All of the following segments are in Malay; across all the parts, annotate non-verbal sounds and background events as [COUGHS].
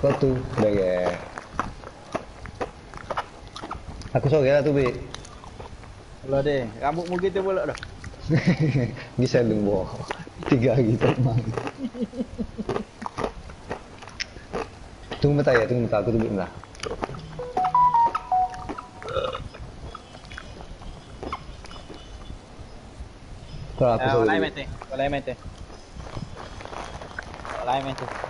Kau tu Dah Aku sore lah tu Bik Kalau deh, rambut mu kita bolak dah. Pergi salon bawah Tiga hari tak main Tunggu bentar ya, tunggu bentar, aku tunggu bentar. Kalau aku Ah, sore lain dulu. mete. Lain mete.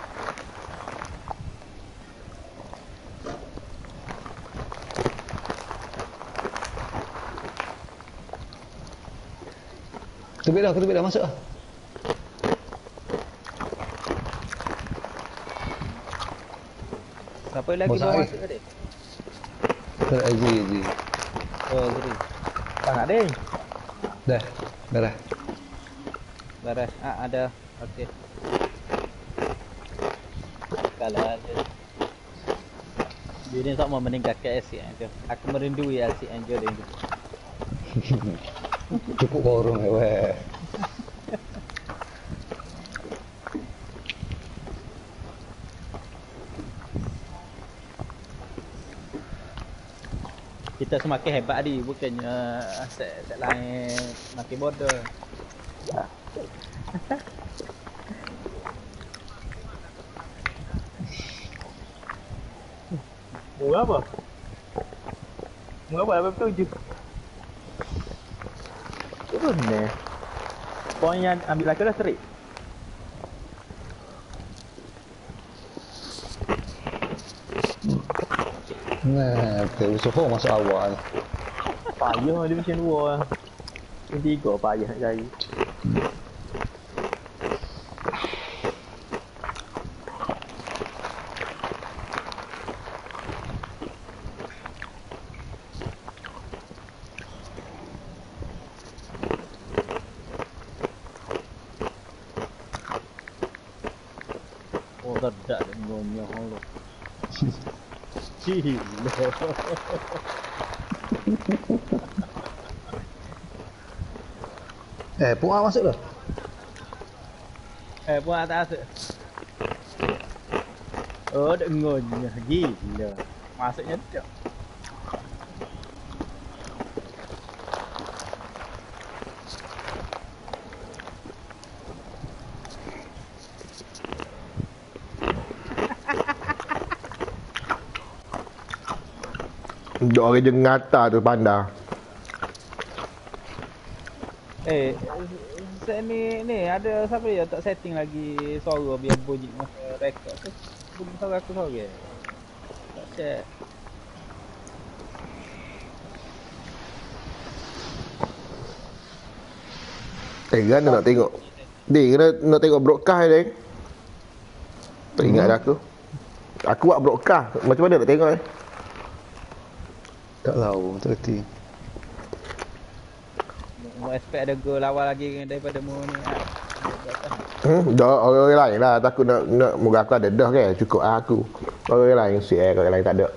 Dah, aku dah, masuk lah Siapa lagi bawa masuk tadi? Aziz, Aziz Oh, Zuri. Tak nak deh. Dah, dah dah Baras. Ah, ada. Okey. Kalau ada. Dia ni tak mau meningkatkan asyik tu. Aku merindui asyik anjur [LAUGHS] dia tu. Cukup korong ya, weh Kita semakin hebat ni bukannya set, set lain makin bodoh. Murah apa? Murah apa? Berapa tujuh? Turun ni. Poin yang ambil lagi dah serik. Nah, betul, usaha masuk awal Payah dia macam dua tiga payah nak cari. Oh, redak dia ngonyah Allah. Gila. Eh, puak masuk dah Eh, buat atas. Oh, dah ngonyah. Gila. Masuknya tak. Duk orang je ngata tu pandai. Eh, saya ni ni ada siapa ya tak setting lagi suara biar bunyi masa rekod tu. Bunyi suara aku suara. Tak check. Eh, kan nak tengok. Ding, kena nak tengok broadcast ding. Tak ingat dah aku. Aku buat broadcast. Macam mana nak tengok eh? Tak tahu, tak kerti Mau expect ada gol awal lagi daripada mu ni. Ah, Hmm, dah orang lain lah. Takut nak, nak moga aku ada dah kan. Cukup lah aku. Orang lain si eh, orang lain tak ada.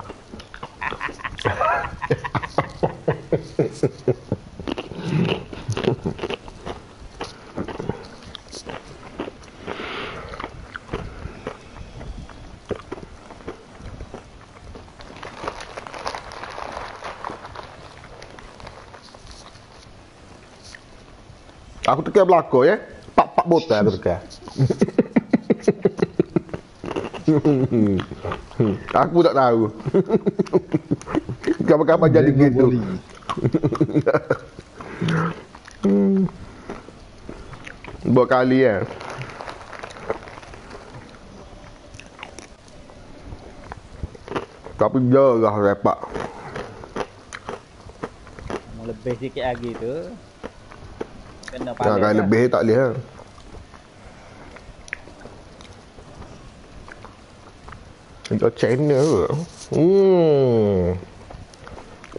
Aku tekan belakang ya. Pak pak botol aku tekan. [LAUGHS] aku tak tahu. Kapan-kapan jadi Dia gitu. volley. [LAUGHS] Buat kali ya. Tapi jarah repak. Mau lebih sikit lagi tu. Kena pandai. kalau lah. lebih tak boleh lah. Your channel. Hmm.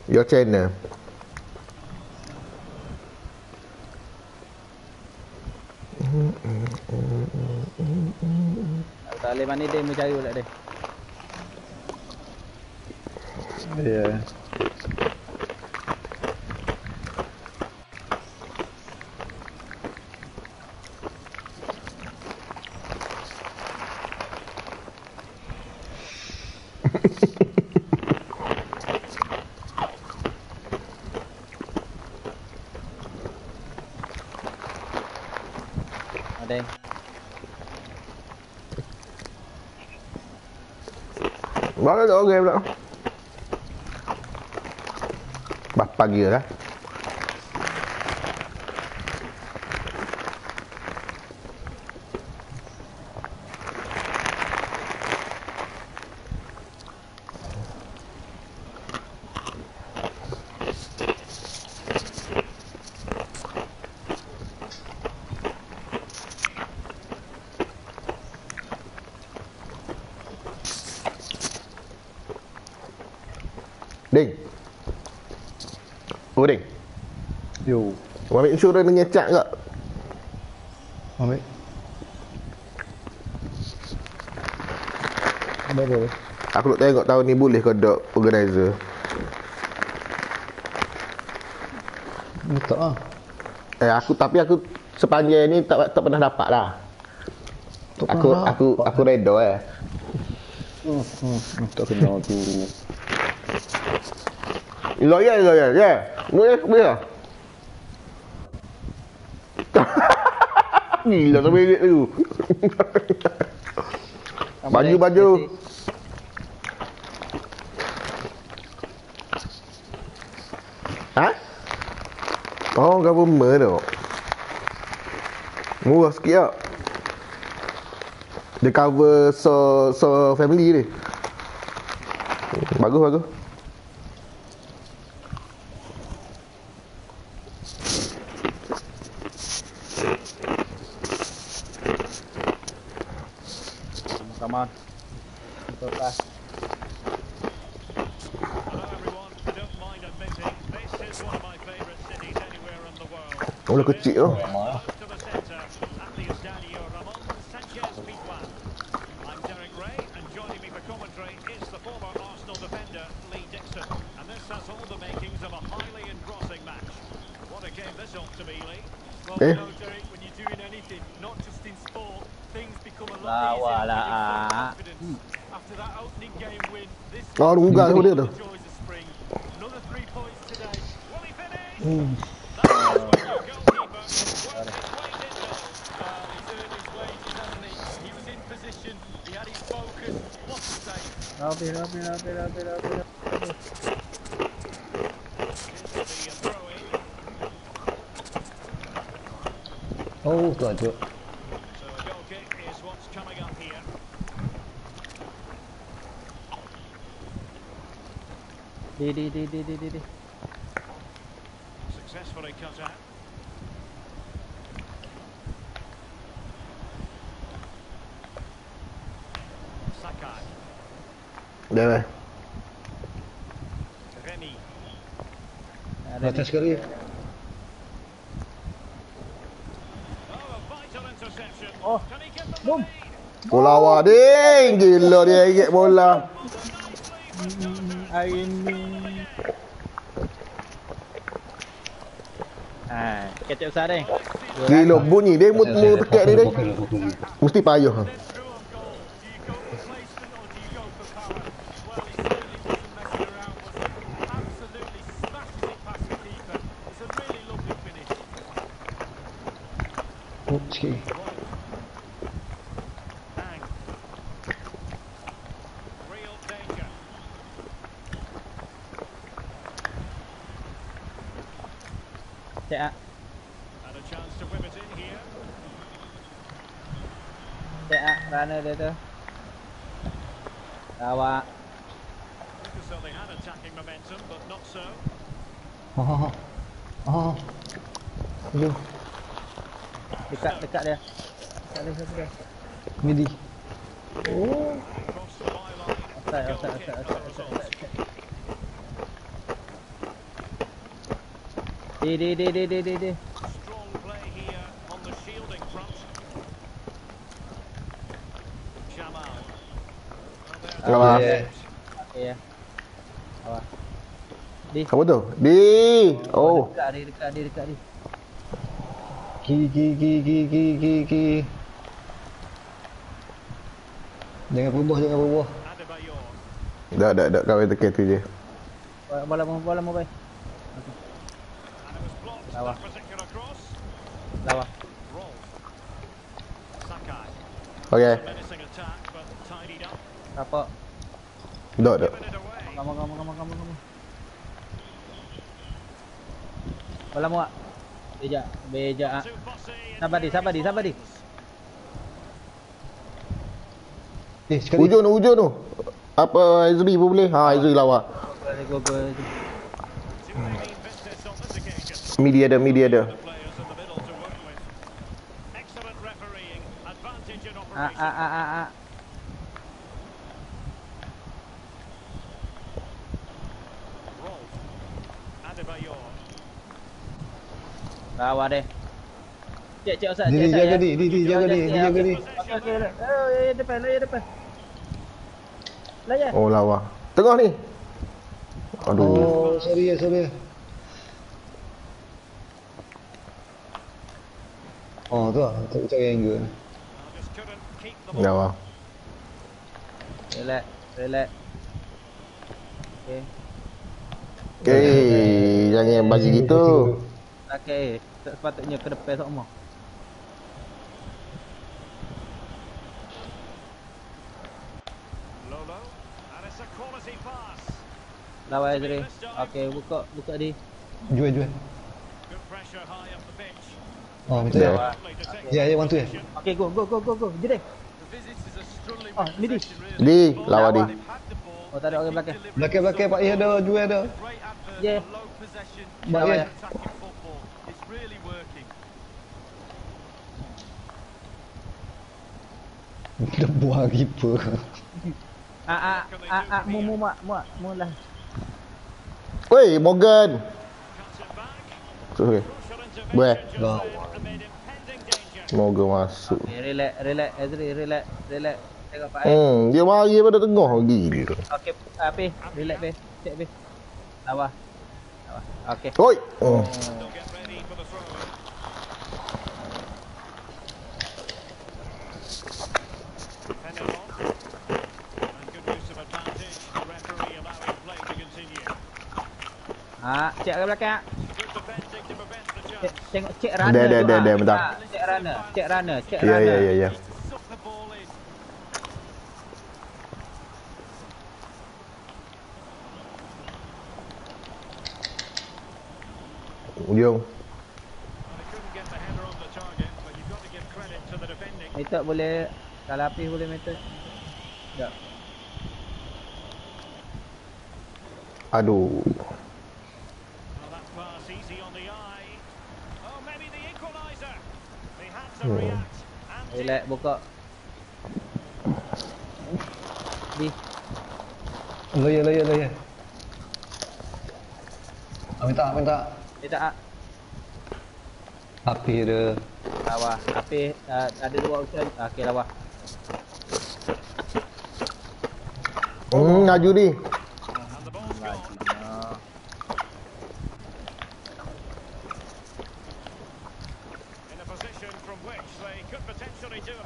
Your channel. Tak boleh mana dia mau cari pula dia. Ya đó đó game đó bập bằng gì rồi đó. insurans dengan cak kak Ambil Baru Aku nak tengok tahun ni boleh ke dok organizer? Betul ah. Eh aku tapi aku sepanjang ni tak, tak pernah dapat lah. Tak aku, pernah aku, dapat aku, aku redo eh. Hmm, hmm, hmm. Tak kenal tu Loyal, loyal, ya. Boleh, boleh lah. mati lah sampai bilik tu. Baju-baju. Ha? Oh, government tu? Murah sikit tak? Dia cover so so family ni Bagus-bagus العسكرية oh. Boom. Bola awak ding. Gila dia ingat bola Hari ni Haa, kecep besar ni Gila bunyi dia mu tekat dia Mesti payah. Kau tu? B. Oh. oh. Dekat ni, dekat ni, dekat ni. Gi gi gi gi gi gi gi. Jangan berubah, jangan berubah. Dah, dah, dah kau tekan tu je. Bola mau, bola mau bai. Lawa. Lawa. Okey. Apa? Dok, dok. Ah. And Sabar di, sabar di, sabar di. Eh, sekali. Hujung tu, hujung tu. Apa Azri pun boleh? Ha, Azri lawa. Media ada, media ada. Ah, operation. ah, ah, ah, Bawah deh. Cek, cek Ustaz. Diri jaga ya. di, diri jaga di, diri jaga okey. Oh, ya, depan, ya, depan. Lah ya. Oh, lawa. Tengah ni. Aduh. Oh, sorry ya, sorry ya. Oh, tu lah. Tak cari angle. Keep the ball. Lawa. Relax, relax. Okey. Eh, jangan bagi gitu. Okey, tak sepatutnya ke depan semua. Lolo. And it's a quality pass. Lawan Azri. Okey, buka, buka di. Jual, jual. Oh, betul ya. Ya, ya, one two ya. Okey, go, go, go, go, go. Jadi. Oh, with ni di. Di, lawa di. Oh, tak ada orang belakang. Belakang, belakang. Pak Iyah ada, jual ada. Advert Yeah. Mak Lawa Iyah. ya. attacking football. It's really working. Dah buang keeper. Ah, ah, ah, ah, mu, mu, mak, mak, mu lah. Woi, Morgan. Sorry. Danger. Morgan masuk. Okay, relax, relax, Azri, relax, relax. Tengok Pak eh. Hmm, dia mari pada tengah gila. Okey, ah, Pi, relax, Pi. Cek, Pi. Lawa. Lawa. Okey. Oi. Oh. They'll get ready for the throw. Pending on. And good use of advantage. The referee allowing play to continue. Ah, cek ke belakang. Cek, tengok cek runner Dah, dah, tu, dah, ah. dah, bentar. Cek runner, cek runner, cek Ya, runner. ya, ya, ya. Ujung. Method boleh kalau api boleh method. Tak. Aduh. Well, that pass easy on the eye. Oh, maybe the equaliser. Did. Relax buka. Di. Laya, laya, laya. Ah, minta, minta. Dia tak ah. Api ada. lawa. Api uh, ada dua option. Ah, Okey lawa. Hmm, laju ni. And the ball's gone. Ah. In a position from which they could potentially do a bit of damage here. Relax di, relax di. Aduh di. Pressure to win Tapi the di ball. AI ada. Bola mu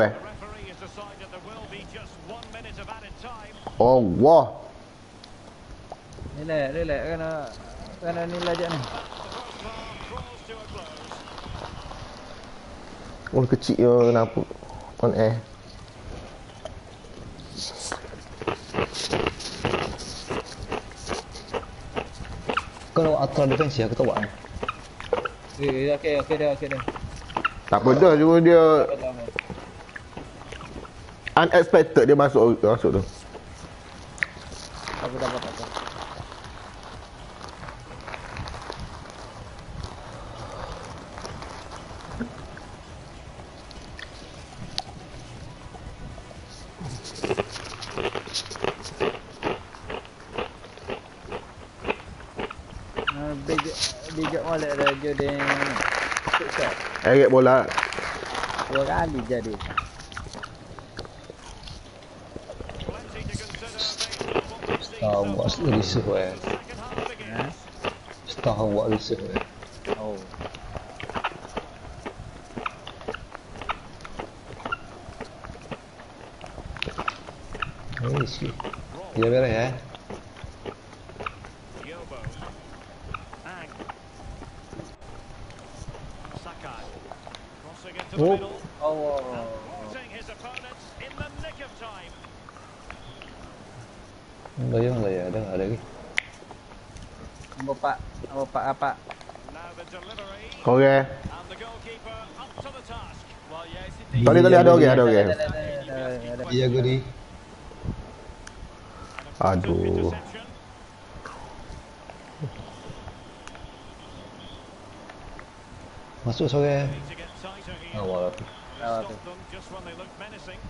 eh. The referee has decided there will be just one minute of added time. Allah. Relax, relax kena kena je ni. A close. Oh, kecil je kenapa? On air. Kalau ultra defense aku tak buat ni. Eh, okey, okey dah, okey dah. Tak apa dah, cuma dia unexpected dia masuk masuk tu. Tak apa, tak apa, tak apa. Bola. Dua kali jadi. Buat far. reserve eh. Tahu buat reserve eh. Oh. Sikit. Dia beres eh. Yobo. Ang. Saka. into the Oh. middle. Oh. Thwarting his opponents in the nick of time. Bayang lah ya, ada nggak ada lagi. Nombor 4. Nombor 4 apa? Now the delivery Okey. and the goalkeeper up to the task. Indeed. Tadi tadi ada okey, ada okey. Iya gue di. Aduh. Masuk sore. Awal. Menacing.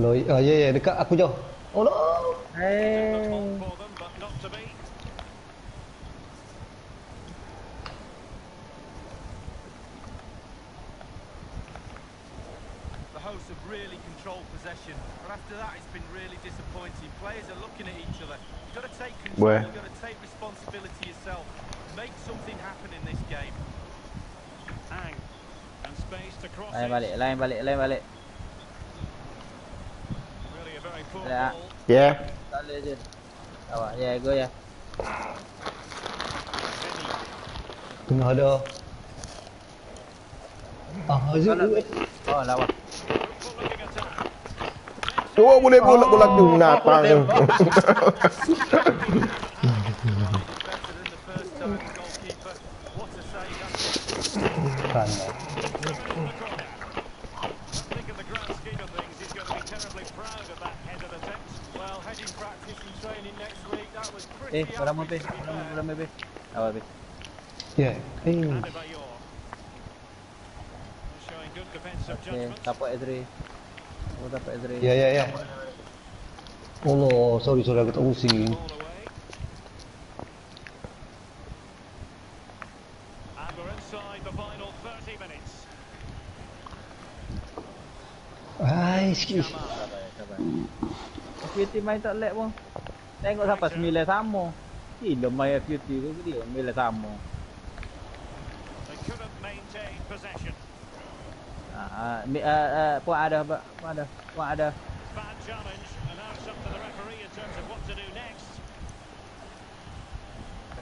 Loi, ah ya ya dekat aku jauh. Oh no. Hey. Really controlled possession, but after that, it's been really disappointing. Players are looking at each other. You've got to take control. Where? You've got to take responsibility yourself. Make something happen in this game. Hang. And space to cross Lain balik, lain balik, lain balik. Really a very poor Yeah. ball. Yeah. Tak boleh je. Awak, ya, go ya. Kenny. Tengah ada. Ah, Azul. Oh, lawa. Tuwa boleh bulat-bulat yung napang. Eh, para be. Para mo, be. Awa, be. Yeah. Hey. Okay, tapos, Edri. Oh, dapat Ezri. Ya ya ya. Allah, sorry sorry aku tak pusing. Ball away. And we're inside the final 30 minutes. Ai, sikit. FUT main tak lag pun. Tengok sampai sembilan sama. Gila main FUT tu dia sembilan sama. They couldn't maintain possession. Mi- ah, ah, puan ada, puan ada, puan ada. Bad challenge, and now it's up to the referee in terms of what to do next.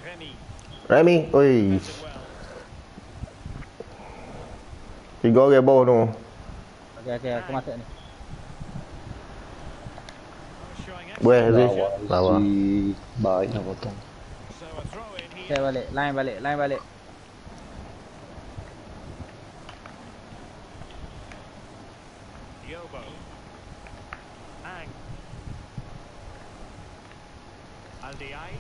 Remy Remy, oi. Tiga orang bawah tu. Okey, okey, aku masuk ni. Boleh Aziz. Lawa. Si baik nak potong. Saya balik, line balik, line balik. Yobo. Ang. Aldiai.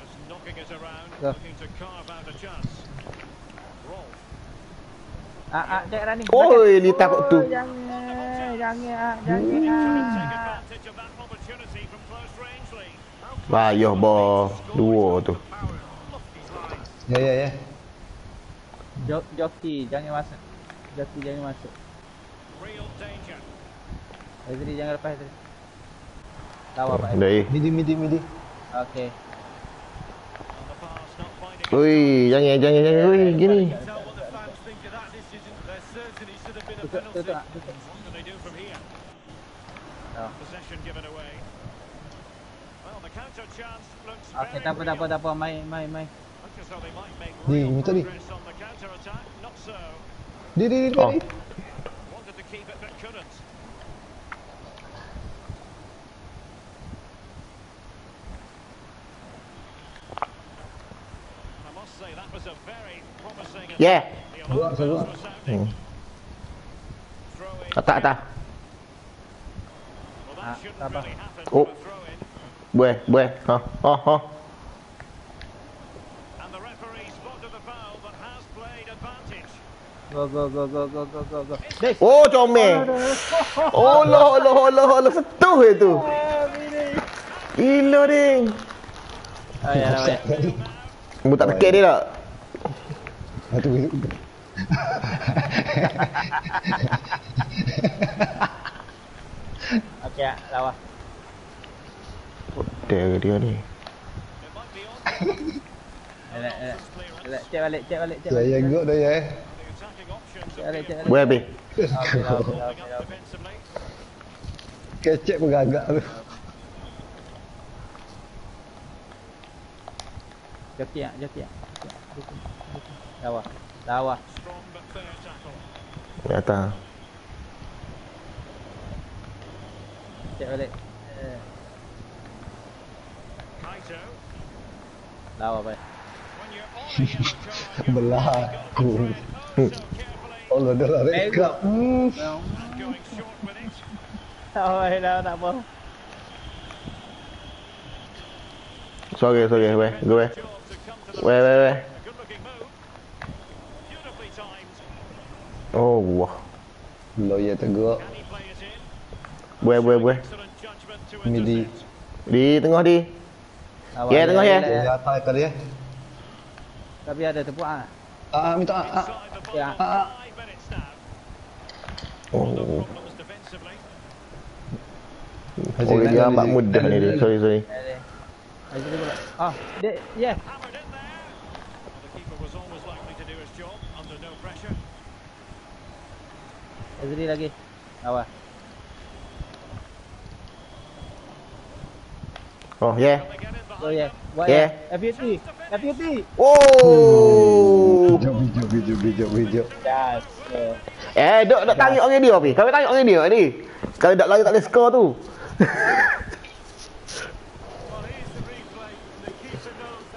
Just knocking it around, Go. looking to carve out a chance. Rolf. Ah, ah, cek Rani. Oi, dia takut tu. Oh, jangan, jangan, ah, jangan. Couldn't take ah. advantage of that opportunity from close range, Lee. Payah bawah dua tu. Power, lofty lines. Ya ya ya. Jo joki, jangan masuk. Joki jangan masuk. Real danger. Ezri jangan lepas Ezri. Lawa Pak. Dari. Midi midi midi. Okey. Oi, jangan jangan jangan. Oi, gini. Tutup, tutup, tutup. Possession given away. Well, the counter chance looks very tak apa, tak apa, tak apa. They might make Ni, minta ni. That was a very promising Yeah. The alarm Keluar, keluar. bells were sounding. Hmm. Throw in. Atas atas. Well, Ah, that shouldn't tak apa. really happen. Oh. from a throw in. Boleh, boleh. Ha, ha, ha. And the referee spotted the foul but has played advantage. Go, go, go, go, go, go, go, go. Dek. Oh, comel. Oh, loh, loh, loh, loh. Setuh itu. Gila, ding. Oh, ya. Kamu tak tekek dia tak? Satu. Okey, ah, lawa. Dia dia ni. Elak, elak. Elak, cek balik, cek balik, cek balik. ya gok dah ya. The Boleh habis. Defensively. Kecek bergagak tu. Joki ah, joki ah. Lawa. Lawa. Di atas. Cek balik. Lawa baik. Belah aku. [LAUGHS] oh so carefully Allah dah lah rekap. Hmm. and going short with it. Lawa dah tak apa. Sorry, sorry, weh. Go weh. Job to come to the Weh, weh, weh. A good looking move. Beautifully timed. Oh, wah. Lawyer tegak. Can he play it in? Buat, buat, buat. Excellent judgment to Midi. intercept. Di tengah di. Lawa. Ya, tengah ya. Di atas tadi ya. Tapi ada tepuk ah. Ah, ah, minta ah. ah. Inside the Yeah. ball. Ah, ah. Five minutes now. Oh. Oh, dia amat mudah ni dia. Sorry, sorry. Ah, dia yeah. Azri lagi. Lawa. Oh, yeah. Oh yeah. Buat Yeah. FUT. FUT. Oh. Bijak, bijak, bijak, bijak, bijak. Yes. Eh, dok nak tanya orang dia, Pi. Kau tanya orang dia ni. Kalau tak lari tak boleh skor tu. [LAUGHS]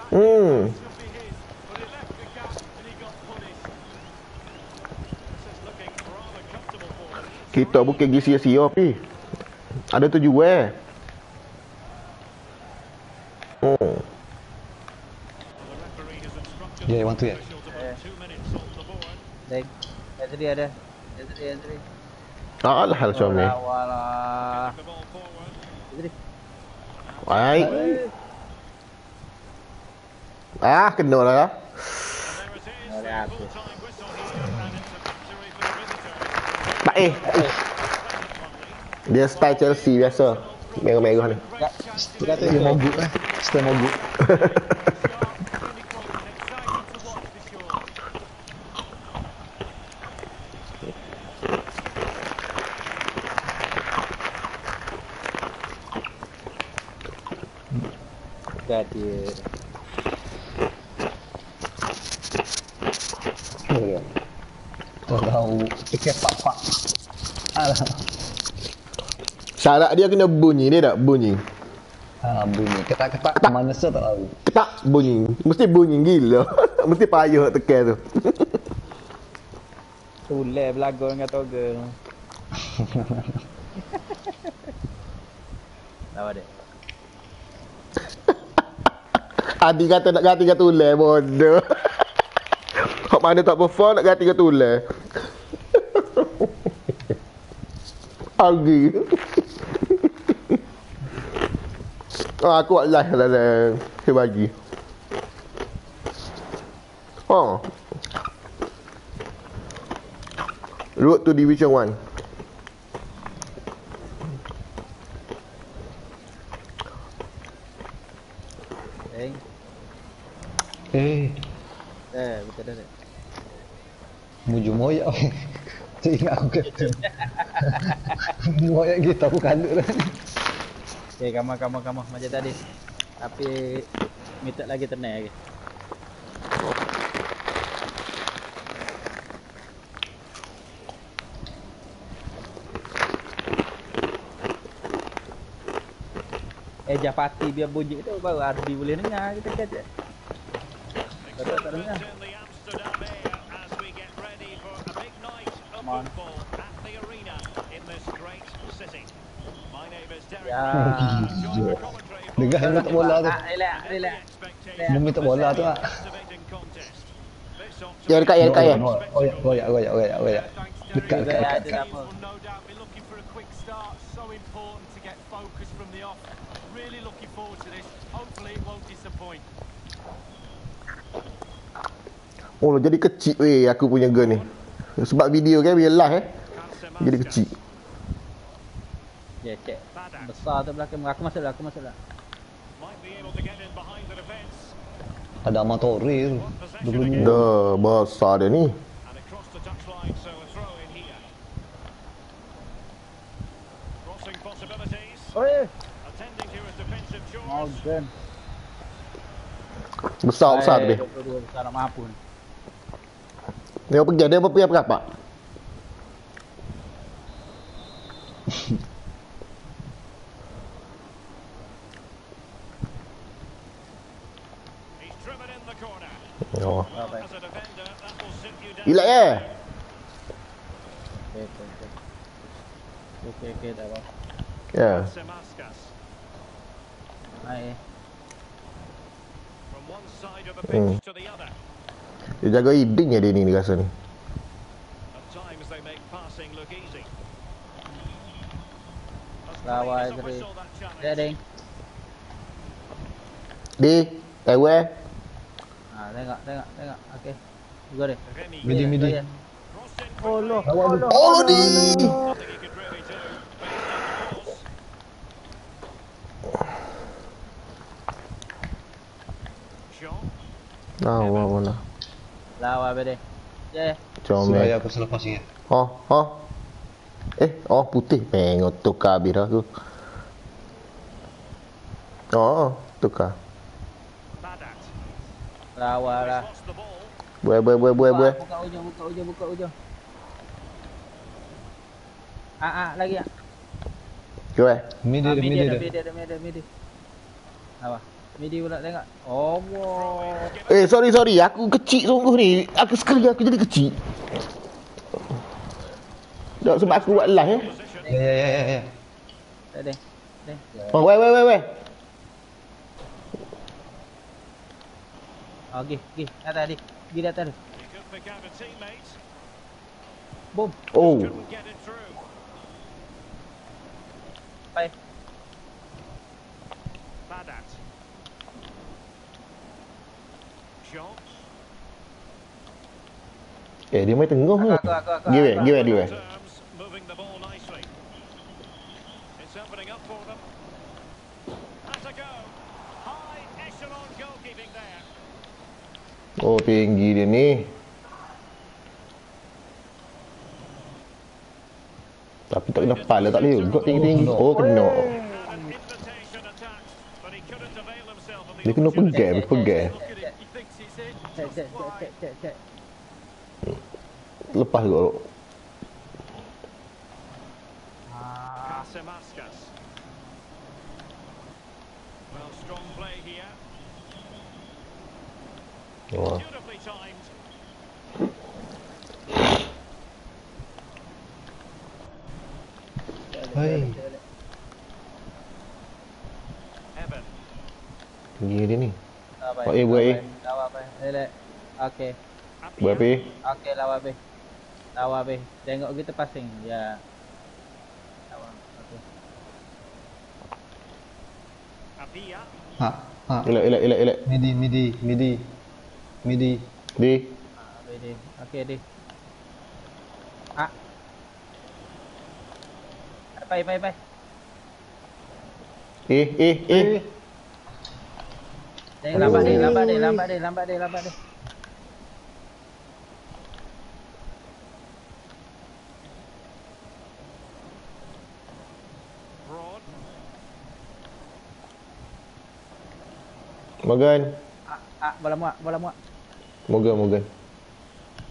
Hmm. Kita bukan pergi sia-sia, Pi. Ada tujuan. Oh. Referee has instructed Yeah, one, two, yeah. And there it is. Boleh the habis. Full-time whistle here, and it's a victory for the visitors. Tak eh. Dia style Chelsea biasa. Merah-merah ni. Ya. Kita tu Dia mogok [LAUGHS] eh. Stay mogok. Sharp, clinical, and exciting to watch for sure. Jadi. Ya. Kau tahu. Tiket pak pak. Alah. Syarat dia kena bunyi. Dia tak bunyi. Ah, bunyi. Ketak-ketak. Mana saya tak tahu. Ketak bunyi. Mesti bunyi gila. [LAUGHS] Mesti payah nak tekan tu. Tule belagu dengan toga. Lawa dia. [LAUGHS] Adi kata nak ganti kat tulang bodoh. [LAUGHS] Hak mana tak perform nak ganti kat tulang. Agi. Ah, aku buat live lah lah. Saya bagi. Oh. Road to Division 1. Eh. Eh. Eh, betul dah. Muju moyak. [LAUGHS] Saya ingat aku kata. [LAUGHS] moyak kita aku kalut dah. Okay, kamar kamar kamar macam tadi. Tapi minta lagi tenang lagi. Eh Japati biar bunyi tu baru Ardi boleh dengar kita kata. Tak dengar? in the Amsterdam air as we get ready for a big night of Come on. football at the arena in this great city. My name is Derek Ya. Ray. Join the commentary for Dengar yang minta bola tu. Ah, relax, relax. Dia minta bola tu ah. Ya dekat ya dekat ya. Royak, royak, royak, royak, royak. Thanks, Dekat, Derek. dekat, Ya, dekat. dekat. won't disappoint. Oh jadi kecil weh aku punya gun ni. Sebab video kan real life eh. Jadi kecil. Ya, cek. Besar tu belakang. Aku masuk lah, aku masuk lah. Defence. Ada Amatore tu. Dulu ni. Dah besar dia ni. Oh, eh. Morgan. Besar besar tu dia. 22 besar nak mampu ni. Dia pergi dia pergi apa [LAUGHS] apa? He's driven in the corner. Oh. Well, as a defender, that will sit you down. Relax eh. Okey okey okey. Okey okey tak apa. Ya. Hai. Other. Dia jaga hiding je dia ni dia rasa ni. Lawa challenge. Dia ding. Di, ewe. Ha tengok tengok tengok. Okey. Go deh. Remy Midi, midi. Oh loh. Lawa Oh dia. loh. Oh, di. Nothing he could really do. But he's done the course. Shaw. Ah, wah mana. Lawa be deh. Ya. Comel. Supaya aku selepas ingat. Oh, oh. Eh, oh putih. Mengok tukar bir aku. Oh, tukar. Lawa He's lah. Buat buat buat buat buat. Buka ujung buka ujung buka ujung. Ah ah lagi ah. Cuba. Midi Ah, midi midi midi ada, midi. Apa? Midi pula tengok. Oh, wow. Eh, sorry sorry. Aku kecil sungguh ni. Aku sekali aku jadi kecil. Tak sebab aku buat live eh. Ya, ya, ya, ya, ya. Tak ada. Oh, weh weh weh weh. Oh, pergi, pergi. Atas dia. Pergi di atas dia. He could pick out a teammate. Boom. Oh. Baik. Badat. Shaw. Eh, dia main tengah ni. Aku. Give it, give it, give it. Terms, moving the ball nicely. It's opening up for them. Has a go. High echelon goalkeeping there. Oh, tinggi dia ni. Tapi tak kena pala tak boleh juga tinggi-tinggi. Oh, kena. Had an invitation attack, but he couldn't avail himself of the Dia kena opportunity. pegang, pegang. Look at it. He thinks it's in. Cek, Just cek, cek, wide. cek, cek, cek. Lepas juga. Ah, Kasimaskas. Well, strong play here. Oh. Timed. Hai. Tinggi dia ni. Lawa, Oh, eh, buat eh. Lawa, apa? Okey. Buat? Okey, lawa be. Lawa be. Tengok kita passing. Ya. Lawa. Okey. Appiah. Ha, ha. Elak, elak, elak, elak. Midi, midi, midi. Midi. Di. Ah, dia. Okey, dia. Ah. Bye, bye, bye. Eh, eh, eh. Jangan lambat dia, lambat dia, lambat dia, lambat dia, lambat dia. Morgan. Ah, ah, bola muak, bola muak. Morgan, Morgan.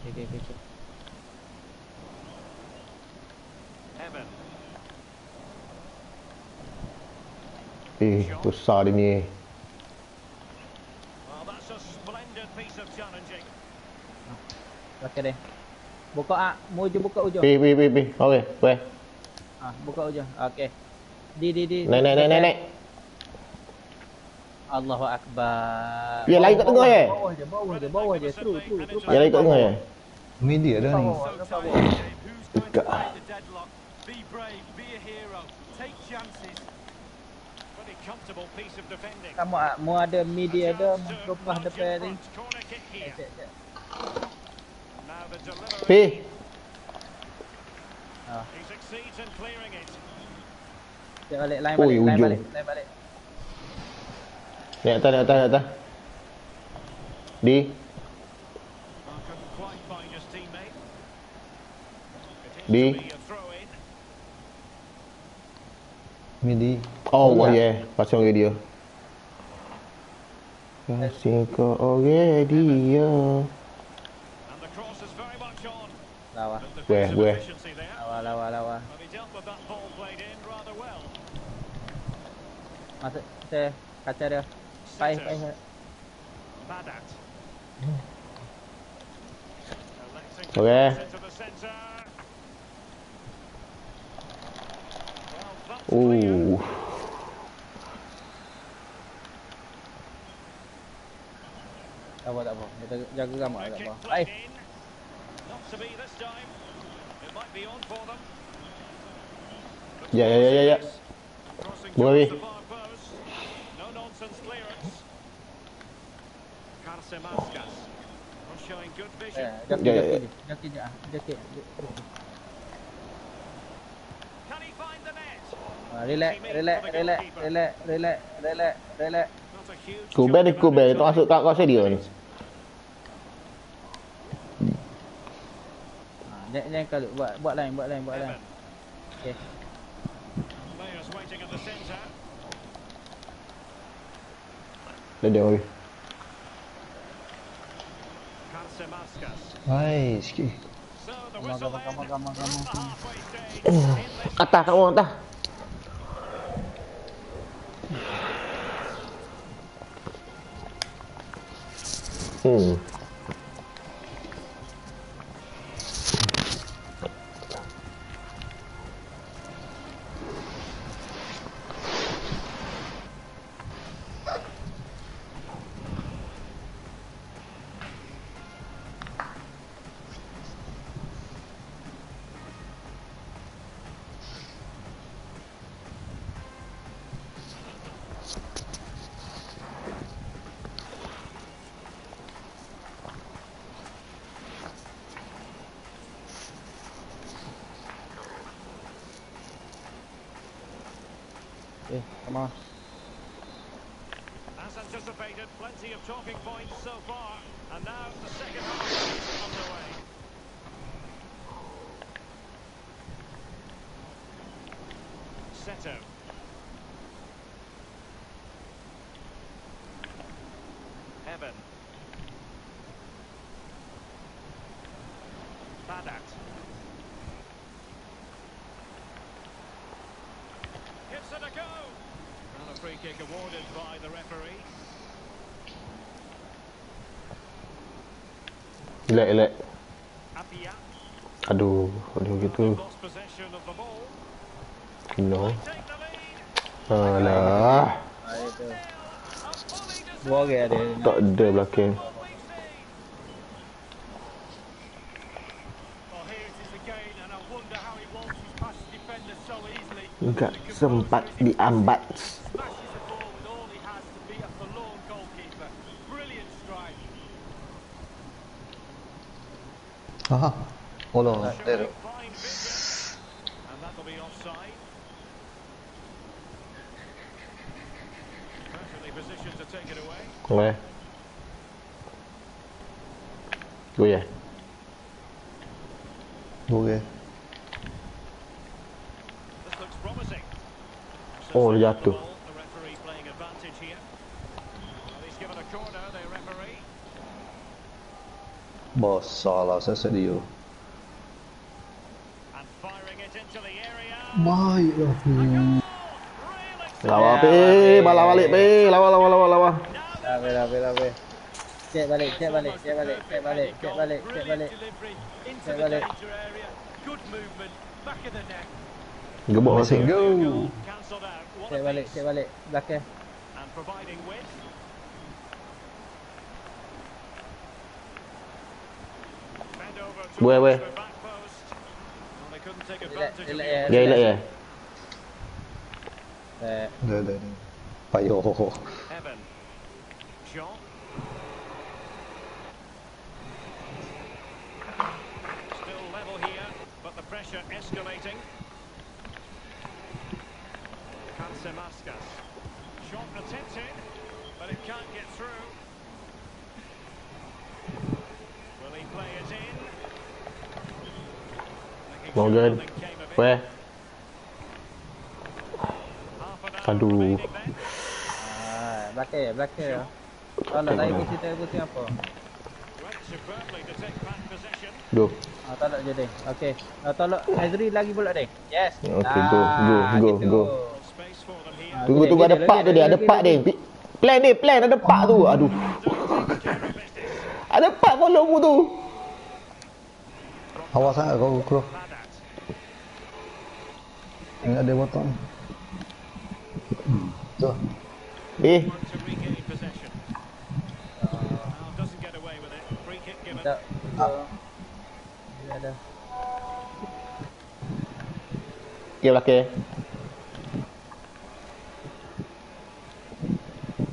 Okey, okey, okey. okey. Evan. Eh, besar dia ni. Well, that's a splendid piece of challenging. Okey deh. Buka ah, muju buka ujung. Pi, pi, pi, pi. Okey, weh. Ah, buka ujung. Okey. Di di di. Naik, naik, naik, naik, naik. Allahu akbar. Ya, lari kat tengah, eh? Bawah je, bawah je, bawah je. True, true, true. Yang lain kat tengah ya? Midi ada ni. Defending. Kamu mu ada midi ada, in depan ni. Pi. Ah, He succeeds in clearing it. cek balik, lain Ui, balik, lain ujung. balik, lain balik. Naik atas, naik atas, naik atas. Di. Di. Midi. Oh, Oh, wah ya. Pasang lagi dia. Kau orang dia. Lawa. Efficiency there. Lawa, lawa, lawa. Masuk. Saya kaca dia. Electing to Okay. Oh. Tak apa, tak apa. Kita jaga gambar tak apa. On for them. But Ya, ya, ya, ya, ya. Crossing Boleh. towards the far post. No nonsense clearance. Karsemaskas. Not showing good Eh, vision. jaki, Ya, ya, jaki ya. je. Jaki je ah. Jaki. jaki. Can he find the net? Ah, Relax, relax, relax, relax, relax, relax, relax. Not a huge Kubel dia chunk of kubel. it. Tak masuk kat kawasan dia ni. Ah, Jangan jangan kalau buat buat lain, buat lain, buat lain. Evan. Okey. Players waiting at the centre. Dia dia oi. Karsemaskas. Hai, sikit. So the Come on, whistle come on, come free kick awarded by the referee. Relax. Apia Aduh, aduh gitu. No. Alah. Ah, Dua orang ada. Tak ada belakang. what we've seen. Well, here it is again, and I wonder how he wants his past defender so easily. Enggak sempat diambat. Smashes the ball with all he has to beat a forlorn goalkeeper. Brilliant strike. Aha. Oh no, Showing there. fine vision. And that'll be offside. Perfectly positioned to take it away. Okay. Gue ya. Boleh. This looks promising. Oh, dia Possession of the jatuh. ball, The referee playing advantage here. Well, he's given a corner, the referee. Bos, And firing it the area. Baik lah. Really Lawa Ya, pe, balik. bala balik pe, lawa lawa lawa lawa. Labe, labe, labe. Cek balik, cek balik, cek balik, cek balik, cek balik, cek balik. Cek balik. Good movement, back of the net. Gebok masuk. go. Cek balik, cek balik. Belakang. Where, where? the back post. Well, they couldn't take Relax, advantage of relax, the Ya elak ya. Eh, Dah, dah, dah. Payuh. Evan. Jean. Still level here, but the pressure escalating. Kansemaskas. Shot attempted, but it can't get through. Will he play it in? Making sure Morgan. nothing came of it. Where? Hour Aduh. ah, belakang, belakang. Tolak saya pusing, saya pusing apa? Went superbly to take back possession. Duh. Ah, tolak je deh. Okey. Ah, tolak lagi pula deh. Yes. Okey, go, Ah, go, go, gitu. go. Here. Ah, Tunggu tunggu ada gila, tu dia, ada gila. dia. Plan ni, plan ada pak tu. Aduh. [LAUGHS] Ada pak follow mu tu. Awas sangat kau kro. Badat. Ingat dia potong. Tu. Eh, Want to regain possession. Well, doesn't get away with it. Free kick given. Tak. Ah. Dia ada. okey belakang.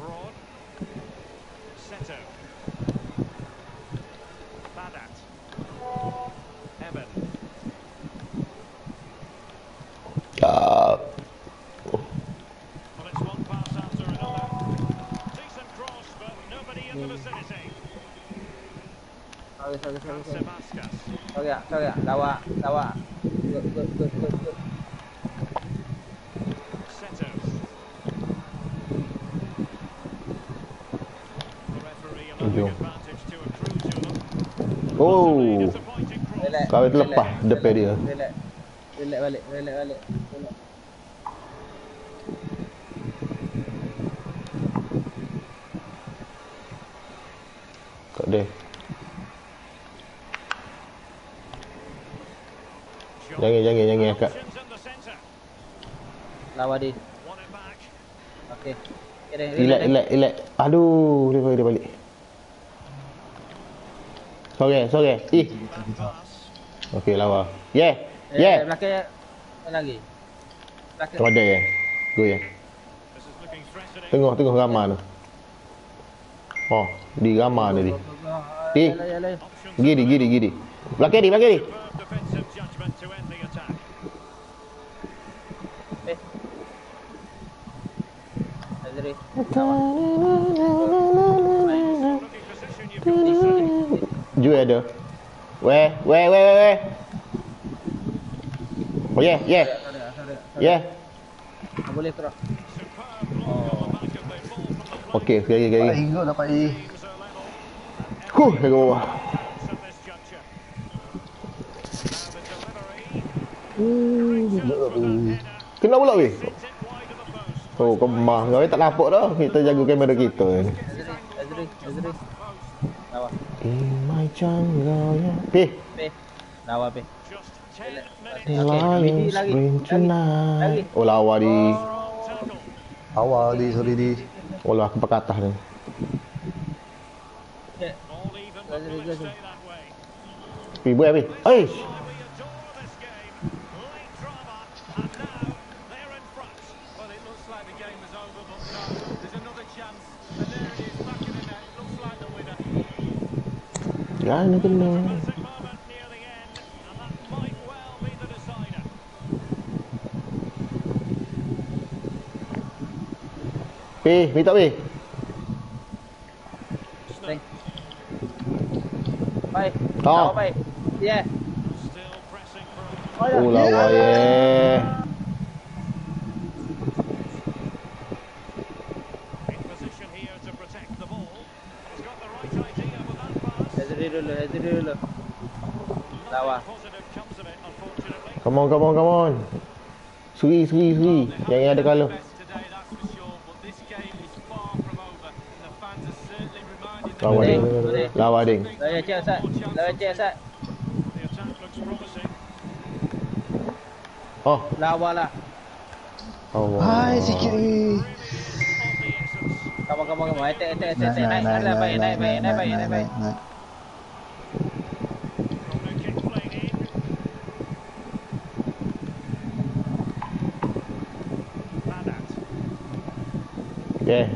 Broad. Seto. Badat. Evan. Ah, Well, it's one pass after another. Decent cross, but nobody in the vicinity. Sorry, sorry, sorry. sorry. Sebaskas. Sorry, ah, sorry. ah. Lawak, lawak. Good, good, good, good, good. Seto. The referee allowing advantage to accrue to them. Oh. Disappointing cross. Relax. Kau itu relax, lepas depan dia. Relax. Relax balik, relax balik. Relax. Tak ada. Jangan jangan jangan akak. Lawa dia. Okey. Relax relax relax. Aduh, dia balik dia balik. Sorry, sorry. Ih. Okey, lawa. Yeah. Eh, Yeah. Belakang ya. Lagi. Belakang. Tu ada ya. Go ya. Tengok tengok ramah tu. Oh, di ramah ni di. Eh. Yalah, yalah. Options Gini gini gini. Belakang ni, belakang ni. Eh. Jual ada. Weh, weh, weh, weh. Oh yeah, yeah, yeah. Tak boleh terus. Okey, sekali lagi, sekali Dapat ego dapat E. Level. Huh, saya ke bawah. Kena pula weh. Oh, kau mah. Kau tak nampak dah. Kita jaga kamera kita ni. Azri, Azri, Azri. Lawa. In my jungle, yeah. Eh, Pe. Lawa pe. Just 10 minutes. the Okey, lion lagi, lagi, spring lagi, tonight. Oh, lawa di. Awal di sorry di. Oh, lah, aku pakai atas ni. All even, but Jangan kena. Dramatic moment near the end, and that might well be the decider. Pi, minta pi. Thank. Bye. Oh. Lawa bye. Yeah. Still pressing for a Oh, lawa, yeah. in position here to protect the ball. He's got the right idea with that pass. Azri dulu, Azri dulu. Lawa. Unfortunately. Come on, come on, come on. Suri, suri, suri. Yang yang ada reminded Lawa ding. Lawa ding. Lawa cek Ustaz. Lawa cek Ustaz. Oh. Lawa lah. Allah. Hai sikit ni. On, come on. Attack, attack, attack, Naik naik Naik, naik naik, naik naik, naik naik, naik naik, baik. naik naik. Corner kick played in. Badat. Yeah. Referee position to take it away. Suri, suri, suri, suri, suri, suri.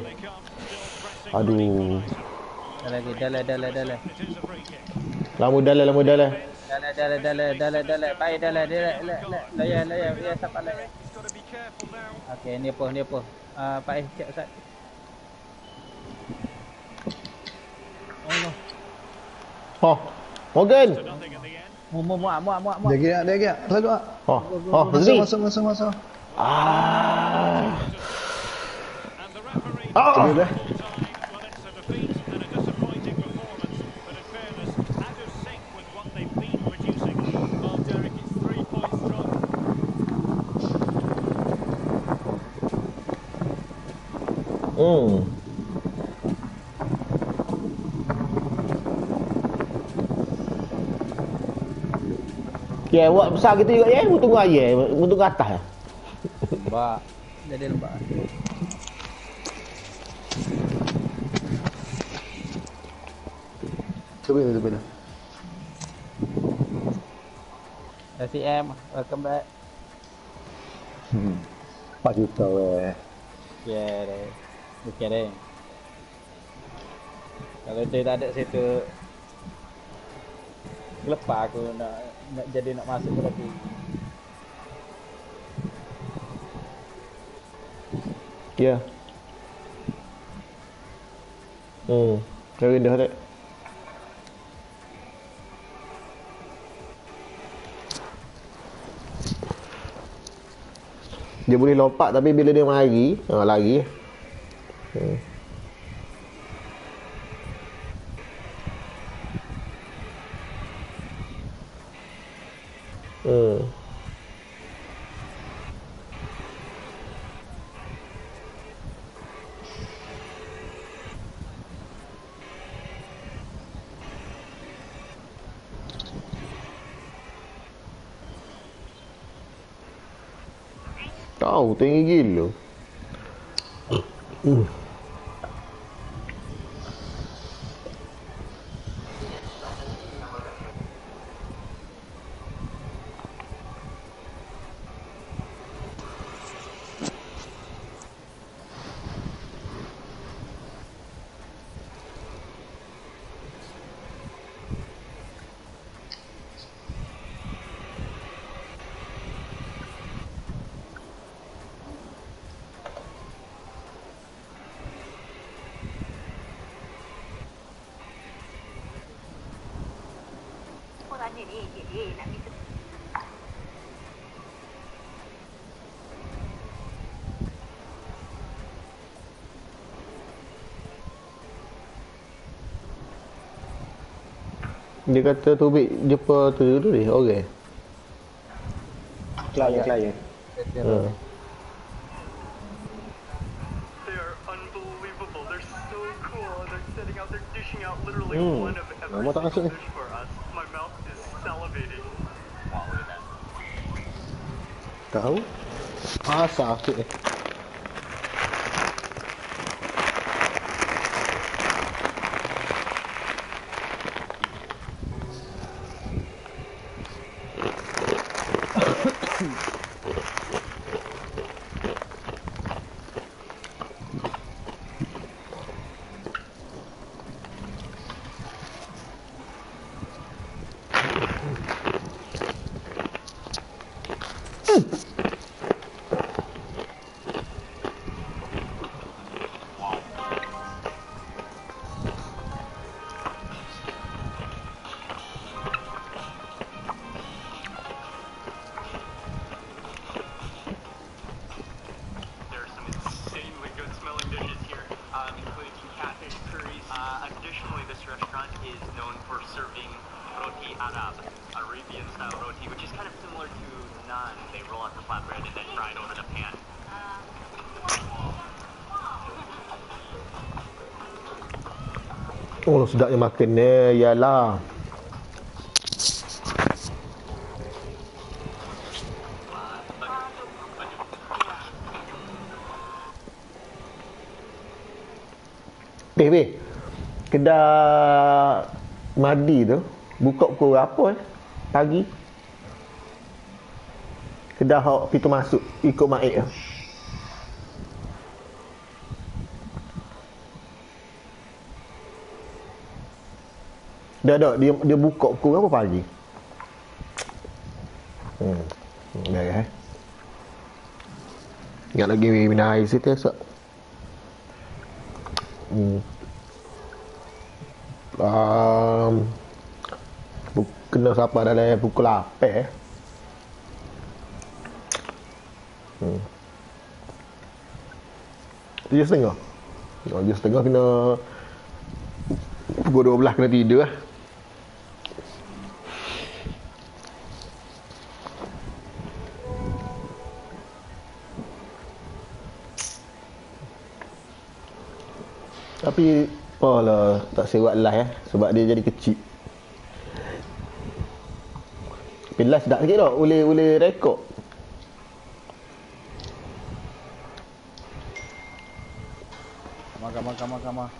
They come still pressing for an Aduh. equaliser. Dah lagi, dah lah, dah lah, dah lah. It is a free kick. Lama dah lah, lama dah lah. Dah lah, dah lah, dah lah, dah lah, dah lah. Baik, dah lah, dah lah, dah lah. Layan, layan, ya, siapa layan. He's got to be careful now. Okey, ni apa, ni apa? Ah, Pak Eh, cek Ustaz. Allah. Oh. Morgan. Muak, muak, muak, muak, muak. Dia gerak dia gerak. Selalu ah. Oh. Oh, Masuk Zri. masuk masuk masuk. Ah. Well, it's a Ya, yeah, buat besar kita juga ya. Yeah. Tunggu air, tunggu atas. Lembak. Jadi lembak. Coba ni. SCM, welcome back. Hmm. 4 juta weh. Yeah, deh. Deh. Kalau dia tak ada situ Lepas aku nak nak jadi nak masuk ke lagi. Ya. Hmm. Cari dah tak? Dia boleh lompat tapi bila dia lari, ha, lari. Hmm. Tahu tinggi gila. Hmm. Orang ni ni dia, dia nak minta Dia kata Tobik jumpa tu dulu ni. Okey. Klien, klien. Ha. They are unbelievable. They're so cool. They're setting out, they're dishing out literally Hmm. one of every Nama tak masuk single ni. dish for us. My mouth is salivating. Wow, look at that. Tahu? Asal sikit sedapnya makan ni. Yalah. Eh, weh. Kedai Madi tu buka pukul berapa eh? Pagi. Kedai hok pintu masuk ikut Maik tu. Dah dah dia dia buka pukul berapa pagi? Hmm. Dah eh. Ingat lagi minum air situ esok. Hmm. Um, bu- kena siapa dalam pukul 8 eh. Hmm. Tujuh setengah. Dia setengah kena Pukul 12 kena tidur lah Tapi apa lah tak sewat live eh sebab dia jadi kecil. Tapi live sedap sikit tau. boleh boleh rekod. Makan makan makan makan.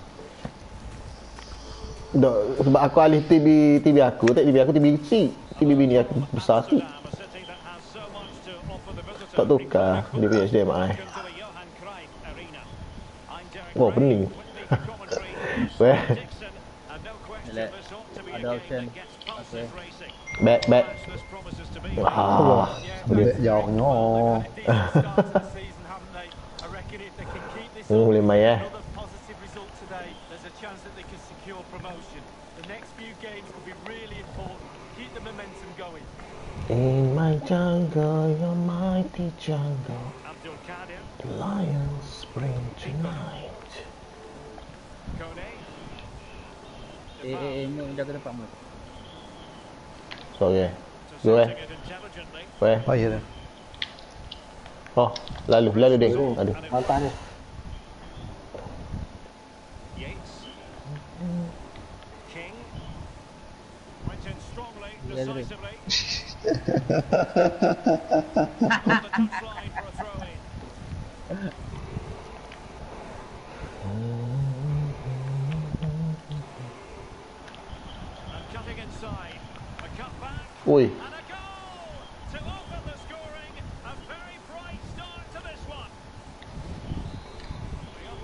Dok sebab aku alih TV TV aku tak TV aku TV kecil. TV bini aku besar sikit. Tak tukar dia punya HDMI. Wah, oh, pening. Where? Hele adultion. Okay. Bet, bet. Ah, jawab no. Ini boleh main eh. In my jungle, your mighty jungle, the lions spring tonight. Eh, eh, eh, mu jaga tempat mu. So, okay. Go, eh. Go. Oh, yeah, dah. Oh, lalu, lalu, deh. Lalu. ha ha ha opening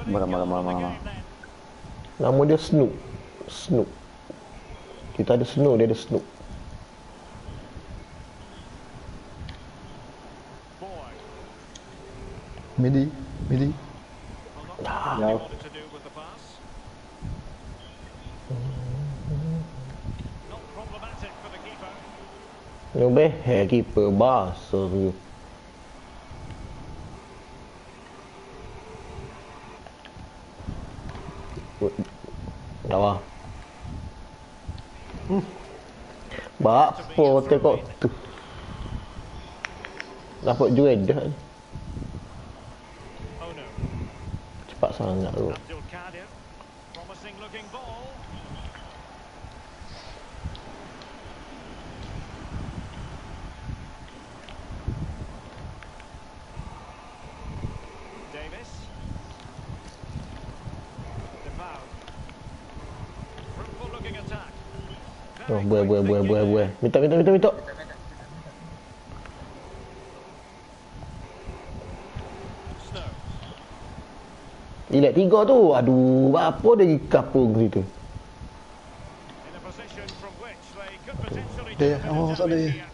Marah, marah, marah, marah. Nama dia Snoop. Snoop. Kita ada Snoop, dia ada Snoop. Midi, midi. Well, not Nubih Harry Perbasar Tak lah. Hmm. Bapa tengok tu. Dapat jual dah Cepat sangat tu buah buah buah buah buah minta minta minta minta Ilat tiga tu Aduh Apa dia kapung situ. Dia Oh tak ada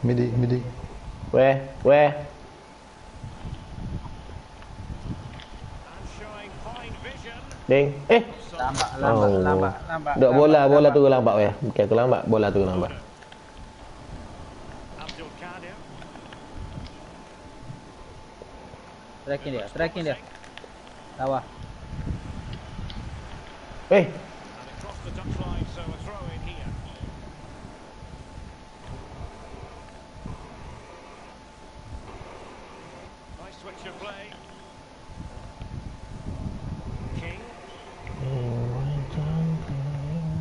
Midi, midi. Where, where? Ding. Eh. Lambat, lambat, Oh. lambat, lambat. Dok bola, lambat, bola tu lambat weh. Bukan aku lambat, bola tu lambat. Tracking dia, tracking dia. Bawah. Eh, And across the touchline, so a throw in here. Nice switch of play. King.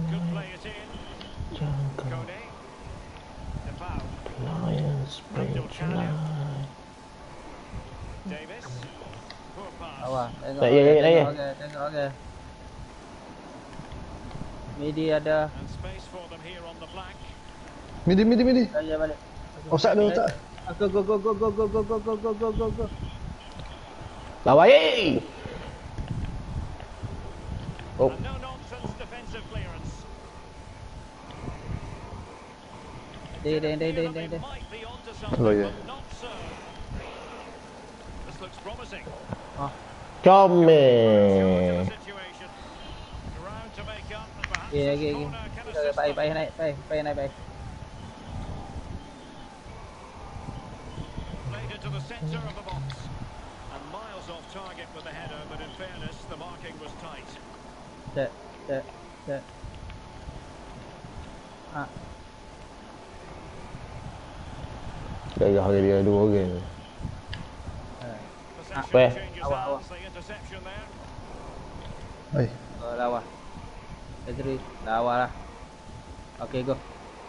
Good play it in. Kone. Defoe. Lions Abdul Kadir. Davis. Poor pass. Bawah. Tengok. Naik, naik, naik, naik. Tengok, okey, tengok okey. Midi ada. And space for them here on the flank. Midi, midi, midi. Saya balik. Offside tu, offside. Go go go go go go go go go go go go go. lawan eh. Oh, And no nonsense defensive clearance. Ding ding ding ding ding They ding. might be onto something, Oh, yeah. but not Okay, go.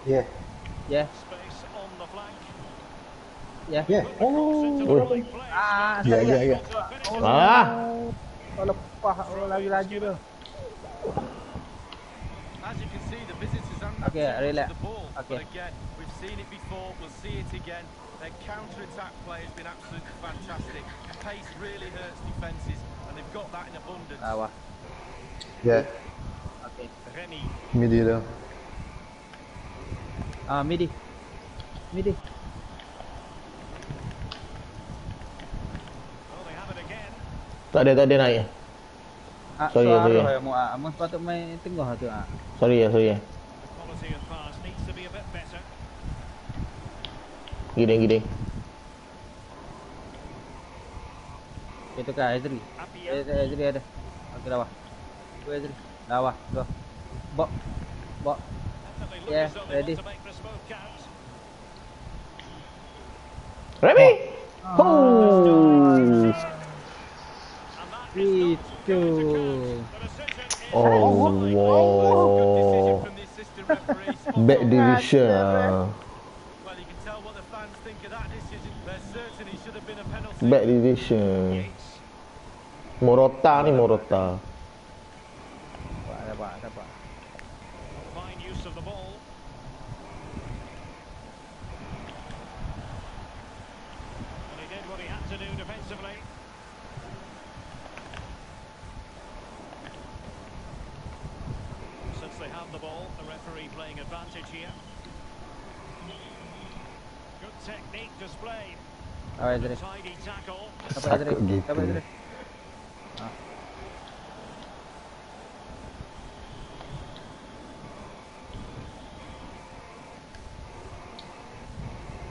Yeah. Yeah, Space on the flank. yeah. Yeah. Cross into the Oi. right place. Ah, Yeah, yeah, yeah. To. Ah, Oh, lepas oh, lagi laju tu. As you can see, the visitors haven't Okay, had relax. the ball. Okay. But again, we've seen it before, we'll see it again. Their counter-attack play has been absolutely fantastic. Pace really hurts defences, and they've got that in abundance. Lawa. Yeah. Okay. Remy. Midi dah. Ah, midi. Midi. Tak ada, tak ada naik. Ya? Ah, sorry, sorry. Mu, ah, mu patut main tengah tu. Ah. Sorry, ya, sorry. ya. Gede, gede. Itu kah, Ezri? Ezri ada. Okey, lawa. wah. Ezri, Lawa, wah. Bok, bok. Yeah, ready. Ready? Oh! oh. Three, two. Oh, wow. Bad division. Bad decision. Morota ni Morota. Apa Adri? Apa Adri? Apa Adri? Apa Adri?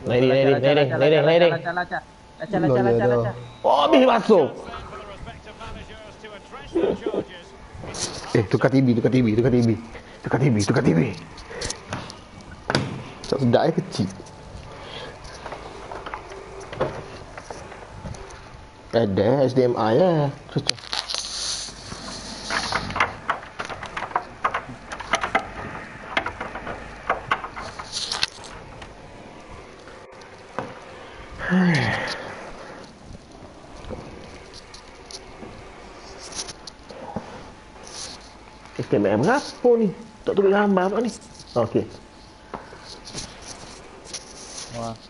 Lari, lari, lari, lari, lari. Laca, laca, laca, laca. Oh, habis masuk. eh, tukar TV, tukar TV, tukar TV. Tukar TV, tukar TV. Tak sedap eh, kecil. Ada HDMI ya. Cocok. Eh, kamera berapa ni? Tak tunjuk gambar apa ni? Okey. Wah.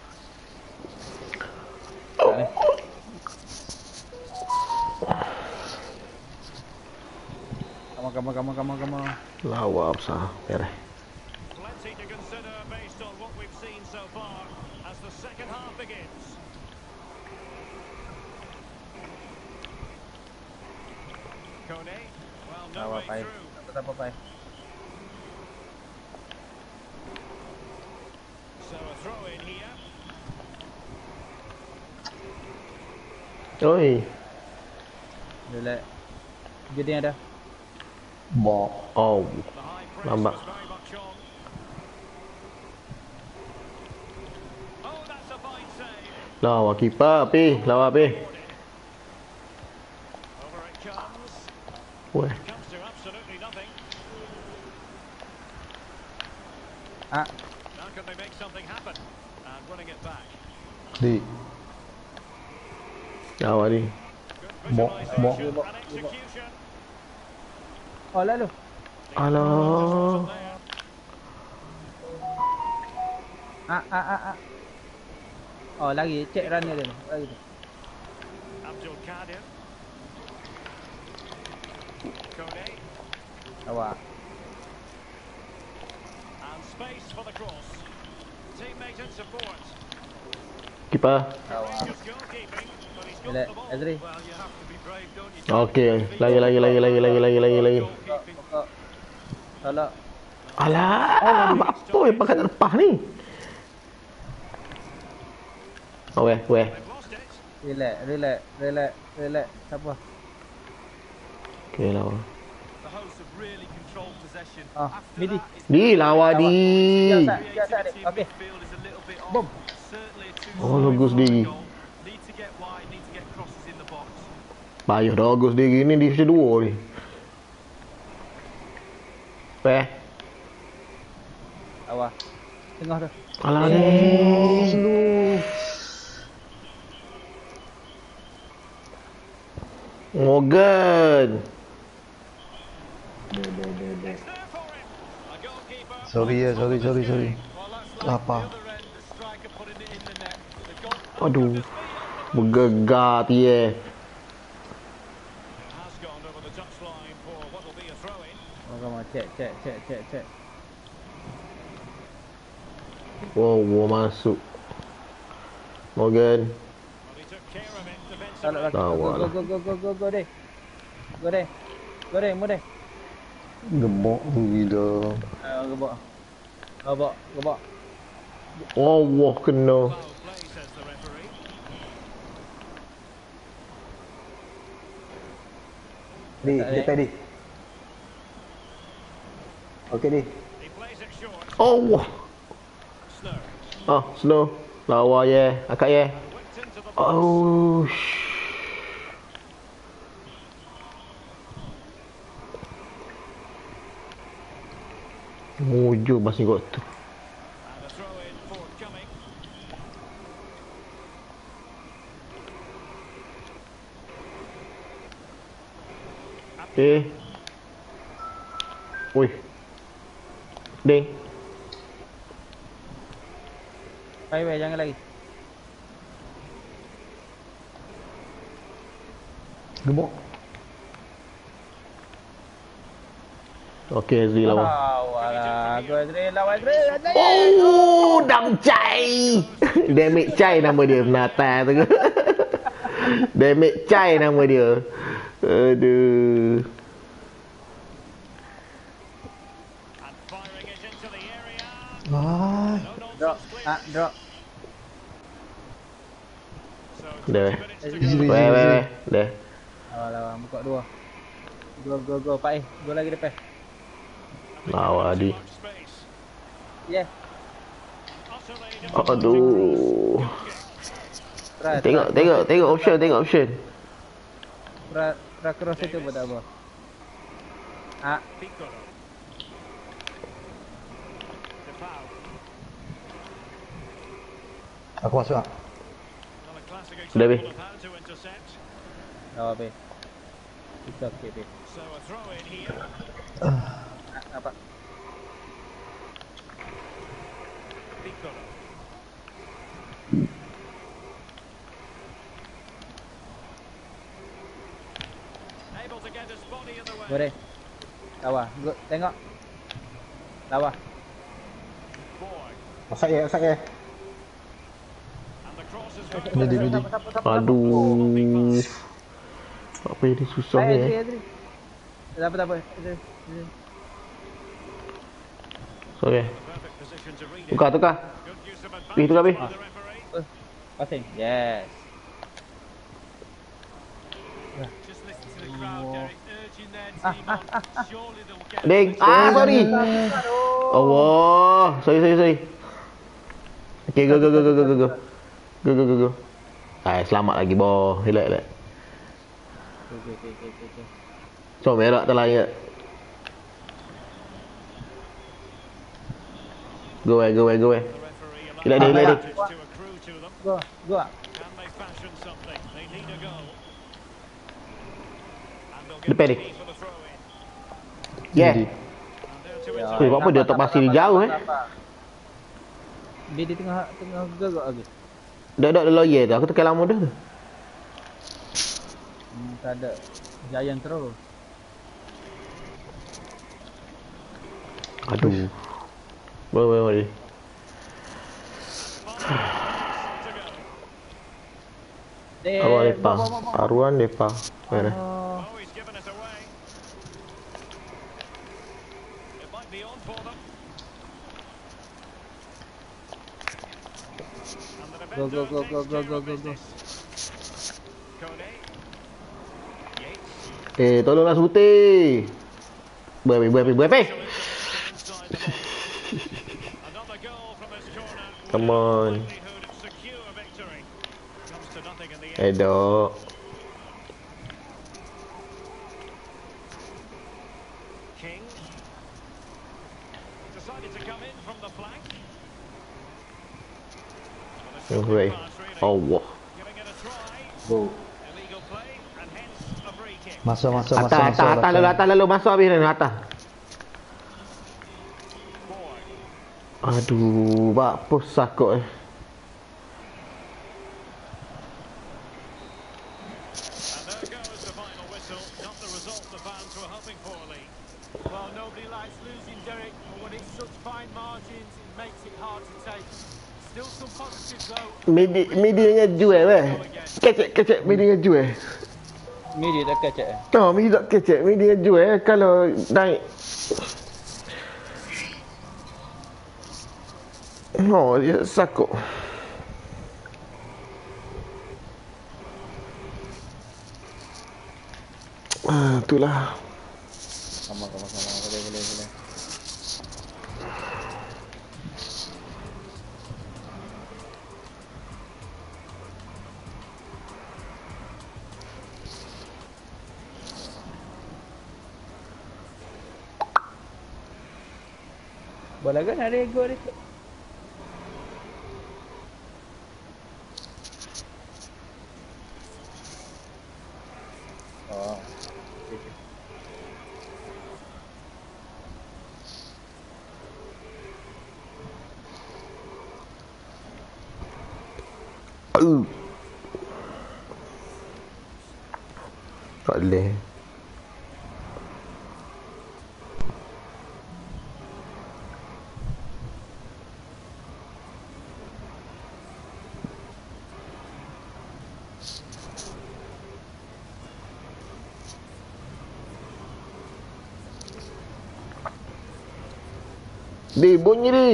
On, come on, come on, come on, come on. Lawa besar. Beres. Plenty to consider based on what we've seen so far as the second half begins. Kone, well, no Lawa, way pai. through. Pai. So a throw in here. Oi. Relax. Jadi ada. Oh. Bamba. Lawa kiper. Oh lalu. Alah. Ah, ah, ah, ah. Oh, lagi. Cek runner dia ni. Lagi tu. Abdul Kadir. Kone. Awak. And space for the cross. Teammate in support. Don't you? Okey, lagi lagi lagi lagi lagi lagi lagi lagi. Alak. Alak. Apa yang pakai terpah ni? Oh, weh, weh. Relax, relax, relax, relax. Tak apa. Okay, lah, ah, lawa. Ah, midi. Di lawa di. Okey. Bom. Oh, logus diri. Bayar dah bagus ini ni di sini dua ni. Peh. Awal. Tengah tu. Alah ni. Morgan. Sorry ya, sorry, sorry, sorry. Apa? the other end, the striker putting it in the net. The goal Aduh. Bergegar dia. Has gone over the touchline for what will be a throw-in. Oh, come on. Check, check, check, check, check. Wow, wow masuk. Morgan. Defensively. lagi. Go, go, go, go, go, go, go, deh. Go deh. Go deh, mu deh. Gebok gila. Ah, gebok. Gebok, gebok. Oh, wah kena. Di, Tak, depan di. Okey short. Oh. Ah, slow. Lawa ye, akak ye. Box. Oh, Mujur masih got tu. Forthcoming. Eh. Ui. Ding. Baik, baik, jangan lagi. Gebok. Okey, Azri lawan. Azri, lawan Azri. Azri. Oh, dam cai. Damage cai nama dia penata tu. [LAUGHS] Damage cai nama dia. Aduh. And firing it into the area. Ah, No Drop. Ah, drop. Dah. 20 minutes to Azri, go. Azri, Weh, weh, weh. Dah. Awal lawan. Buka dua. Go, go, go. Pak Eh. Go lagi depan. Lawa di. Yeah. Aduh. Try, Tengok, try. tengok, tengok option, tengok option. Try, try cross itu pun tak apa. Ah, aku masuk ah. Not a classic Sudah, Bi. example of how to intercept. lawan be. It's okay, be. So a throw in here. Ah, apa? Piccolo. Midi, midi. Aduh. Apa ini susah ni eh. Tak apa, tak apa. Sorry. read it. Tukar, tukar. Good use of Pi, tukar, Pi. advantage by the referee. Passing. Yes. Surely they'll get Ding. Ah, sorry. Allah. Sorry, sorry, sorry. Okay, go, go, go, go, go, go, go. Go, go, go, go. Ah, selamat lagi, boh. Relax, relax. Okay, okay, okay, okay, okay. So, merah tak layak. Go away, go away, go away. Relax, dia, relax, dia. advantage to accrue to them. Go, go. Depan dia. in. Yeah. Ya. Eh, apa dia tak pasti dia jauh, eh? Dia di tengah tengah gerak lagi. Dah, dah lawyer tu. Aku tekan lama dah tu. Hmm, tak ada. Giant terus. Aduh. Boleh, boleh, boleh. Eh, Awak lepa. bawa, bawa, bawa. Aruan lepa. Mana? Oh, go, go, go, go, go, go, go, go. Eh, tolonglah Suti. Buat apa, buat apa, [LAUGHS] Come on. Eh, dok. Hence a free kick. Masuk, masuk, masuk. Atas, atas, atas lalu, atas lalu. Masuk habis ni, atas. Aduh, bak pus sakut eh. Medi, medi dengan jual eh. Kecek, kecek medi dengan jual. Media tak kacak eh. Oh, medi tak kecek, medi dengan jual eh. Kalau naik. Oh, dia sakut. Ah, itulah. Sama, Bola kan ada ego dia. Oh. Uh. Tak boleh. Di bunyi di.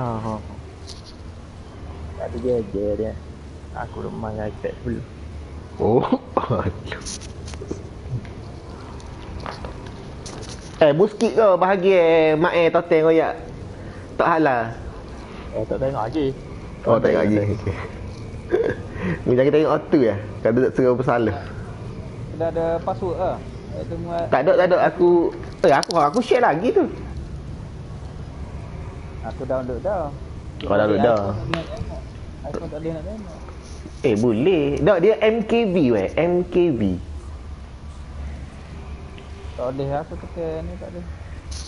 Ha ha. Tak ada jaga dia. Aku dah main iPad dulu. Oh, aduh. Eh, buskit ke bahagia mak eh toten koyak. Tak halal. Eh tak tengok lagi. Oh, tak tengok lagi. Ni jangan [LAUGHS] tengok auto ya. Kalau tak serah bersalah. Dah ada password ah. Eh Tak ada, tak ada. Aku Eh, aku aku share lagi tu. aku download dah. Kau download dah. iPhone tak boleh nak tengok. Eh, boleh. Tak, dia MKV weh. MKV. Tak boleh aku tekan ni tak boleh.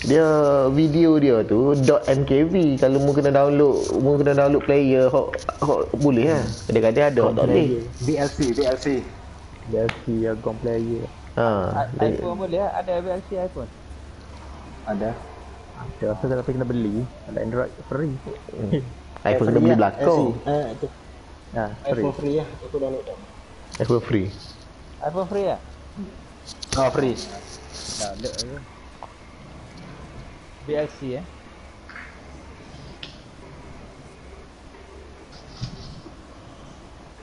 Dia video dia tu .mkv kalau mu kena download mu kena download player hok hok boleh lah. Kadang-kadang ada hok tak boleh. VLC, VLC. VLC Agong player. Ha. I- iPhone boleh ah? Ada VLC iPhone. Ada. Ada rasa tapi kena beli. Kalau Android free. [LAUGHS] iPhone kena beli belakang. Eh, itu. Ha, free. iPhone free ya. Aku download dah. iPhone free. iPhone free ah? Oh, free. Download je. VLC eh.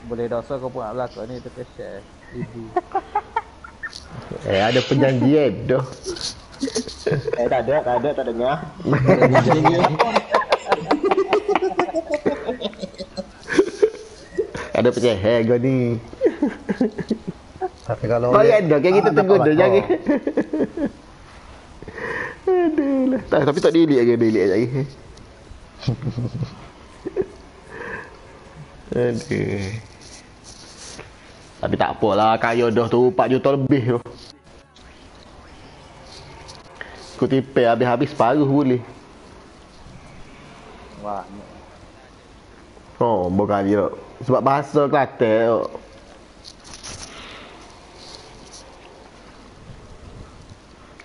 Boleh dosa kau pun belakang ni tapi share. Ibu. [LAUGHS] Eh ada perjanjian dah. Eh, tak ada, tak ada, tak dengar. ada perjanjian kau ni. Tapi kalau yang ada kan kita Ah, tegur dia belakang. jangan. Aduh lah. Tak, tapi tak delete lagi, delete lagi. Aduh. Tapi tak apalah, kaya dah tu 4 juta lebih tu. Aku tipis habis-habis separuh boleh. Wah. Oh, bukan dia. Sebab bahasa Kelantan. oh.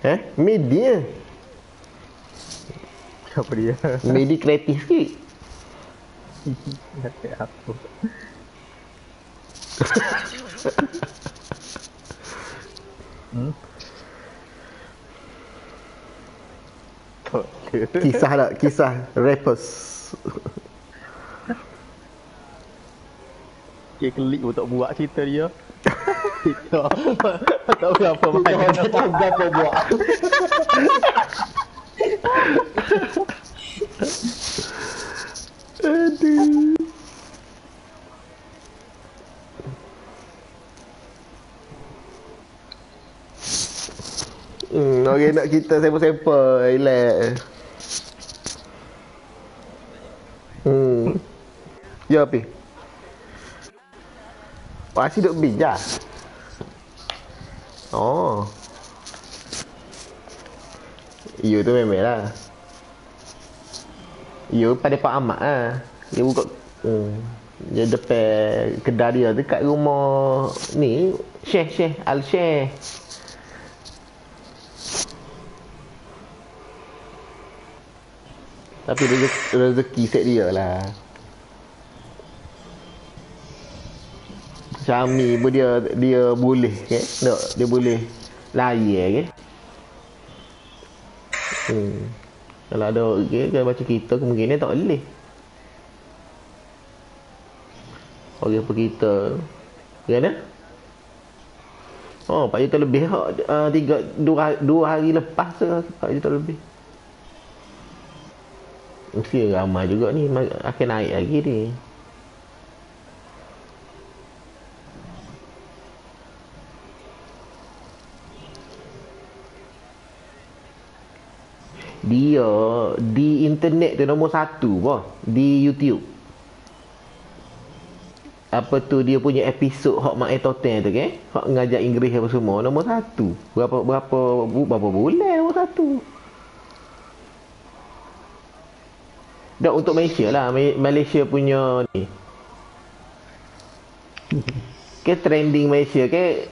Eh, media. Apa dia? Media kreatif sikit. Kata [LAUGHS] apa? hmm? Tak ada. Kisah tak? Kisah rappers. Dia klik pun tak buat cerita dia. [LAUGHS] Tak berapa banyak. Tak tahu berapa buat. Aduh. Hmm, orang nak kita sampel-sampel, relax. Hmm. Ya, Pi. Pasti duk bijak. Oh. You tu memang lah. You pada Pak Ahmad lah. Dia buka hmm. Dia depan kedai dia dekat rumah ni Syekh Syekh Al Tapi rezeki, rezeki set dia lah. Syami pun dia dia boleh ke? Tak, dia boleh layar ke? Hmm. Kalau ada okay, kalau macam kita kemungkinan tak boleh. Orang apa kita Kan Oh 4 juta lebih uh, tiga, dua, dua hari lepas tu 4 juta lebih Mesti ramai juga ni. Akan naik lagi ni. Dia di internet tu nombor satu boh Di YouTube. Apa tu dia punya episod hok mak etoten tu ke hok ngajak Inggeris apa semua nombor satu. Berapa berapa berapa bulan nombor satu Dah untuk Malaysia lah Malaysia punya ni ke trending Malaysia ke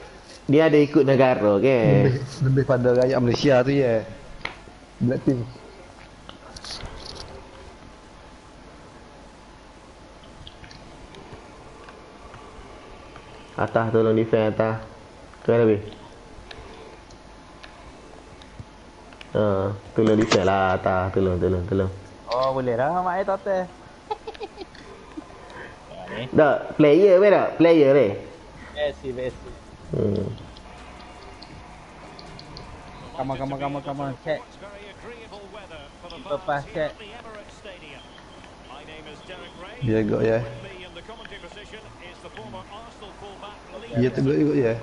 dia ada ikut negara ke Lebih, lebih pada rakyat Malaysia tu ya. Blackpink. Atas tolong defend atas. Tu kan lebih. Ha, tolong defend lah atas. Tolong, tolong, tolong. Oh boleh lah mak air total. Tak, [LAUGHS] player ke tak? Player ni. Besi besi. Hmm. Come on come on come on come on check. Lepas Stadium. My name is Derek Ray. Ya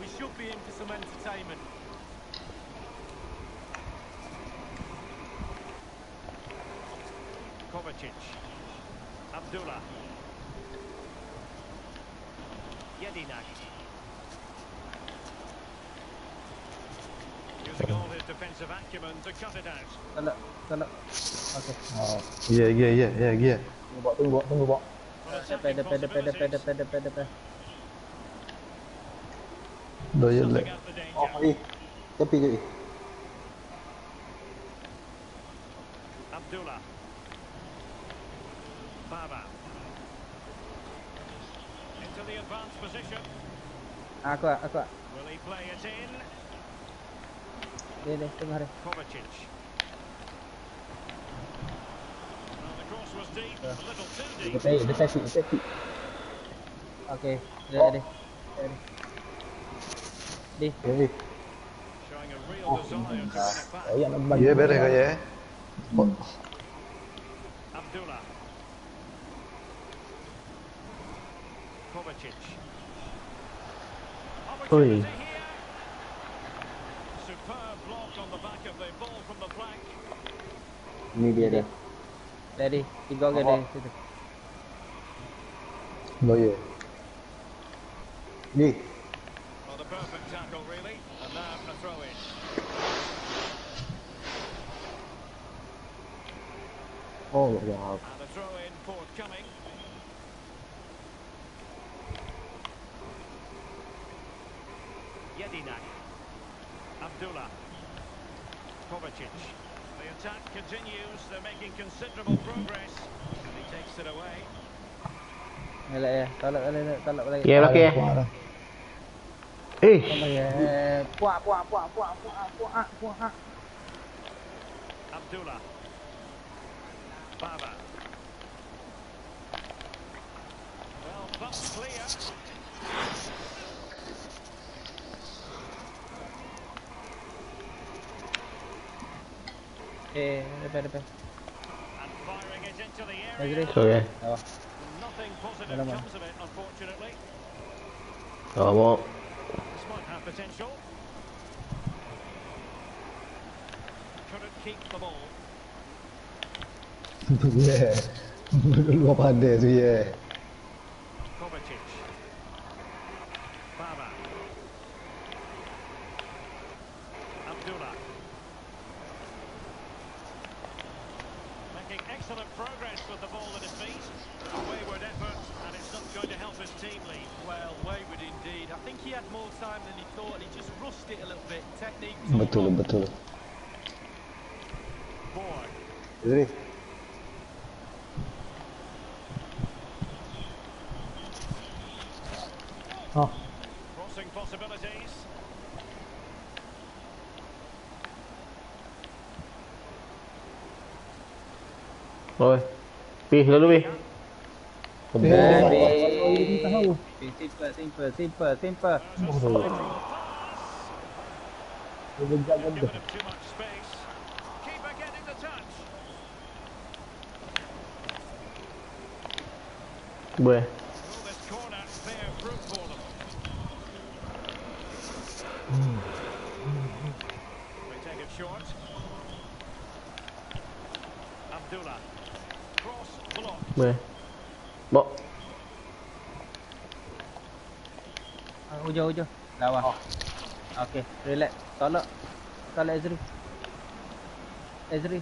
we should be in for some entertainment. Kovacic. Abdullah. Jedinak. Using all his defensive acumen to cut it out. Salah salah. Okey. Oh. Ya ya ya ya ya. Tunggu tunggu tunggu bok. Well, Depan attacking depan depan depan possibilities. depan depan depan. Do ya Sussing lek. danger. eh. Tapi je. Abdullah. Baba. Into the advanced position. Aku ah, aku. ah. Will he play it in? Dia dia tengah dia. Kovacic. Well, the cross was deep, a little too Dia deep. pay, dia sesi, dia sesi. Okey, dia ada. Dia ada. Di. Eh. Showing a real desire to win it back. Oh, ya nak bagi. Ya beres ya. Oh. Abdullah. Kovacic. Oi. Superb block on the back of the ball from the flank. Ni dia dia. Jadi, tiga orang dia situ. Do ya. Ni. Well, the perfect tackle, really. And now a throw in. Oh, ya. And a throw in forthcoming. Ya. Tolak tolak tolak lagi. Ya, belakang ya. Kuat lah. Eh, Eh, puak puak puak puak puak puak puak. Abdullah. Baba. Well, but clear. Eh, depan depan. And firing it into the Lagi area. dia. sorry eh. Oh. Nothing positive Alamak. comes of it, unfortunately. Oh, mau. This might have potential. Couldn't keep the ball. Tu yeah. Luar pandai tu yeah. Kovacic. Baba. Abdullah. Making excellent progress with the ball at his feet. A wayward effort, and it's not going to help his team lead. Well, wayward indeed. I think he had more time than he thought. He just rushed it a little bit. Technique was all Betul wrong. betul. Boy. Sini. Crossing possibilities. Oi. Pi, lalu pi. Simple, simple, simple, simple. Given him too much space. Keeper getting the touch. Boleh. Oh, this corner, fair fruit for them. They take it short. Abdullah. Cross blocked. Boleh. Bok. Ah, Hujung hujung. Lawan. Okey, relax. Tolak. Tolak Ezri. Ezri.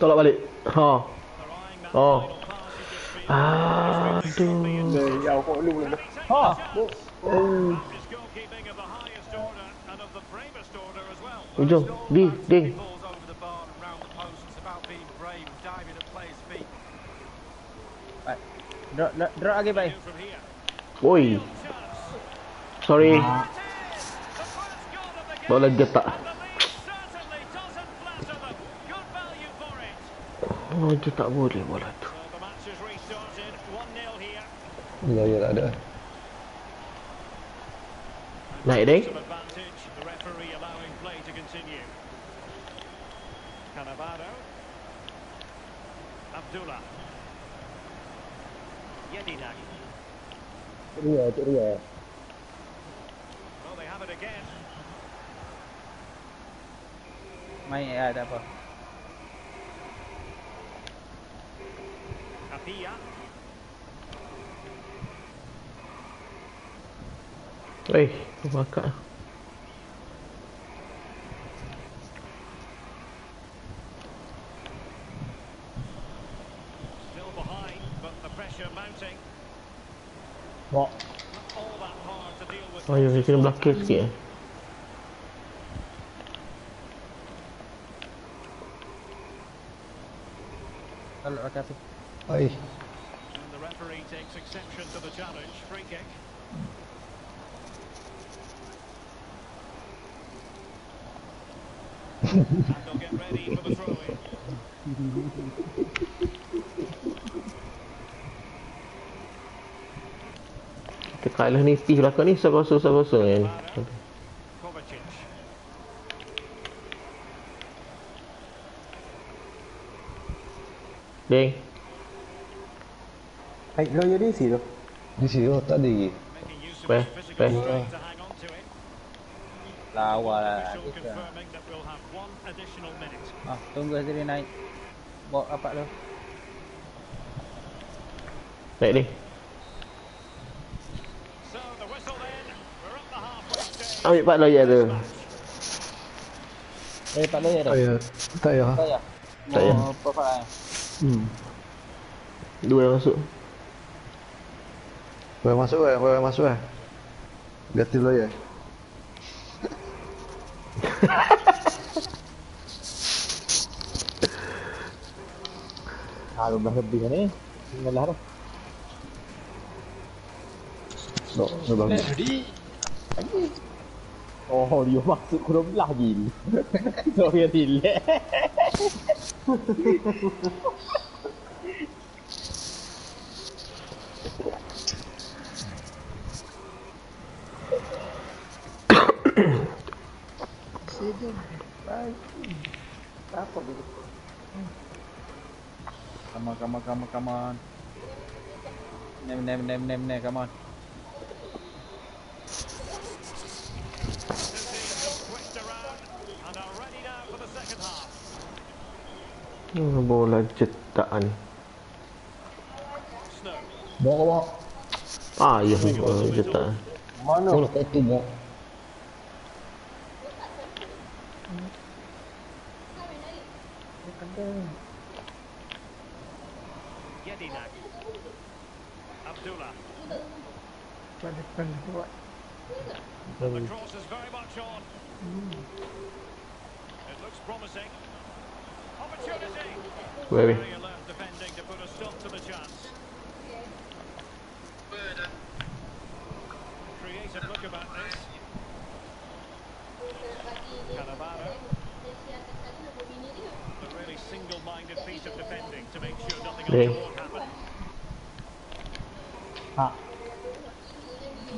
Tolak balik. Ha. Oh. Aduh. He's goalkeeping of the highest order and of the bravest order as well. Hujung. Di, ding. Drop lagi baik. From here. Oi. Chance. Sorry. Bola getak. Oh, dia tak boleh bola tu. Well, the match has restarted. 1-0 here. Ya ya tak ada. Naik ding. Some advantage. The referee allowing play to continue. Cannavaro. Abdullah. Yedinak. Ria, tu Ria. Well, they have it again. Main ya, tak apa. Apia. Eh, bakar. Still with. Ya, dia kena belakang sikit eh. Tolak pakai api. Ai. And the referee takes exception to the challenge. Free kick. [LAUGHS] and they'll get ready for the throw [LAUGHS] lagi. Making use of Where? his physical Where? strength to hang on to it. Lawa lah. Official Kita. confirming that we'll have one additional minute. Ah, tunggu Ezri naik. Bawa kapak tu. Naik ding So the whistle then. We're up the halfway stage. Ambil part lawyer tu Eh, Pak Lawyer dah. Tak ya. Tak ya. Tak ya. Tak ya. Mau Perfect eh. Hmm. Dua yang masuk Boleh masuk eh, boleh masuk eh. Ganti dulu ya. Ah, 12 lebih ni. Tinggal dah. Dok, Oh, dia masuk kurang belah gila. So, dia relax. Come on, come on, come on, come on. Nem, nem, nem, nem, come on. Switched around and are ready now for the second half. Hmm, Bola cetakan. Snow. Bawa bawa. Ah, ya, bola cetakan. Mana? Bola kat tu bawa. Jedinak. Abdullah. The cross is very much on. It looks promising. Opportunity. Where we? Very alert defending to put a stop to the chance. Creative look about this. Cannavaro. A really single-minded piece of defending to make sure nothing Ding. untoward happened. Ha.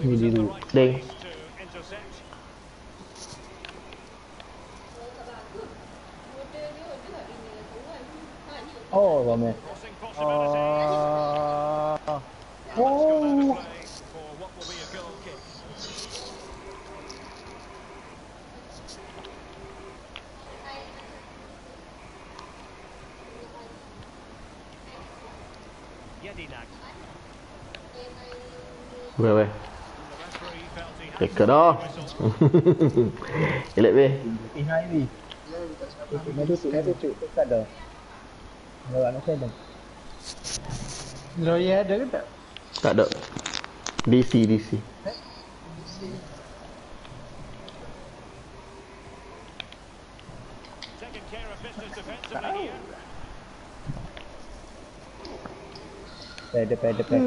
He was in the Ding. right Ding. place to intercept. Oh, ramai. Crossing possibilities. Oh. And it's gone out of play for what will be a goal kick. Jedinak. Where, where? The referee felt he had Dekat to dah. [LAUGHS] Elak weh. Pihai ni. Madu tu, madu tu. Tak ada. Anak saya ada. Lawyer ada ke tak? Tak ada. DC, DC. Here. Pad, pad, pad.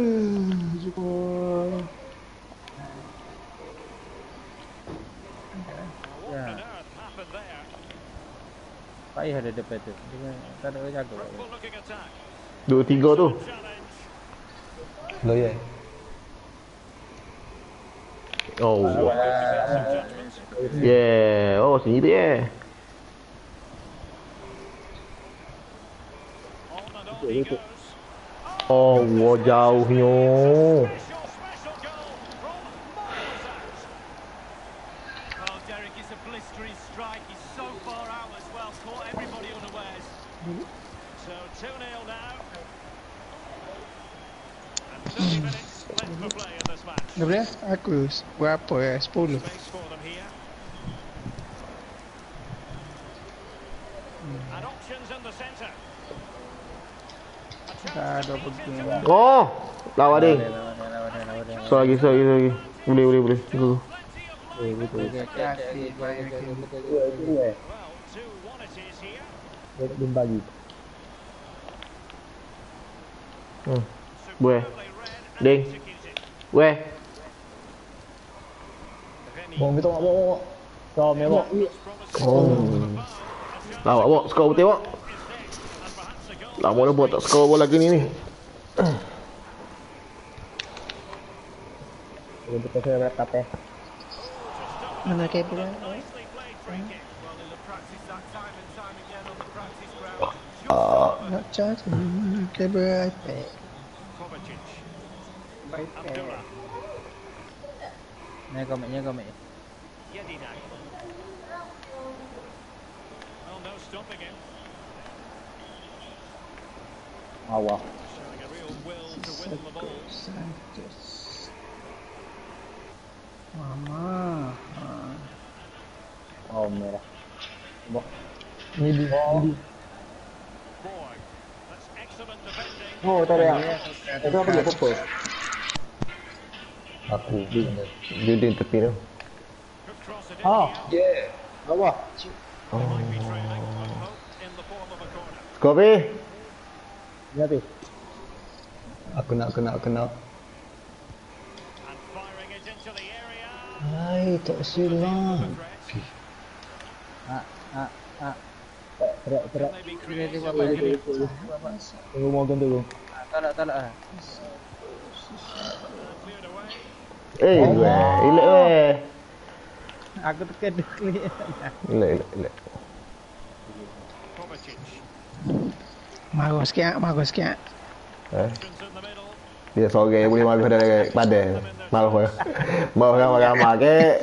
What on earth happened there? Payah ada depan tu. Dia tak ada orang jaga. Dua tiga tu. Lawyer. Oh. Yeah. Oh, eh. On he goes. Oh, wah jauhnya. Special, special goal from miles out. Oh, Derek, it's a blistering strike. He's so far out as well. Caught everybody unawares. So 2 0 now. And 30 minutes left for play in this match. Sebenarnya aku berapa ya? 10 Space for them here. And options in the centre. A chance Tak ada to ease into begini. the Oh. Lawa Lawan dia, lawan dia, lawan dia, lawan dia. So lagi, so lagi, so lagi. Boleh, boleh, boleh. Go. of Eh, betul. Terima kasih banyak Dua, dua well, 2 1 it is here. Dia belum bagi. Hmm. Boleh. Ding. executed. Weh. Bawa kita bawa, bawa, bawa. Kau mewah. looks promising. Oh. Lawak bawa skor tengok. And perhaps a goal. Lama dah buat tak skor bola gini ni. Dia betul saya berat eh. Mana Nicely played free kick. Well, he'll have practiced nha con mẹ nha con mẹ. Oh wow. Mama. Oh mira. Midi, midi. Oh, todavía. Esto va a pedir poco. Aku Building tepi tu Oh Yeah Bawah Oh Skor habis Ya habis Aku nak kena kena Hai tak silang Ah, ah, ah. Terak, terak. Ini dia Tak apa? tak dia Eh, weh, elok weh. Eh. Aku tekan dia klik. Elok, elok, Marah sikit, marah sikit. Eh? Dia sore boleh marah pada pada. Malu, ke? Marah ke marah ramah? Eh.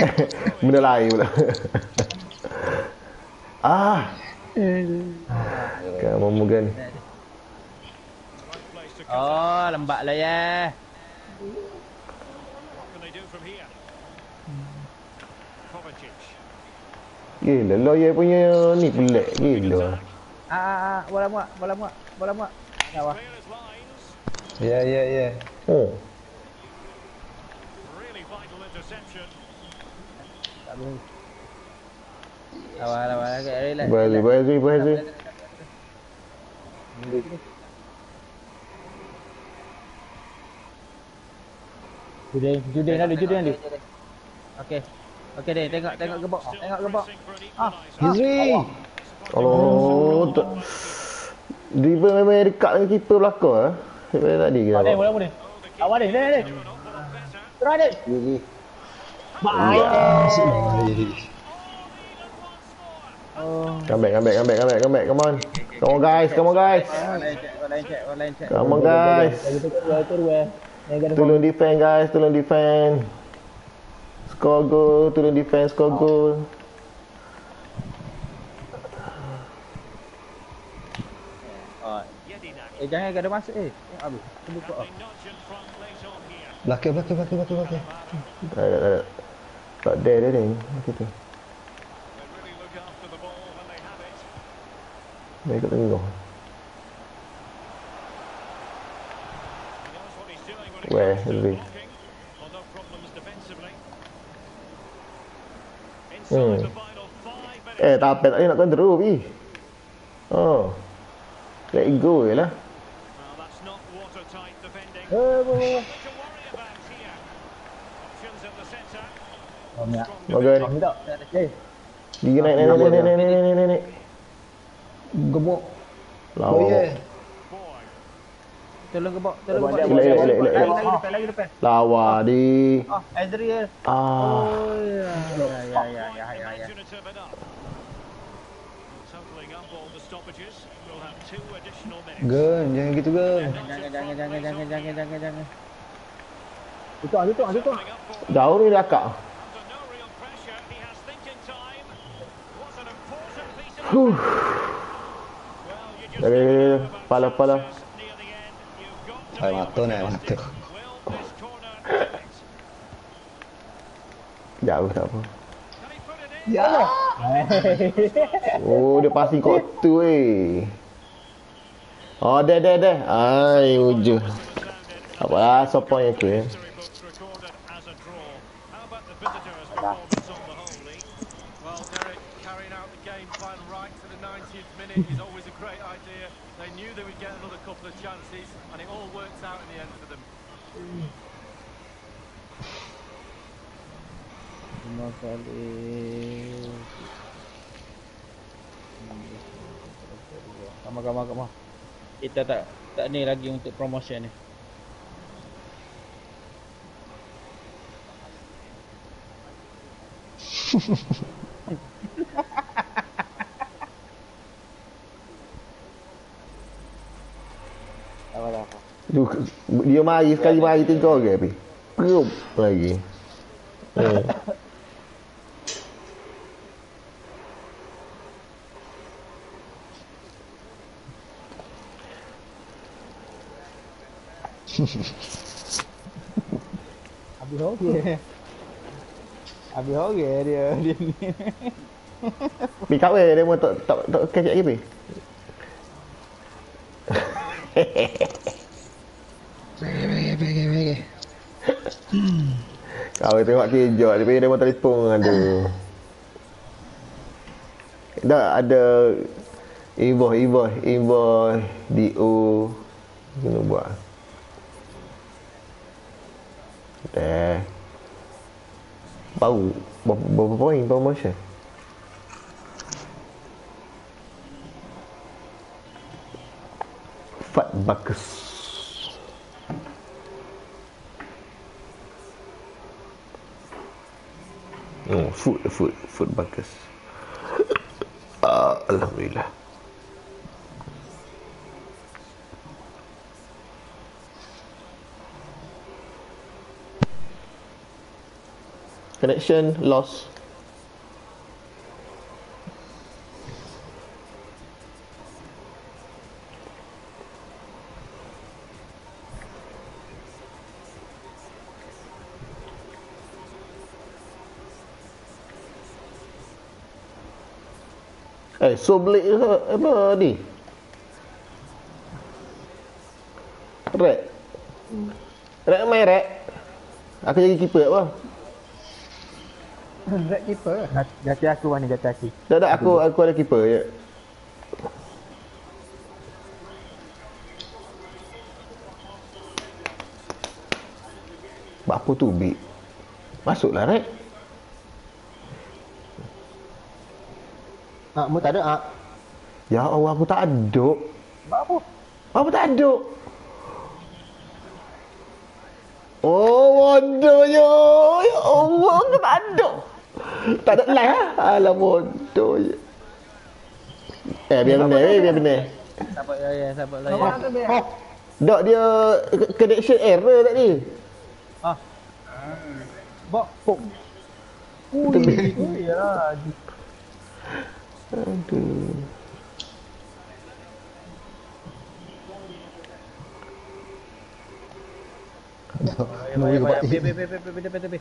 Benda lain pula. ah. Kau mau. Oh, lembak lah ya. Gila, lawyer punya ni pelik. Gila. Ah, ah, ah. bola muak, bola muak, bola muak. As lines. Ya, ya, ya. Oh. Really vital interception. Tak boleh. Awal, awal. Okay, relax. Bahasa, bahasa, bahasa. Judin, Judin ada, Judin ada. Okey. Okey deh, tengok tengok gebok. Tengok gebok. Ah, Hizri. Kalau oh. Dribble memang dekat dengan keeper belakang ah. eh. Sebab tadi ke? Boleh, boleh, boleh. Awak deh, deh, deh. Terus deh. Hizri. Baik. Ya. Oh. Come back, come back, come back, come back, come back, Come on. Come on guys, come on guys. Come on guys. Tolong defend guys, tolong defend. Score goal, tolong defend, score goal. Oh. Jedinak. Eh jangan ada masuk eh. Tengok habis. Tunggu kau. Belakang, belakang, belakang, belakang, belakang. Tak ada, tak ada. Tak ada dia ni. Macam tu. They really look after the ball when they have it. Dia ikut tengok. He knows what he's doing when it Where comes to is he? blocking. Well, no problems defensively. Inside Hmm. Eh, tak apa. Tak nak control, Pi. Oh. Let it go je lah. The centre. Oh. Eh, Gigi naik, naik, naik, naik, naik, naik, naik, naik, gemuk. Lawa. Tolong ke bawah. Tolong ke bawah. Elok, elok, elok. Lagi depan, lagi depan. Lawa, di. Oh, Adriel. Ah. Oh, ya, ya, ya, ya, ya, ya, Gun, jangan gitu, Gun. Jangan, jangan, jangan, jangan, jangan, jangan. jangan. itu, itu, itu. Daur ni lakak. Huh. Dari pala-pala. Me mató, me mató. Ya, aku tak apa. Ya! Oh, dia passing kot tu eh. Oh, dah, dah, dah. Ay, wujud. Apa lah, so point eh. Yeah. Kali. Kamu, kamu, kamu. Kita tak tak ni lagi untuk promotion ni. Apa, apa. Dia mari sekali mari tiga orang api. Perup lagi. Hmm. [LAUGHS] Habis okey. Habis okey dia dia ni. Pi kat weh dia mau tak tak tak kecek lagi pi. Bagi, bagi, bagi, bagi. Kau tengok kejap dia dia mau telefon tu. Dah ada invoice invoice invoice DO kena buat. Eh. Bau. Berapa poin bau macam? Fat bagus, Oh, food, food, food bagus. Uh, [LAUGHS] ah, Alhamdulillah. Connection lost. Eh, so beli apa ni? Rek. Rek main rek. Aku jadi keeper apa? Red keeper lah. Jati aku mana jati aku. Tak tak aku aku ada keeper je. Buat apa tu Big? Masuklah Rek. Ah, mu tak ada ah. Ya Allah aku tak ada. Apa? Apa tak ada? Oh bodohnya. Ya Allah aku tak ada. Tak ada live ah. Alah bodoh je. Eh biar benar eh biar benar. Sabar ya ya, sabar lah Oh, ya. oh. Dok dia connection error tadi. Ah. Bok pok. Ui, ui ya. Aduh. Ya, ya, be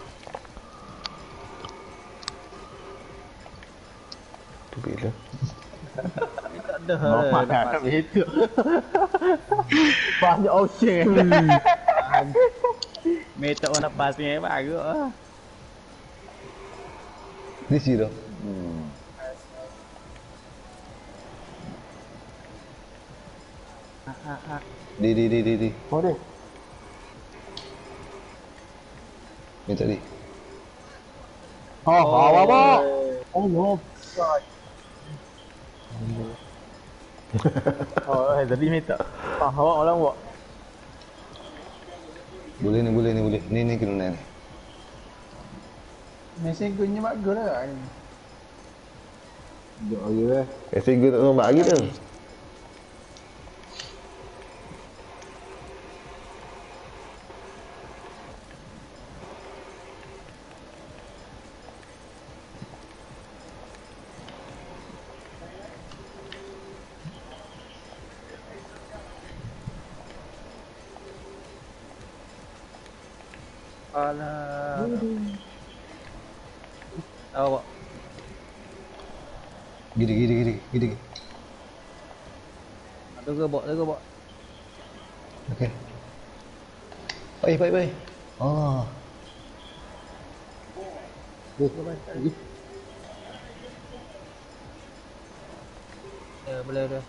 bila. Tak ada. Tak begitu. [LAUGHS] Banyak option. [LAUGHS] Meta orang pasing eh bagus ah. Di sini dah. Di di di di di. Oh deh. Ni tadi. Oh, awak apa? Oh, no. Oh, oh, eh, tadi ni tak ah, awak orang buat. Boleh ni, boleh ni, boleh. Ni ni kena ni. Mesin gunnya bagus lah. Jok ayo eh. Mesin gun tak nombak lagi tu. Gini gini gini gini. Tu ke bok, tu ke bok. Okey. Baik baik baik. Oh. Ya, boleh dah.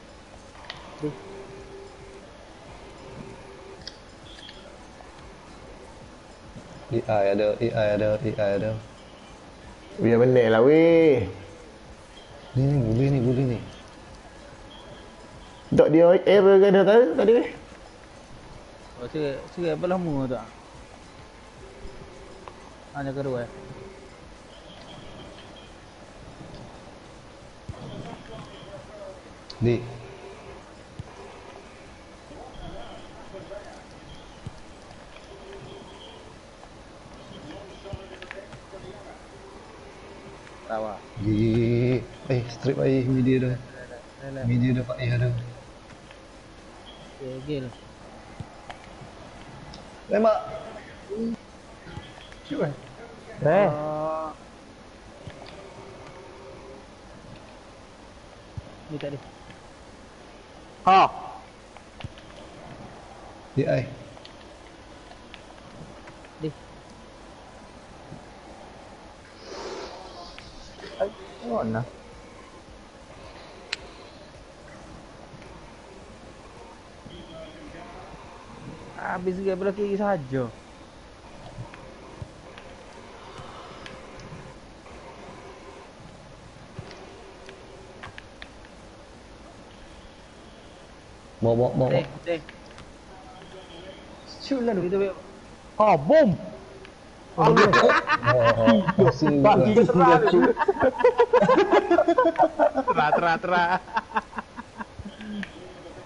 AI ada, AI ada, AI ada. Biar benar lah weh. Ni ni boleh ni boleh ni. Dok dia error ke dah tadi tadi weh. Oh, saya saya apa lama tu? Hanya kedua eh. Di. Tawa. Gigi. Eh, Faih, strip air media dah. Media dah Faih ada. Okey, gil Lemak Cuba Eh? Ni tak ada. Ha? Di air Oh, no. Habis dia belah kiri saja. Bawa bawa bawa. Deh, deh. Shoot lah tu. Kita be- Ha, bom. Oh, Bagi serah tu. Terah, terah, terah.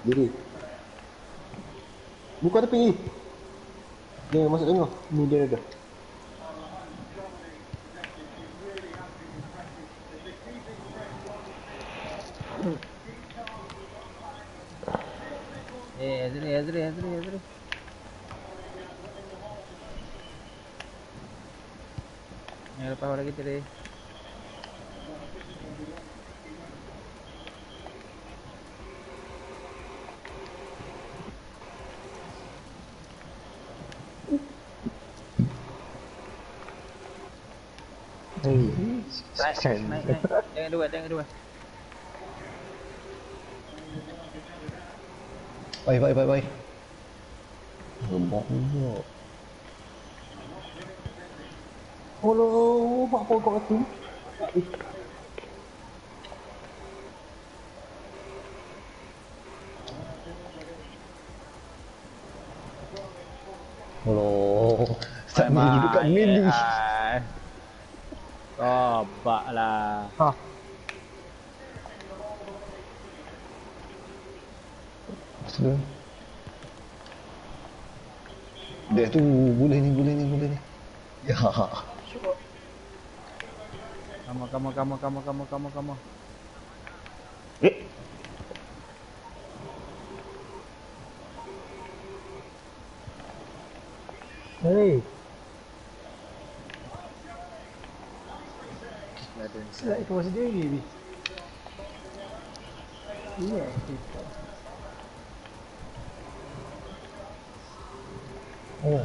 Diri. Buka tepi ni. Dia masuk tengah. Ni dia ada. Eh, Azri, Azri, Azri, Azri. Yang lepas orang kita deh. Hei. Naik, naik, naik. Jangan dua, jangan dua. Baik baik baik baik. Rembak ni. Oh, apa kau tu? Allah. Start ni hidup kat mini. Tobak lah. Sudah. Dia tu boleh ni boleh ni boleh ni. Ya. Kamu, kamu, kamu, kamu, kamu. Eh. Hei. Selak kau sendiri ni. Iya, kita. Oh.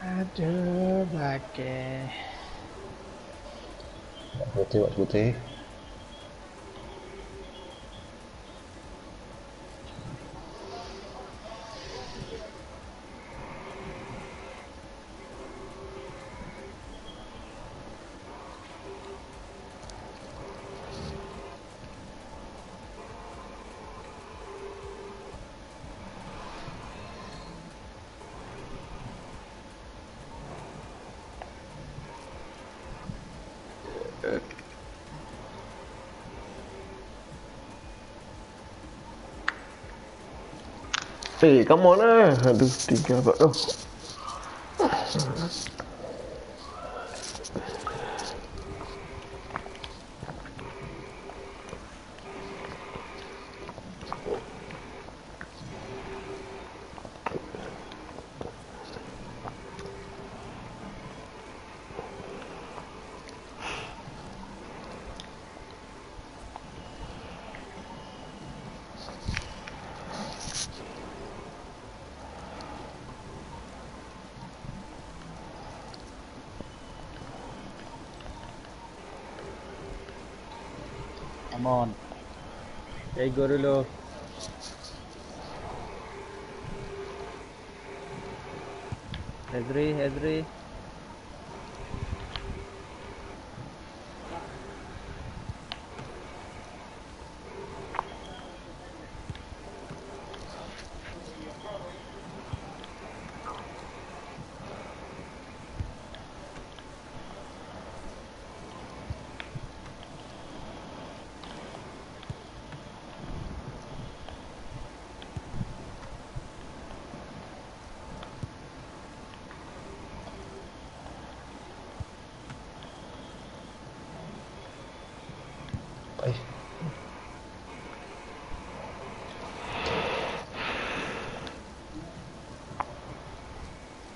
Aduh, pakai. Putih buat putih. Eh, come on lah. Aduh, tiga apa tu. On. Hey, dulu. Ezri, Ezri.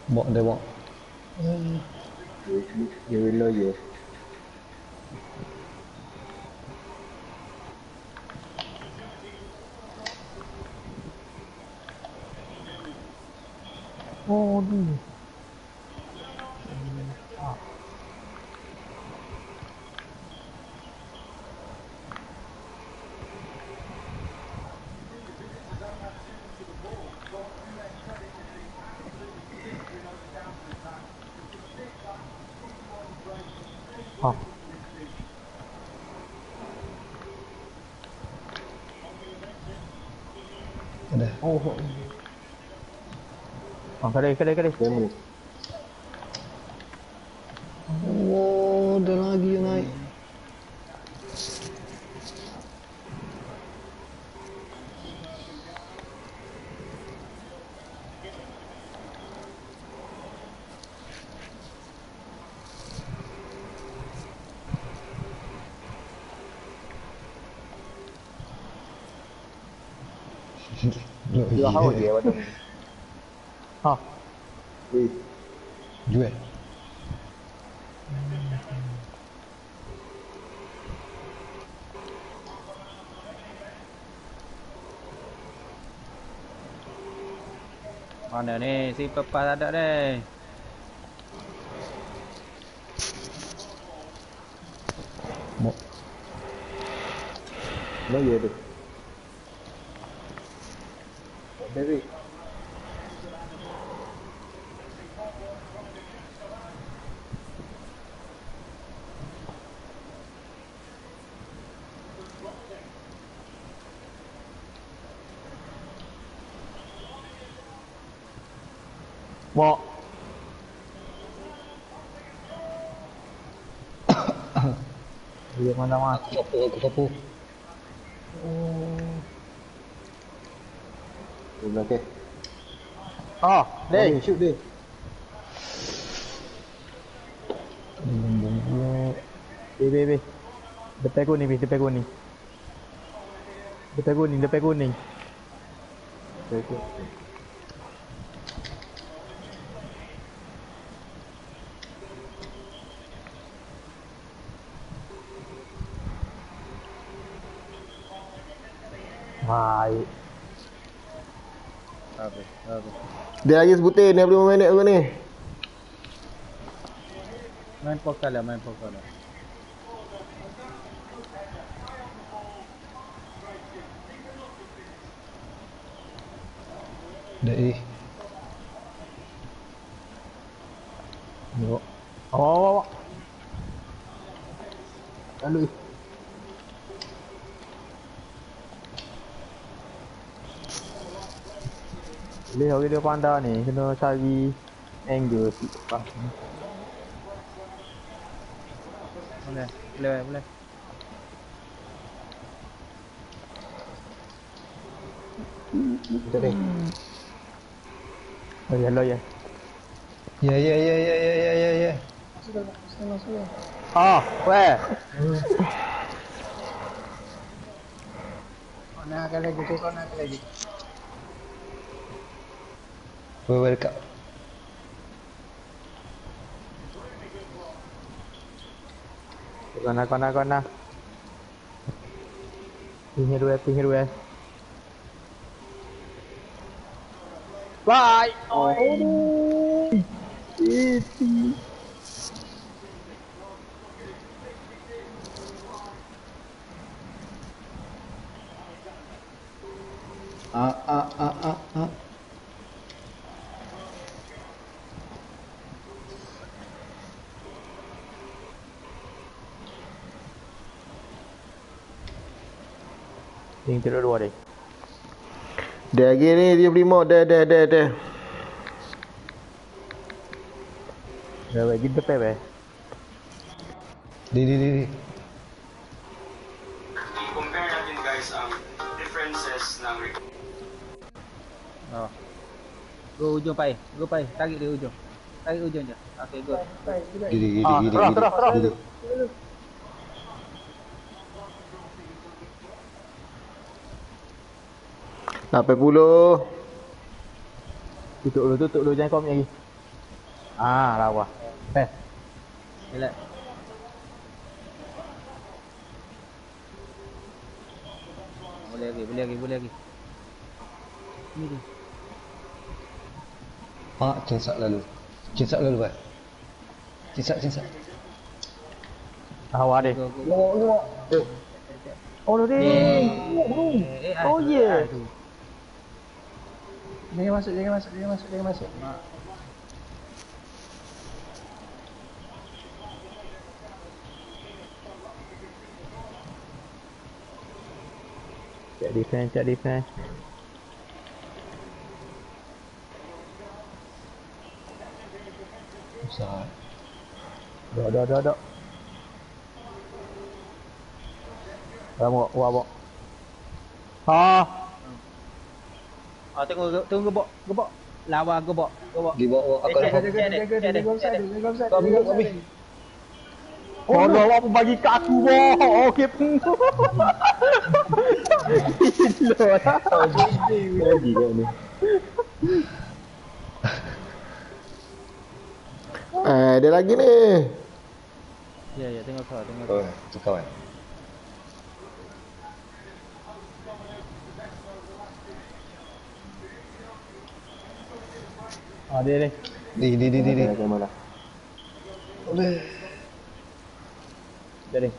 What they want? You will know you. Oh, dude. Oh, kedai, kedai, kedai. oh, ada lagi yang naik. [LAUGHS] Dua haus dia waktu ni. Ha. Jual. Mana ni? Si pepas ada ni. Mau. Mana ya tu? Mau. Mati. Sapu aku sapu. Okey. Oh, deh. shoot dia. Bumbung Be, be, be. Depan kuning, be. Depan kuning. Depan kuning, depan kuning. Baik. Habis, habis. Dia lagi sebutin 25 minit aku ni. Main pokal lah, main pokal lah. Dah eh. Yo. Oh, oh, oh. Lalu. Dia pandai ni, kena cari angle sikit. Boleh, boleh, boleh. Jadi. Oh ya, lo ya. Ya ya ya ya ya ya ya ya. Ah, weh. Kau nak akan lagi tu, kau nak lagi. Wei wei dekat. Kona, kona, kona. Pinggir dua, pinggir dua. Bye. Oh. Ah ah ah ah ah. Pinggir dua. Dia lagi ni dia beli mod dah dah dah dah. Dah bagi depan weh. Di di di di. compare natin guys ang differences ng Oh. Go ujung pai, go pai, tarik dia ujung. Tarik ujung je. Okey, go. Di di di Ah, di di. terus, terus, terus. di, di. Lapan puluh. Tutup dulu, tutup dulu jangan komit lagi. Ah, lawa. Eh. Relax. Boleh lagi, boleh lagi, boleh lagi. Ni dia. Pak, cinsak lalu. Cinsak lalu, Pak. Cinsak, cinsak. Awak deh. Lewak, lewak. Oh, deh. Oh, ya. Jangan masuk, jangan masuk, jangan masuk, jangan masuk. Cek defense, cek defense. Susah. Dok, dok, dok, dok. Kamu, wah, bok. Ah, tengok, tengok gebok, gebok. Lawa gebok, gebok. Di bawah aku Eh, Jaga, jaga, jaga, jaga offside, jaga offside, jaga offside. Oh, no. apa bagi kat aku, bok. Okey. Gila lah. Lagi kat ni. Eh, ada lagi ni. Ya, ya, tengok kau, tengok Oh, kau. tu Ah, dia dia. Di, di, di, di, di. Dia dia.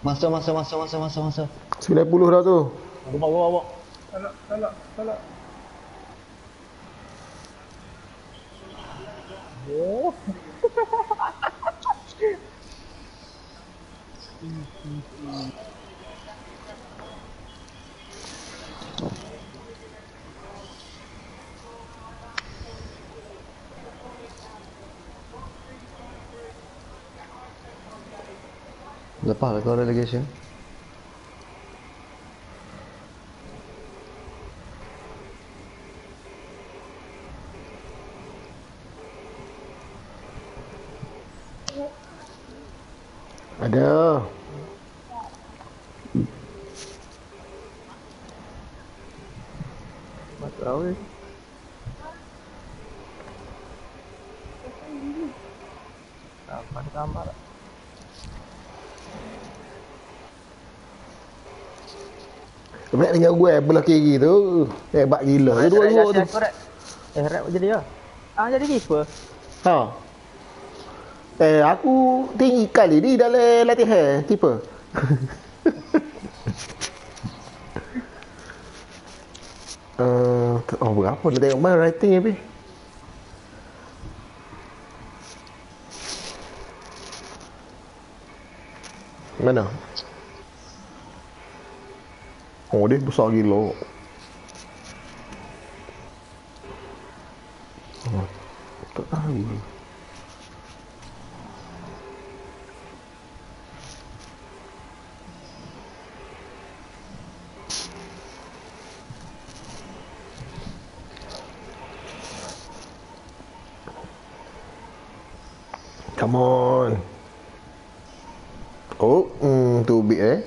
Masuk, masuk, masuk, masuk, masuk, masuk. 90 dah tu. Gebok, gebok, gebok. Tolak, tolak, tolak. Oh. [LAUGHS] lah kau relegation. Ada. Masuk awal. Apa ada gambar? Sebenarnya dengan gue belah kiri tu. Hebat gila. Dia dua-dua tu. Eh, rap jadi ya. Ah, jadi keeper. Ha. Eh, aku tinggi kali ni dalam latihan keeper. Uh, [LAUGHS] oh berapa nak tengok mana rating habis Mana? Oh dia besar gila oh, Tak tahu Come on. Oh, hmm, tu big eh.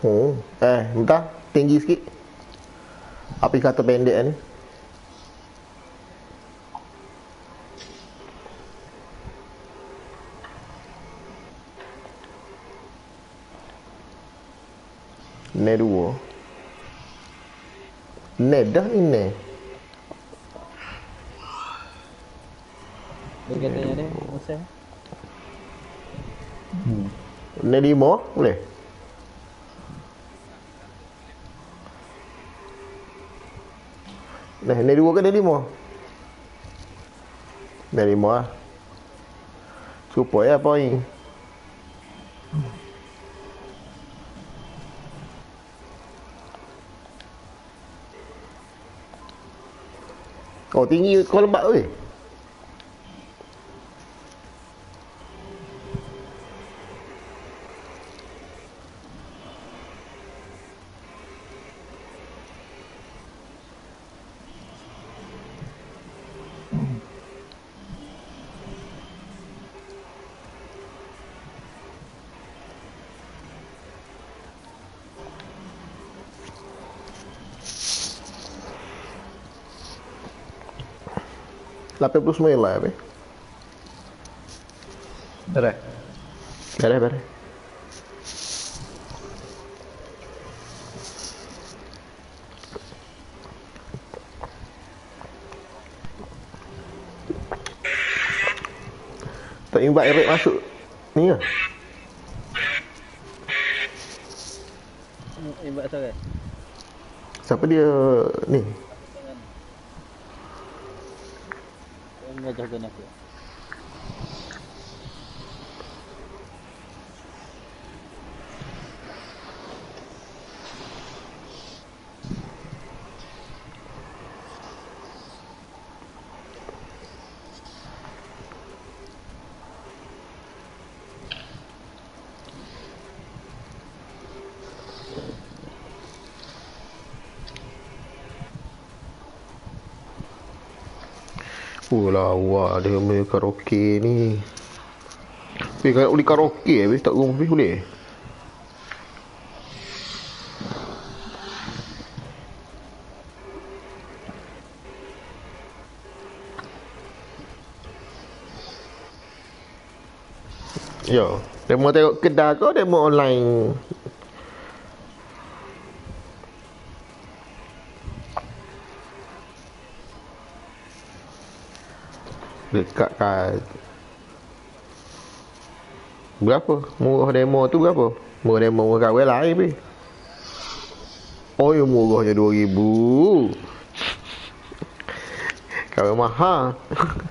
Oh, eh, entah tinggi sikit. Apa kata pendek ni? Ne dua. Ne dah ni ne. Dia katanya dia, Musa. Ne lima boleh? Nah, ne dua ke ne lima? Ne lima lah. Supaya poin. Oh tinggi kau lembab weh. Apa plus main lah, apa? berai berai berai Tak imbat Eric masuk ni ke? Imbat siapa? Siapa dia ni? Yang mengajarkan aku. Oh lawa dia punya karaoke ni. Weh kalau boleh karaoke weh tak rumah weh boleh. Dia mau tengok kedai kau dia mau online. Dekat kat Berapa? Murah demo tu berapa? Murah demo murah kawin lain pi. Oh, yang murahnya 2000. Kawin mahal.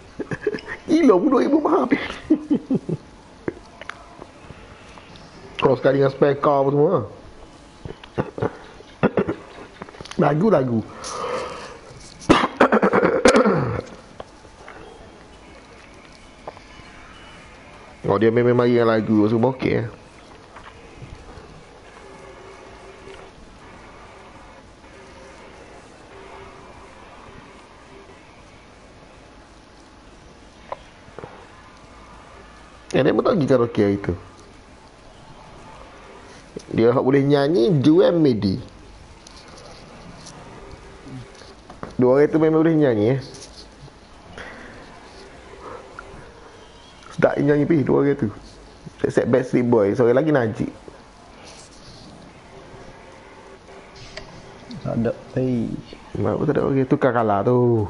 [LAUGHS] Gila pun 2000 mahal pi. [LAUGHS] Kau sekali dengan spare car apa semua. [COUGHS] Lagu-lagu. Dia memang mari dengan lagu semua okey. eh. Eh, dia pun tak pergi karaoke hari tu. Dia hak boleh nyanyi Juan Medi. Dua orang tu memang boleh nyanyi eh. Sedap nyanyi pi dua orang tu. Except Backstreet Boy, seorang lagi Najib. Tak ada. Hei. Mak tak ada orang tu kalah tu.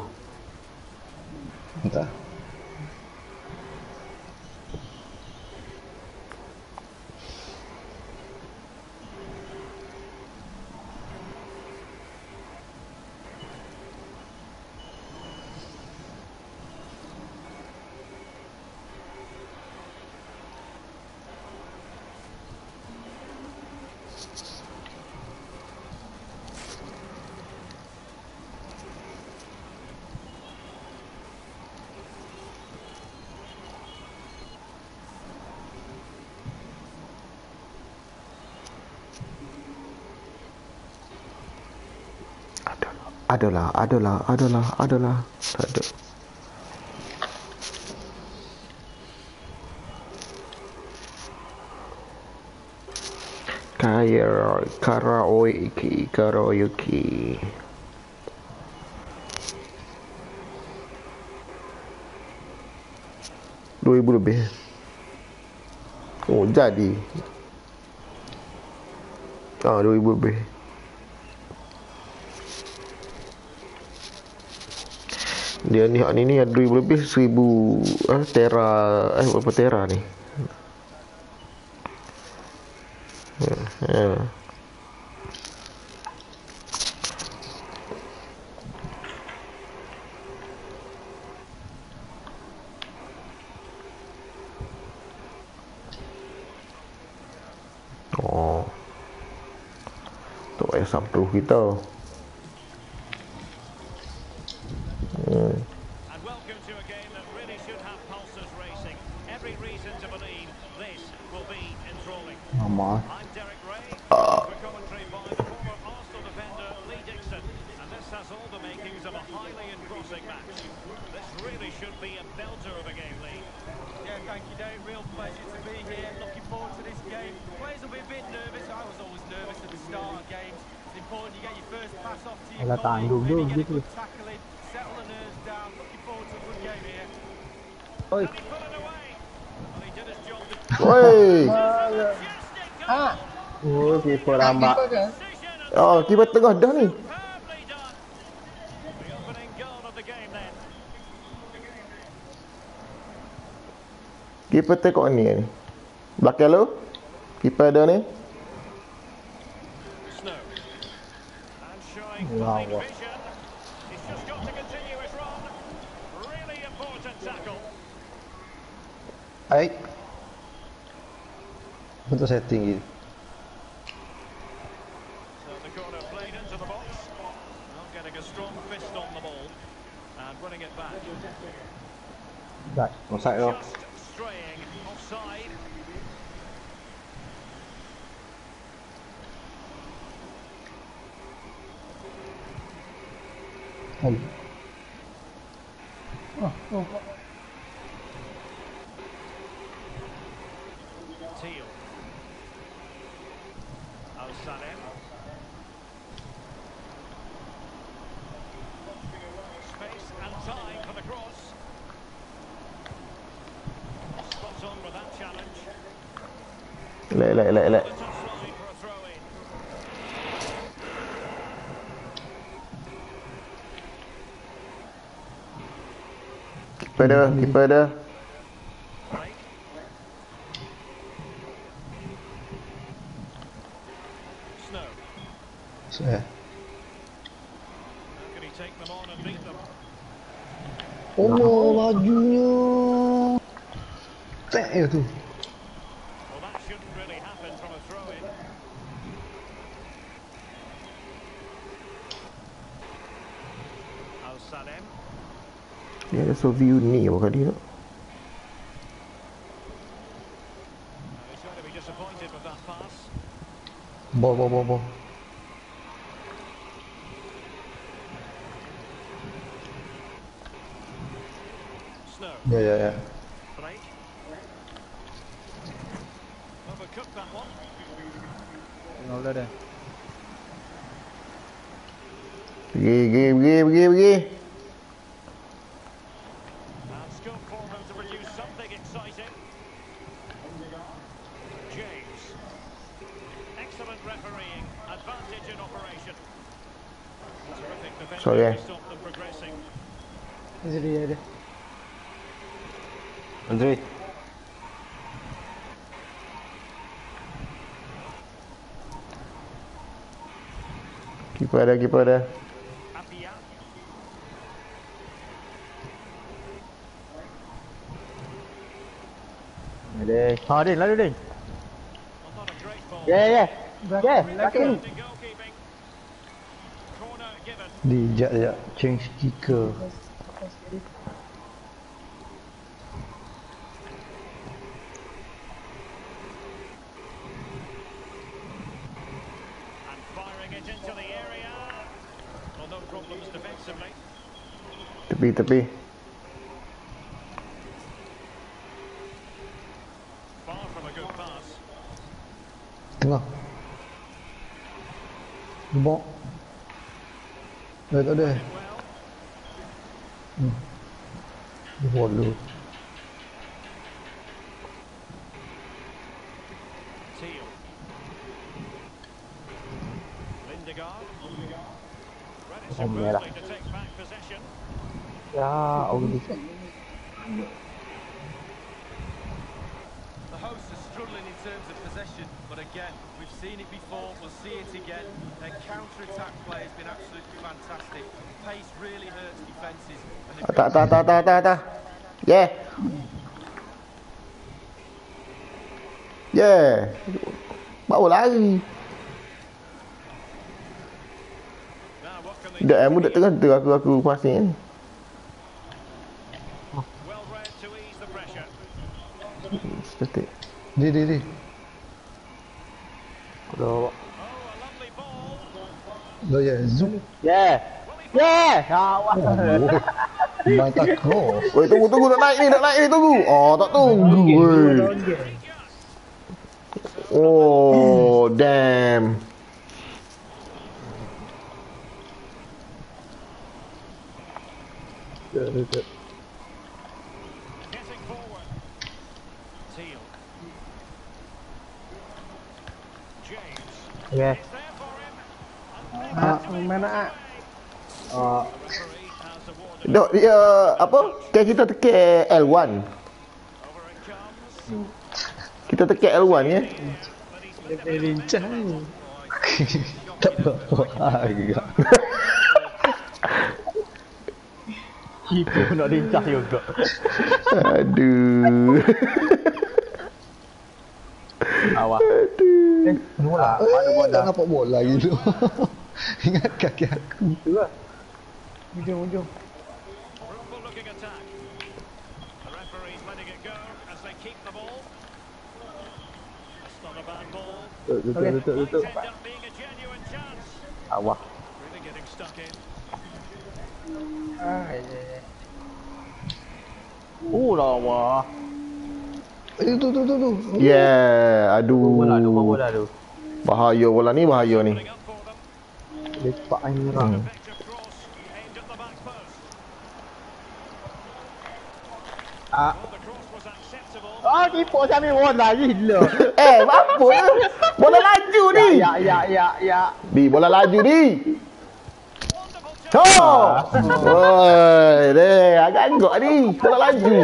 Adalah, adalah, adalah, adalah. Tak ada. Karaoke, karaoke. Dua ribu lebih. Oh, jadi. Ah, dua ribu lebih. Dia ni hak ni ni ada 2000 lebih 1000 eh, tera eh berapa tera ni? Ya. ya. Oh. Tu payah subproof kita. Alamak. Kan? Oh, kiper tengah dah ni. Kiper tengok ni ni. Belakang lu. Kiper ada ni. Wow. Aik. Untuk setting tinggi. Right. What's that. Oh, oh, oh. elak elak elak. Keeper dah, keeper dah Soviet knee already. Ball, Bo bo bo bo. Yeah, yeah, yeah. Keeper đây đi. Thôi đi lấy đi. Yeah yeah. Yeah Lakin đi dạ dạ. Change kicker. aku aku pasti kan. Seperti. Di di di. Kalau Oh yeah, zoom. Yeah. Yeah. Awas. Oh, Main tak cross. Woi, tunggu tunggu nak naik ni, nak naik ni tunggu. Oh, tak tunggu. Oh, damn. tekan kita tekan L1 kita tekan L1 ya? Lebih lincah ni. [LAUGHS] Tak apa. Kita nak lincah juga. Aduh. Awak. Aduh. Eh, lah. Eh, mana bola. tak nampak bola gitu. [LAUGHS] Ingat kaki aku. Itulah hujung-hujung Looking attack. The referee's letting it go as they keep the ball. It's not a bad ball. Tutup, tutup, tutup, tutup. Might end up being a genuine chance. Awak. Really getting stuck in. Ah, ya, ya. Oh, lawa. Eh, tu tu tu tu. Yeah, Bola tu, aduh. bola tu. Bahaya bola ni, bahaya ni. Lepak ni orang. Effective cross aimed at the back post. Ah. Ah, keeper saya ambil bola gila. [LAUGHS] Eh, apa ya? Bola laju ni. Ya, ya, ya, ya. Bi, bola laju ni. Oh. Oi, deh, agak angguk ni. Bola laju.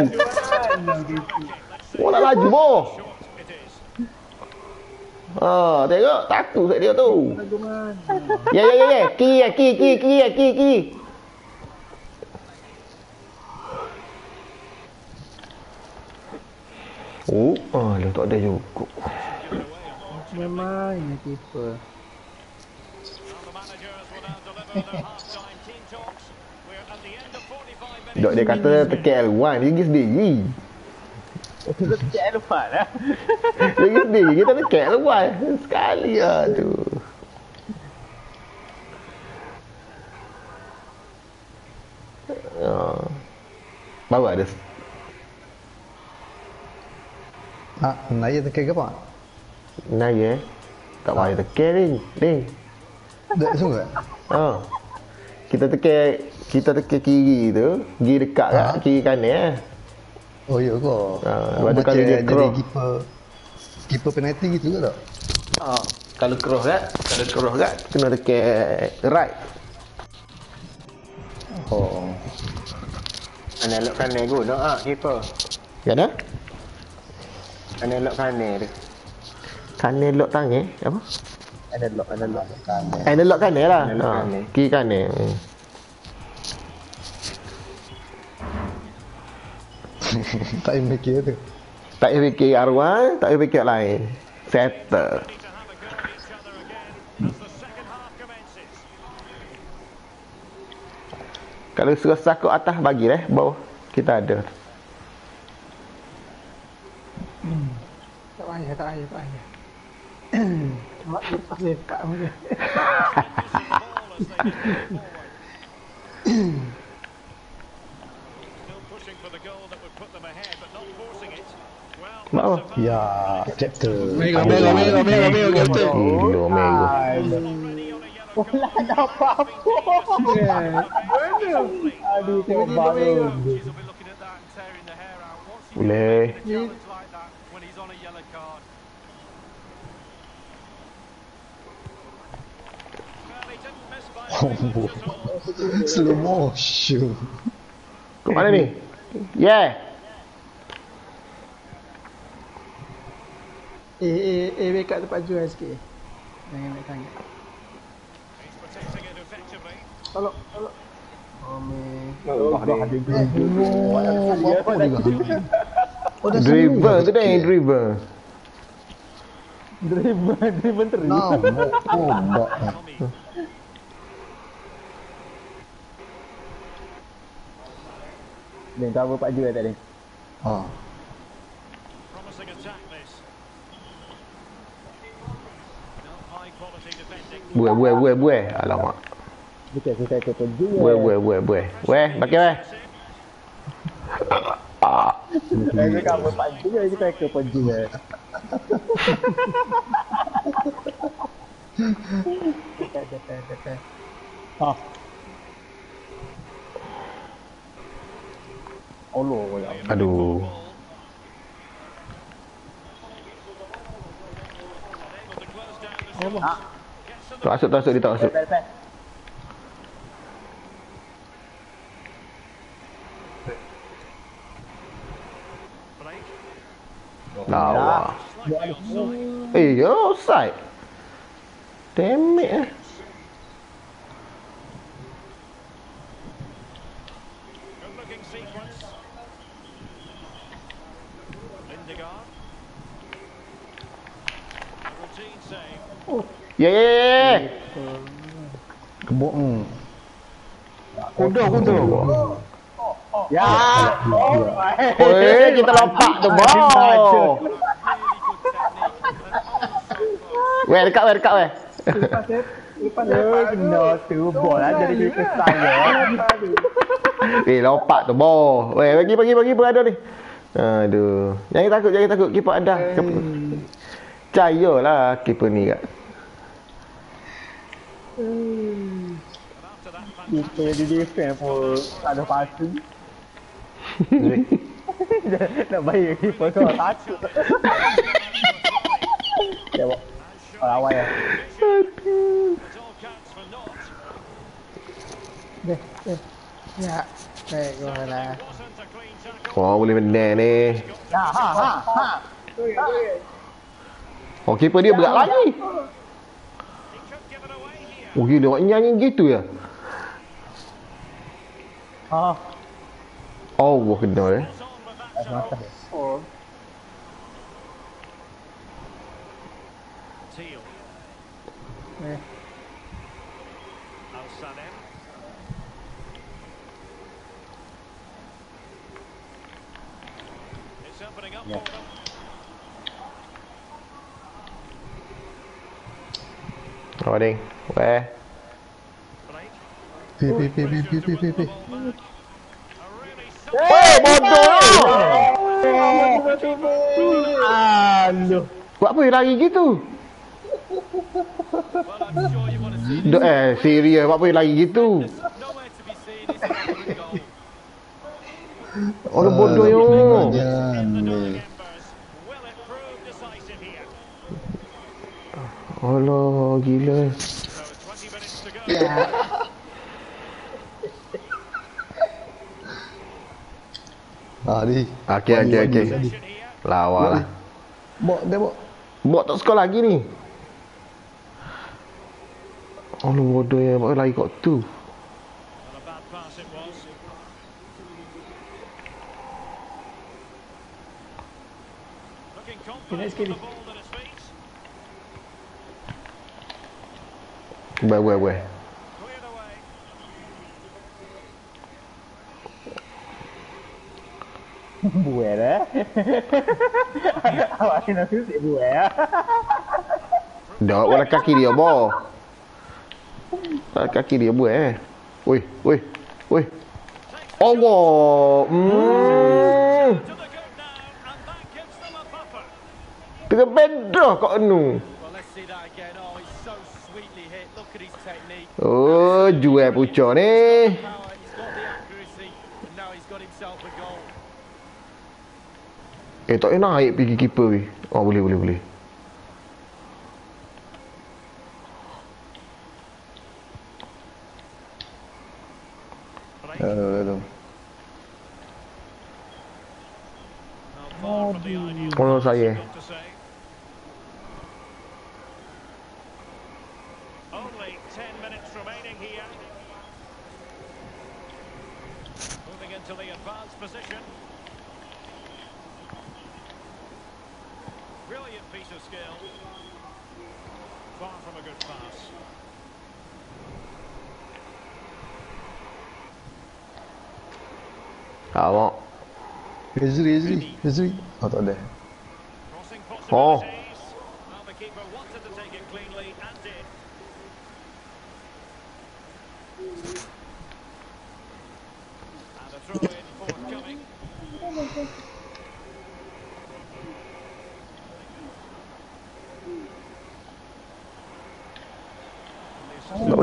Bola laju boh. It is. Ha, tengok takut kat dia tu. Ya ya ya ya, ya, kiri kiri kiri ya, kiri kiri. Oh, ah, lu tak ada juga. Memang ini keeper. Now the managers will now deliver their half-time team talks. We're at the end of 45 minutes. Dok dia kata tekek L1, [LAUGHS] dia pergi sendiri. Kita cek lupa lah. Dia pergi sendiri, kita tekek L1. Sekali lah tu. Ah. Baru ada Ah, naya tekan ke apa? Naya eh. Tak payah tekek ni. Ni. Dah sungguh. Ha. Kita tekek kita tekek kiri tu, pergi dekat kat Ha? kiri kanan eh. Oh ya ke? Lepas tu kalau dia jadi keeper keeper penalty gitu ke tak? Ha. Kalau cross kat, kalau cross kat kena tekek right. Oh. Ana elok kanan guna ah keeper. Kan ah? Ana elok kanan tu. Kanan lock tangan apa? Ada lock, ada lock. Analog kanan lah. Analog Ha. kanan. Kiri kanan. Hmm. [LAUGHS] tak payah fikir tu. Tak payah fikir arwah, tak payah fikir lain. Settle. Kalau suruh sakut atas bagi eh, bawah kita ada. Tak payah, tak payah, tak payah. [COUGHS] Cuma lepas lepak mungkin. Still pushing for the goal that would put them ahead, but not forcing it. Well, Bawah. Ya, chapter. Mega, mega, mega, mega, mega, captain. Gila, mega. Bola tak apa-apa. Aduh, kau baru. She's will be looking at that and tearing the hair out. What's he Boleh. doing in a challenge like that when he's on a yellow card? well, he all. Slow motion. Kau mana ni? Yeah. Eh, eh, eh, backup tempat jual sikit. Jangan nak sangat. Effectively. Tolong, tolong. Oh, me. Oh, apa juga? Oh, dah Dribble tu dah yang dribble. Dribble, dribble terus. Nah, oh, Dia cover Pak Jual tadi. Defending. Buat, buat, buat, buat. Alamak. Bukan saya ke Pak Jual. Buat, buat, buat, buat. Weh, pakai weh. Ah. Saya cover Pak Jual, kita ke Pak dekat, dekat. Ha. Allah, ya. Aduh. Allah. Tak masuk, tak masuk, dia tak masuk. Slightly offside. Eh, ya offside. Damn it eh. Ya ya ya, ya. Kebok hmm. Kuda kuda. Ya. Oi, kita lompat tu bau. Really good technique. And oh, so close. Weh, dekat weh, dekat weh. Eh, kena tu bol lah jadi kita saya. Eh, lompat tu bau. Weh, bagi bagi bagi berada ni. Aduh. Jangan takut, jangan takut. Keeper ada. Percayalah keeper ni kat. Kita di defend pun tak ada pasti. [LAUGHS] Nak bayar keeper kau takut. Ya, Bok. Kalau awal ya. Counts for naught. Ya. Baik, gua lah. Oh, boleh menang ni. Ha ha ha ha. Oh, keeper dia berat lagi. He could give it away here. Oh, gila. Awak nyanyi gitu ya? Ha. Oh, wah kena eh. Oh. Eh. Al Sanem. It's opening up Yeah. for them. Oh. Pi pi pi pi pi pi pi pi. A really solid. Weh, bodoh. Aduh. Buat apa lari gitu? Do, eh, serius. Buat apa lari gitu? Orang bodoh yo. Jangan The weh. Embers. Will it prove decisive here? Allah, gila. So 20 minutes to go. Ah. Okey, okey, okey. Lawa lah. Bok dia bok. Bot tak skor lagi ni. Allah bodoh ya. Buat lari kat tu. Not a Weh. Cleared away. Buat dah. Awak kena fisik buat ya. Dah, wala kaki dia, bo. Wala kaki dia buat eh. Oi, oi, oi. Allah. Hmm. To the good now, got himself a goal. Eh, tak payah naik pergi keeper weh. Oh, boleh, boleh, boleh. Ideal Kalau pass, saya. got to say. Only 10 minutes remaining here. Moving into the advanced position. Brilliant piece of skill. Far from a good pass. Awak. Ezri, Ezri, Ezri. Oh, tak ada. Crossing Oh. possibilities. Well,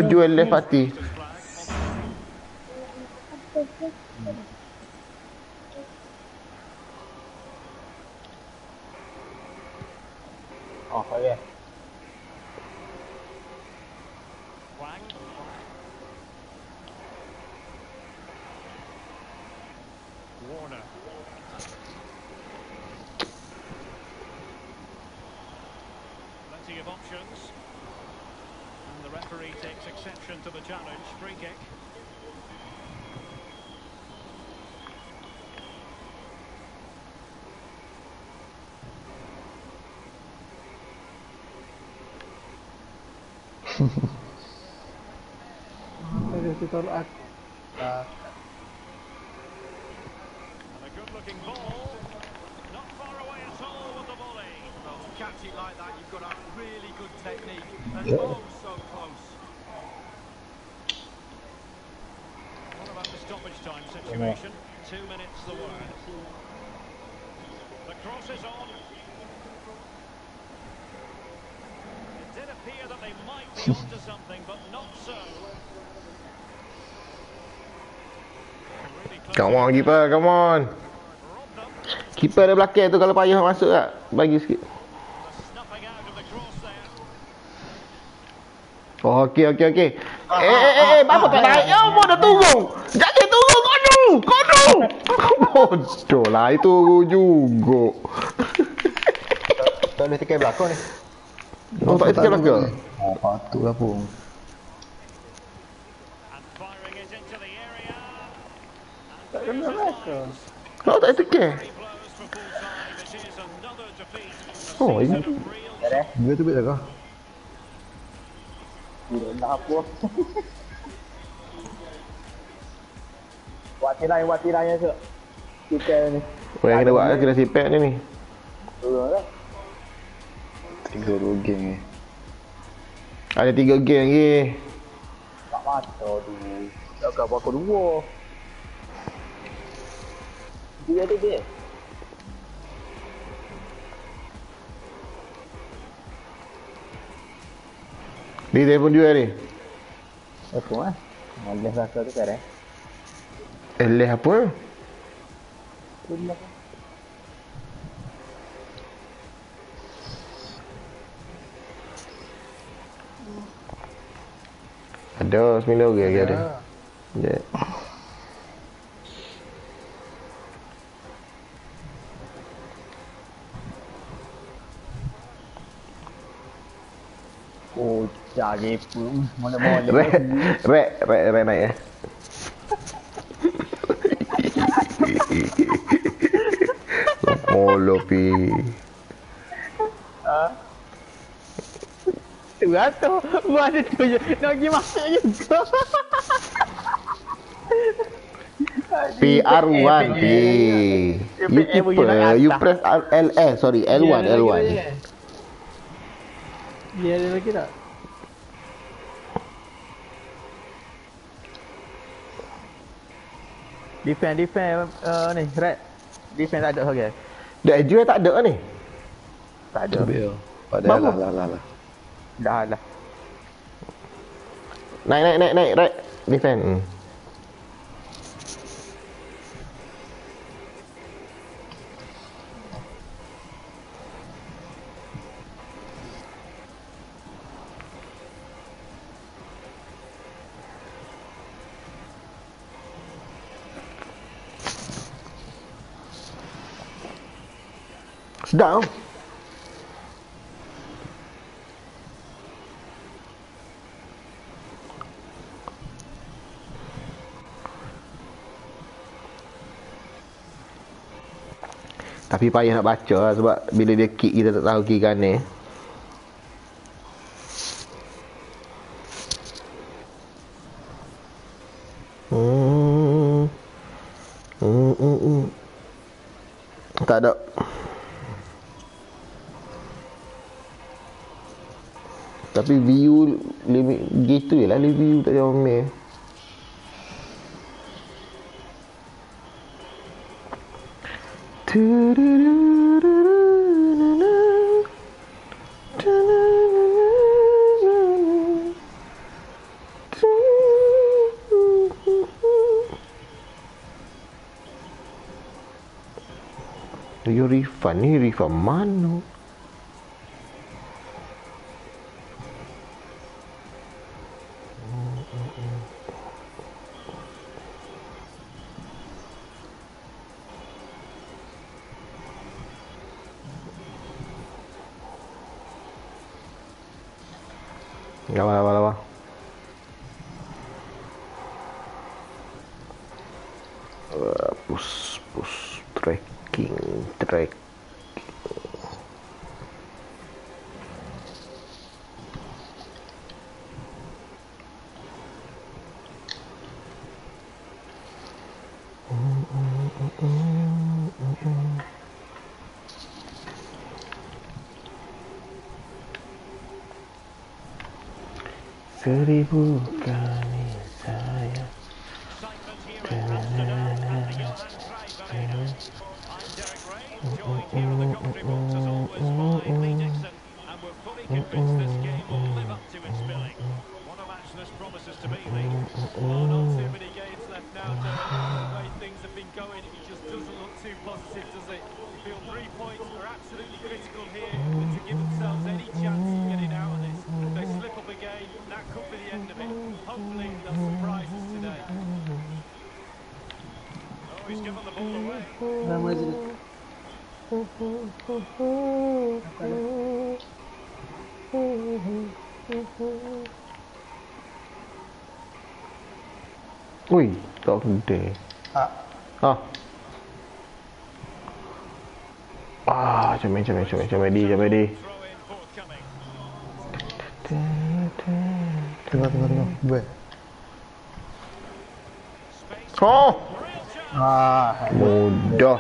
the keeper wanted motor ak. Come on keeper, come on. Keeper ada belakang tu kalau payah masuk tak. Bagi sikit. Oh, okey okey okey. Eh eh eh, eh apa tak naik? Ya, apa dah turun. Jangan turun kau tu. Kau tu. Bodoh lah itu juga. Tak boleh tekan belakang ni. Oh, tak tekan belakang. Oh, patutlah pun. And firing it into the area. Tak kena reka. Oh, tak tekan. Three blows for full time. It is another defeat. A Oh, season ini- of real Dia tu betul kah? Tidak nak apa. Buat tirai, buat tirainya tu. Kita ni. Oh, yang kena buat kena sipek ni ni. Turun lah. Tiga game ni. Ada tiga game lagi. Tak mata tu. Tak kau apa dua. Dia dia dia. Ni telefon dia ni. Apa eh? Malas rasa tu kan eh. Eh, apa? Ada, sembilan orang lagi ada. Ya. Oh, cari pun. Mana-mana. Rek, rek, rek, rek naik eh. Oh, lopi. Tu lah tu. Buat tu je. Nak pergi masuk juga. PR1 P. You pergi keeper, nak you press R- L eh sorry L1 Dia ada L1. lagi, kan? Dia ada lagi tak? Defend, defend uh, ni, red. Defend tak ada okay. Dah jual tak ada ni. Tak ada. Lebih lah. Lah lah lah lah. Dah lah. Naik naik naik naik right. Defend. Hmm. Sedap. Tapi payah nak baca lah sebab bila dia kick kita tak tahu kick kan seribu ui con trẻ. À. Ờ. à cho mày cho mày cho mày cho mày đi cho mày đi. Tengok tengok tengok bird oh ah mudah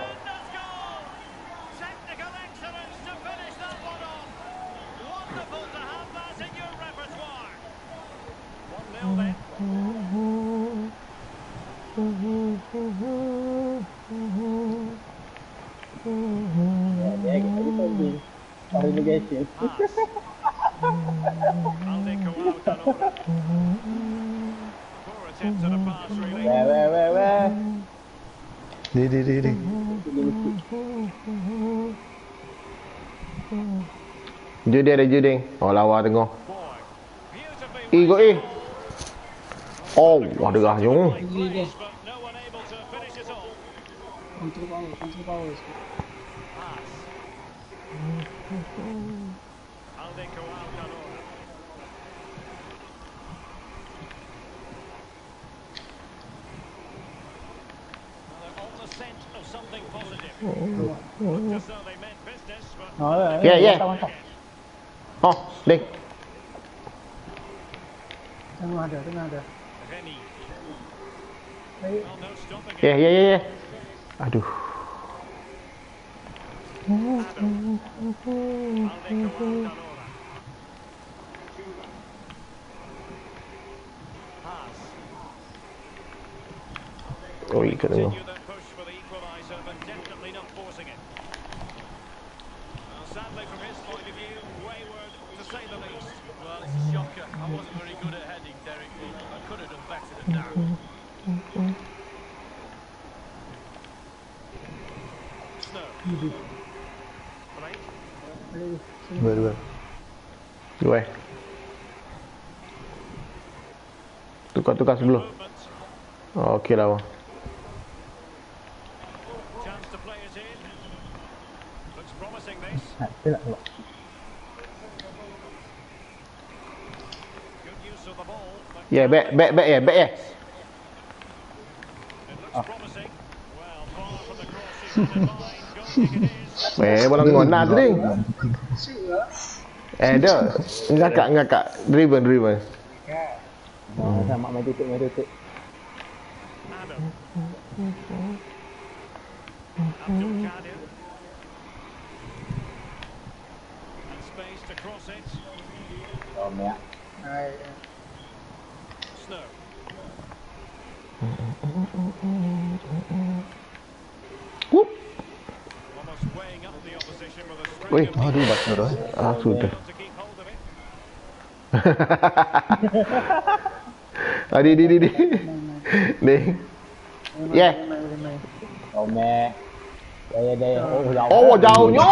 Judi ada judi Oh lawa tengok. E go E. Oh Wah derah jom Oh Oh Oh Oh Oh. Yeah, yeah. Mantap. Oh, leh. Tengah ada, tengah ada. Ya, ya, ya, ya. Aduh. Oh, ikut dulu. tak tukar sebelum oh, Okey lah bang Ya, yeah, back, back, back, yeah, back, yeah. Eh, bola ngon nak tadi. Eh, dia ngakak, ngakak. Driven, driven mak main tutup, main tutup. Oh, mak. Snow. Wuh. Wuih, aduh, Ah, sudah. Hahaha. [LAUGHS] Adi, di di di di. [LAUGHS] Ni. Ye. Oh. Daya daya. Oh, jauhnya.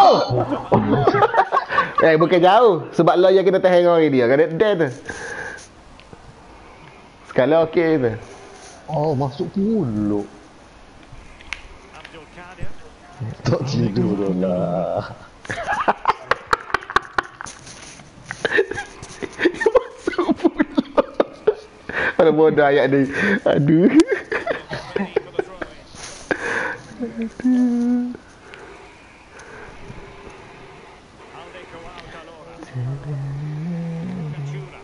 [LAUGHS] eh bukan jauh sebab lo yang kena tahan orang dia kan dead tu. Sekala okey tu. Oh masuk pulu. Tak tidur lah. Pada bodoh ayat ni. Aduh. [LAUGHS] Ready for the throw-in. Alde Coao Calora. Cachura.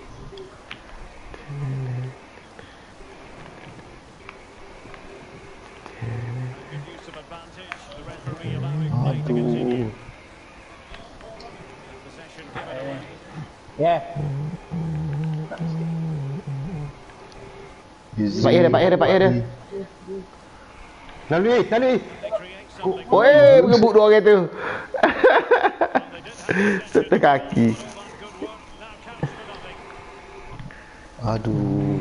Good use of advantage. The referee allowing play to continue. Possession given away. Yeah. Dapat air, dapat air, dapat air dia. Lalui, lalui. They create something. Oi, mengebuk dua orang tu. [LAUGHS] Serta kaki. All that good work now counts for nothing. Aduh.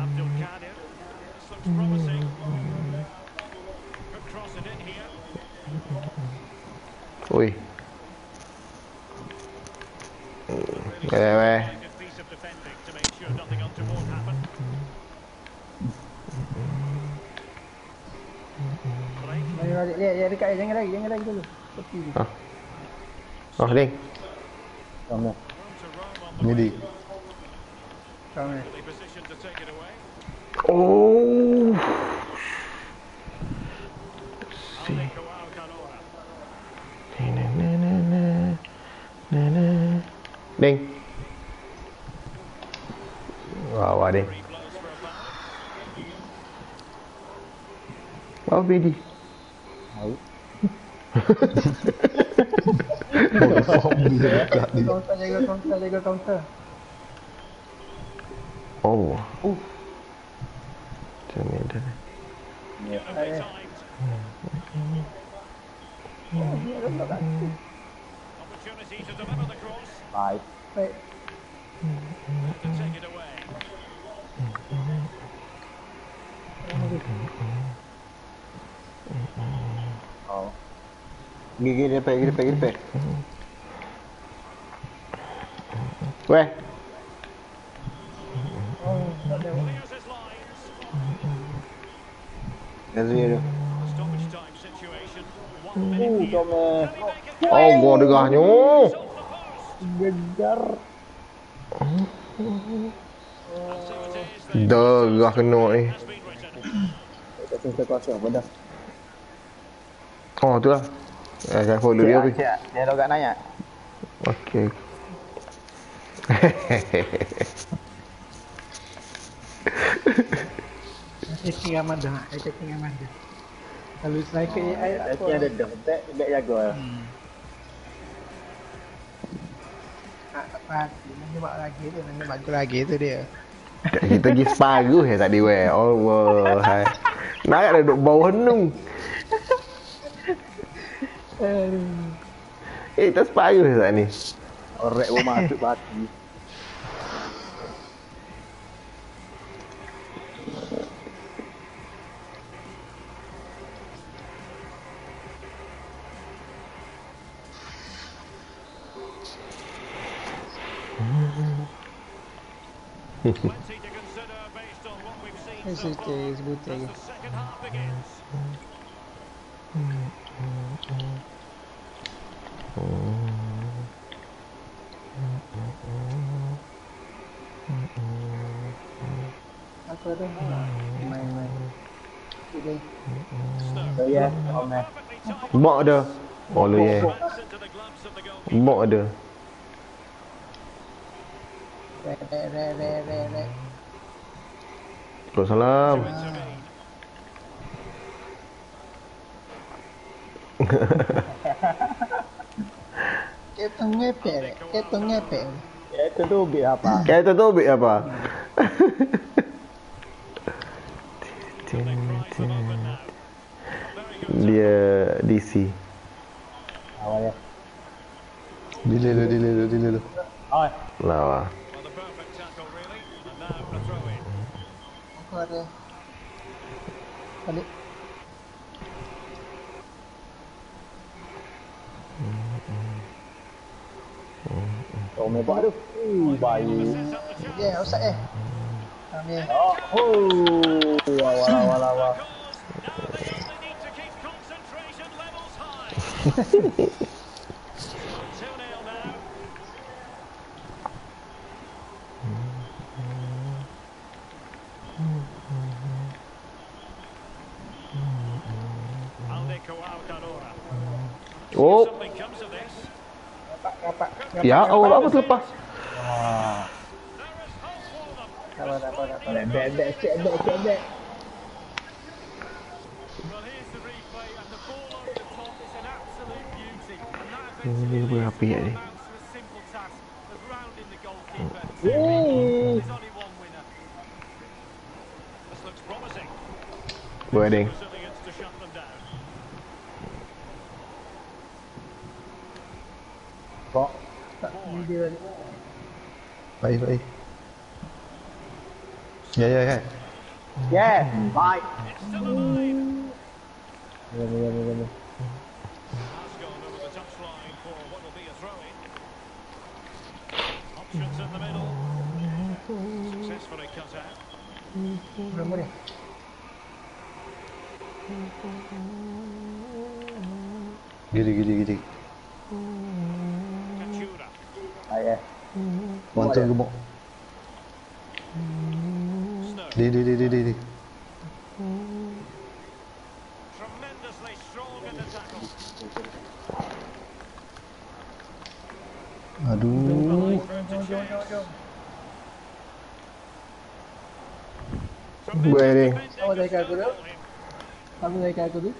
Abdul Kadir. This looks promising. Could cross it in here. Oi. Eh, weh. A good piece of defending to make sure nothing untoward happened. Blake. Mari balik. Lihat, lihat dekat. Jangan lagi, jangan lagi dulu. Tepi dulu. Oh, Ding. Kamu. Room to roam on the Ini di. Kamu. wing, position to take it away. Oh. Alde Coao Calora. Na, na, na, na. Na, na. Ding. Wah, wah, Ding. Three blows for a foul. Wah, Bidi. Form dia dekat ni. Counter, jaga counter, jaga counter. Oh. Uh. Macam ni dah. Evenly timed. Opportunity to deliver the cross Baik. Baik. to take it away. Oh. Gigi depan, gigi depan, gigi depan. Weh. Clears his lines. Gua degahnya. Gegar. The Degah kena ni. Tak kuasa apa dah. Oh, tu lah. Eh, saya follow dia. Dia logat nanya. Okey. Checking Amanda. I checking Amanda. Kalau striker AI tak Nanti ada dah, back, back jaga. Tak pasti. Nanti buat lagi tu. Nanti bagus lagi tu dia. Kita pergi separuh ya tadi weh. Allah. Hai. Nak ada duduk bawah henung. Eh, tak separuh ya ni. Orek pun masuk batu. Plenty to consider based on what we've seen This so is far. the- is good As thing. the second half begins. Aku ada. Main main. Ini. Snow. So ya, om eh. Perfectly timed. Mak ada. Oh, lu ya. Runs into the gloves of the goalkeeper. Mak ada. Waalaikumsalam. Intervene. Kita ngepek re. Kita ngepek. Ya, itu tu bit apa? Kereta tu bik apa? Dia DC. Awal ya. Delay dulu, delay dulu, delay dulu. Oh, Lawa. Well, the perfect tackle, really. And now a throw in. aku ada. Balik. Oh, mebak tu. Baik. Ya, outside eh. Kami. Oh, oh. Wah, wah, wah, [LAUGHS] [LAUGHS] Oh. Ya Allah apa terlepas? Ah. Back, back, check back, check back. Well, here's the replay, and the ball over the top is an absolute beauty. And that Ini eventually berapi ni. amounts to a simple task of rounding the goalkeeper. Oh. There's only one winner. This looks promising. Berding. Resilience to shut them down. Kok. Tak, dia. Baik, baik. Ya, ya, ya. Still alive. Ya, ya, ya, ya. Options in the middle. Successfully cut out. Kachura. Ah, ya. Montor gemuk. Snow. Di, di, di, di, di, di. Tremendously strong in the tackle. Aduh. Berding. Apa dari aku tu? Apa dari aku tu?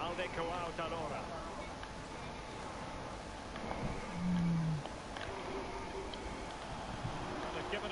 Aldeco out allora. They've given him too much space. Moving the ball nicely. Trying to carve out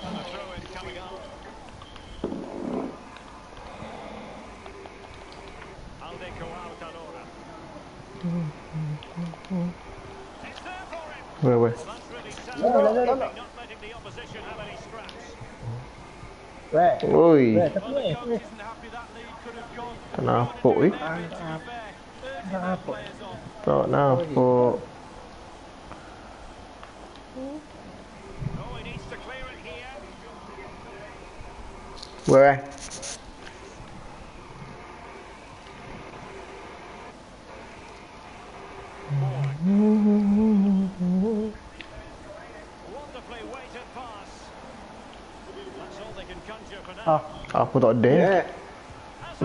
And a throw-in coming up. Aldeco out allora. It's there for him. Weh, weh. That's really sound. No, no, no, no, no. Not letting Kenapa eh? Tak apa. Tak apa. Where? Ah, apa tak ada? Yeah.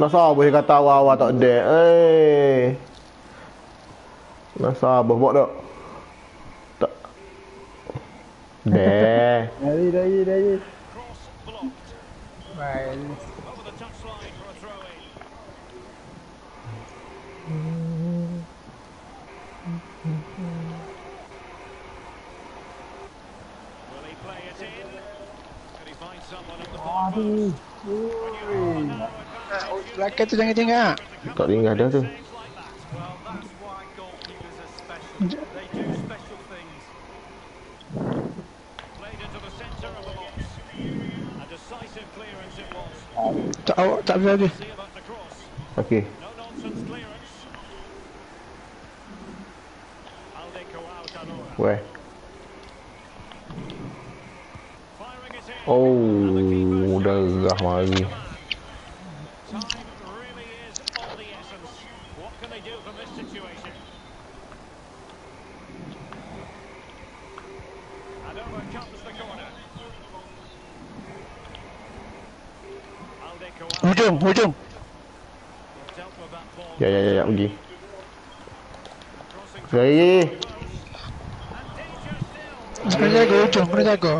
Sabar dia kata awal-awal tak ada. Eh. Nak sabar buat tak? Tak. Deh. [LAUGHS] Dari, dari, dari. Baik. Will he play it in? Can he find someone in the far Aduh. post? When you have a narrow advantage, Belakang tu jangan tengok. Tak tinggal dah tu. Saves like that. Well, that's why goalkeepers are special. They do special things. played into the centre of the box. A decisive clearance it was. Tak awak tak boleh habis. See about the cross. Okey. No nonsense clearance. Aldeco out allora. Weh. Firing it in. Oh, darah mari. Time really is of the essence. What can they do from this situation? And over comes the corner. Aldeco out. Hujung, hujung. Ya, ya, ya, ya, pergi. Danger still. Kena jaga hujung, kena jaga.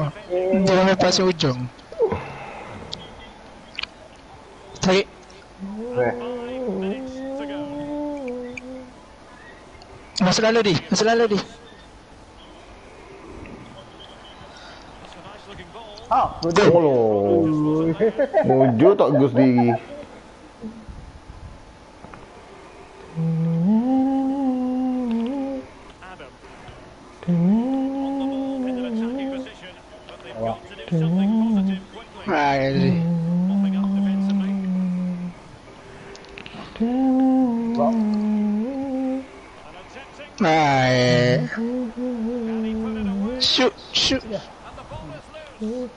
Jangan lepas hujung. Tarik. Go. Masuk lalu di, masuk lalu di. Apa dia? Oh. Mojo tak gus diri. Hai. Hai. Shoot, shoot. Yeah. Oi.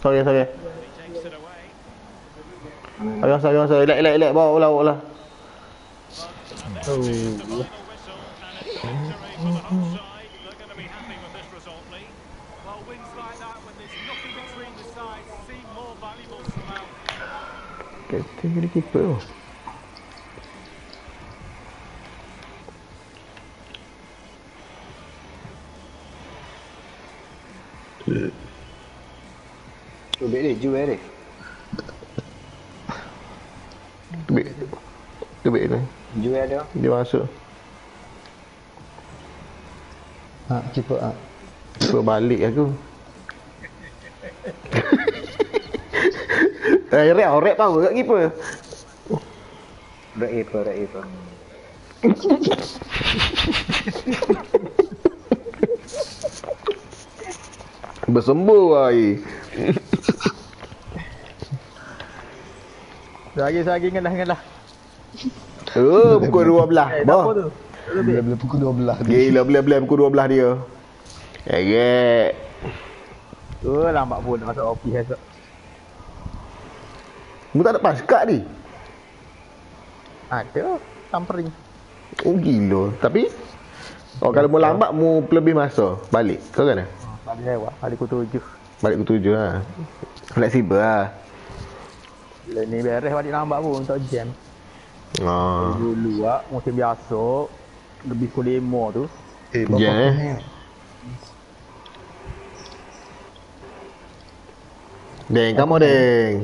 Sorry, sorry. Saya, ayah saya. Elak, elak, elak. Bawa, bawa, bawa. The final whistle, and it's Tubik dia, jual dia. Tubik. Tubik tu. Jual dia. Dia masuk. Ha, keeper ha. Keeper balik aku. [LAUGHS] Eh, rap, rap tahu kat keeper. Red apple, red apple. [LAUGHS] Bersembuh ai. Lagi lagi ngelah ngelah. Oh, pukul 12. Eh, Bah. tu? Bila-bila pukul 12 tu. Gila bila-bila pukul 12 dia. Ya, yeah. Oh, lambat pun nak masuk office esok. Mu tak ada paskat ni. Ada. Tampering. Oh gila. Tapi Oh kalau mu lambat mu lebih masa balik. Kau kan? Balik lewat. Balik pukul tujuh. Balik pukul 7 ha. Fleksibel lah. Bila ni beres balik lambat pun tak jam. Ah. Dulu ah musim biasa lebih pukul lima tu. Eh, bapak eh. Deng, kamu deng.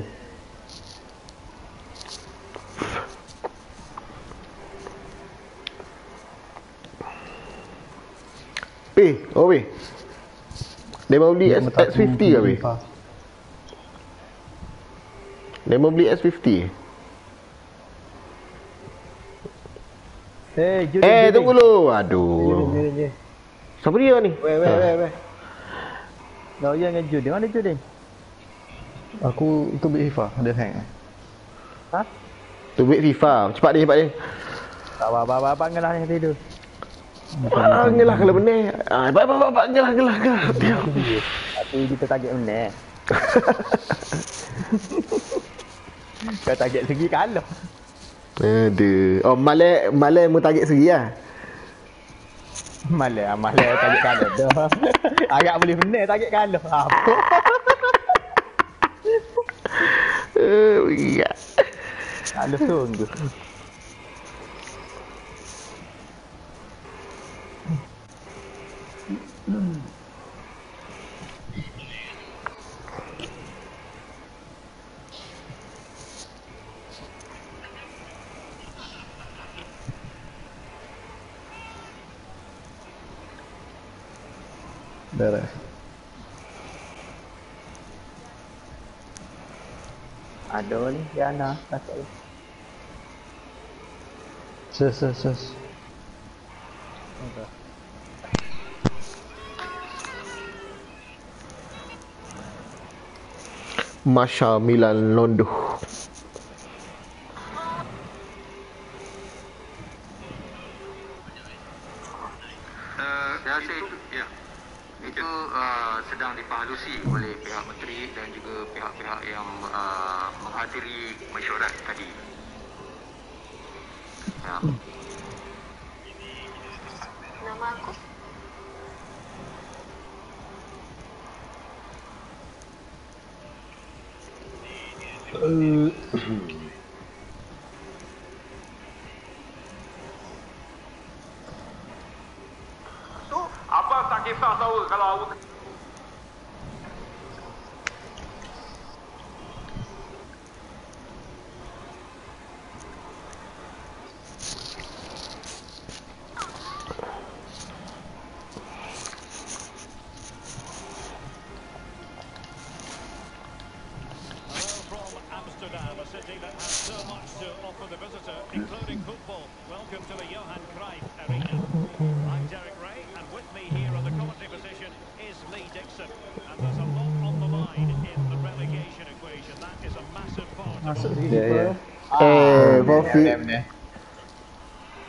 Pi, oh pi. Dia mau beli S- S50 ke pi? Dia mau beli S50. Eh, juding. Eh, juding. tunggu dulu. Aduh. juding, juding. Siapa dia ni? Weh, weh, weh, weh. Kau yang dengan juding. Mana juding? Aku tu bit FIFA, dia hang. Ha? Tu duit FIFA. Cepat dia, cepat dia. Tak apa-apa, apa-apa ngelah ni tidur. Ah, ngelah kalau benar. Ah, bapak, bapak, bapak, ngelah, ngelah, ngelah. Diam. Tapi kita target mana? [LAUGHS] Kau target segi kalah. Aduh. Oh, malai, malai mu target segi lah. Malah, malah target kalah dah. [LAUGHS] Agak boleh benar target kalah. Apa? [LAUGHS] Oh, ya. Kalah sungguh. Beres. Ada ni, Diana. Masuk ni. Ses, ses, ses. Masya Milan Londo. Uh, saya rasa itu, ya. Itu uh, sedang dipahalusi oleh pihak menteri dan juga pihak-pihak yang uh, menghadiri mesyuarat tadi. Ya. Nama aku Tu apa tak kisah tahu kalau awak Hello from Amsterdam, a city that has so much to offer the visitor, including football. Welcome to the Johan Cruyff Arena. I'm Derek Ray, and with me here on the commentary position is Lee Dixon. And there's a lot on the line in the relegation equation. That is a massive part of Masuk all segi Ya, ya. keeper. Eh, Bofi. benar, benar.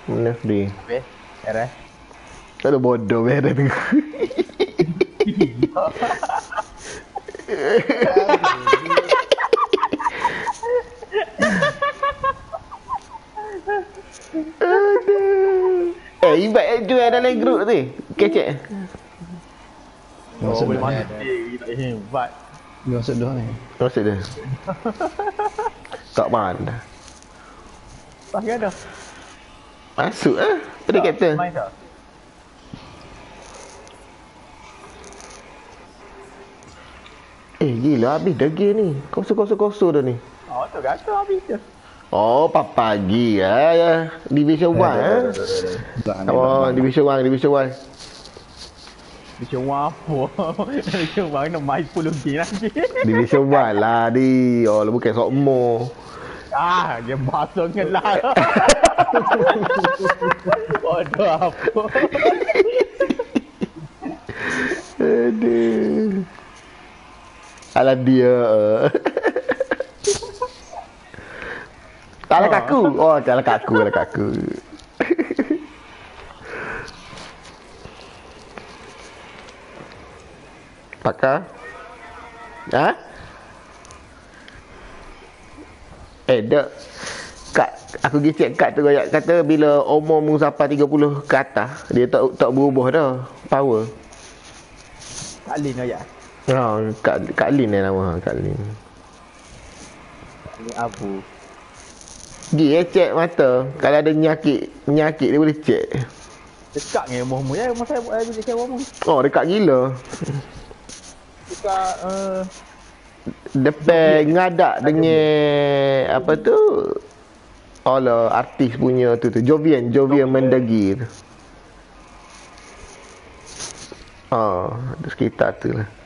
Mana free? Habis. Era. Ada bodoh beres tu. Aduh. Eh, invite eh, jual dalam grup tu. Kecek. Oh, Masuk boleh dah. masuk dia. Tak hebat. Dia masuk dah ni. Maksud dia. tak mana. Tak ada. Masuk ah. Pada kapten. Main tak? Gila habis game ni. Kosong-kosong-kosong dah ni. Oh, tu kata habis je. Oh, pak pagi ya, ya. Division 1 eh. Oh, Division 1, Division 1. Macam apa? Macam mana nak main 10 game lagi. [LAUGHS] Division 1 lah di. Oh, lu bukan sokmo. Ah, dia basuh ngelah. [LAUGHS] Bodoh apa? Aduh. Alah dia. Tak lah kaku. Oh, tak lah kaku, lah kaku. Pakar? Ha? Eh, dek. Kat, aku pergi check kad tu kayak kata bila umur mu sampai 30 ke atas, dia tak tak berubah dah power. Tak lin aja. Ha, Kak, Kak Lin dia nama, Kak Lin. Ini abu. Pergi eh check mata. Kalau ada nyakit, nyakit dia boleh check. Dekat ni rumah-rumah ya. Rumah saya buat lagi dekat rumah. Oh, dekat gila. Dekat uh, Depan ngadak dengan apa tu? Alah, artis punya tu tu. Jovian, Jovian. Ha, di sekitar tu lah.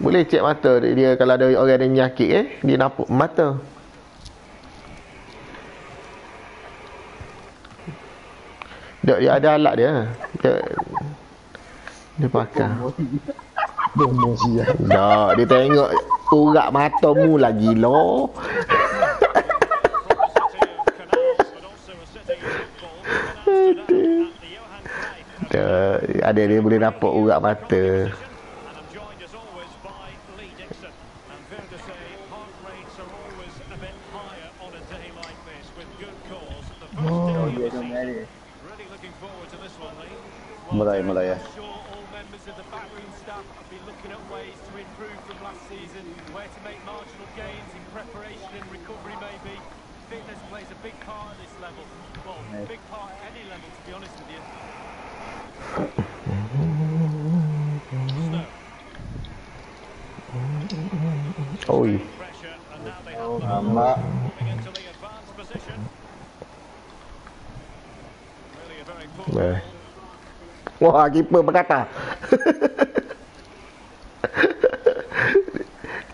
Boleh cek mata dia, kalau ada orang ada nyakit eh, dia nampak mata. Dia, dia ada alat dia. Dia, dia pakai. Tak, dia tengok urat matamu lagi lo. Ada dia boleh nampak urat mata. oh, dia dah married. Mulai, mulai ya. all members of the backroom staff have been looking at ways to improve from last season, where to make marginal gains in preparation and recovery maybe. Fitness plays a big part at this level. Well, a big part at any level to be honest with you. Oi. Mak. Baik. Wah, keeper berkata. [LAUGHS]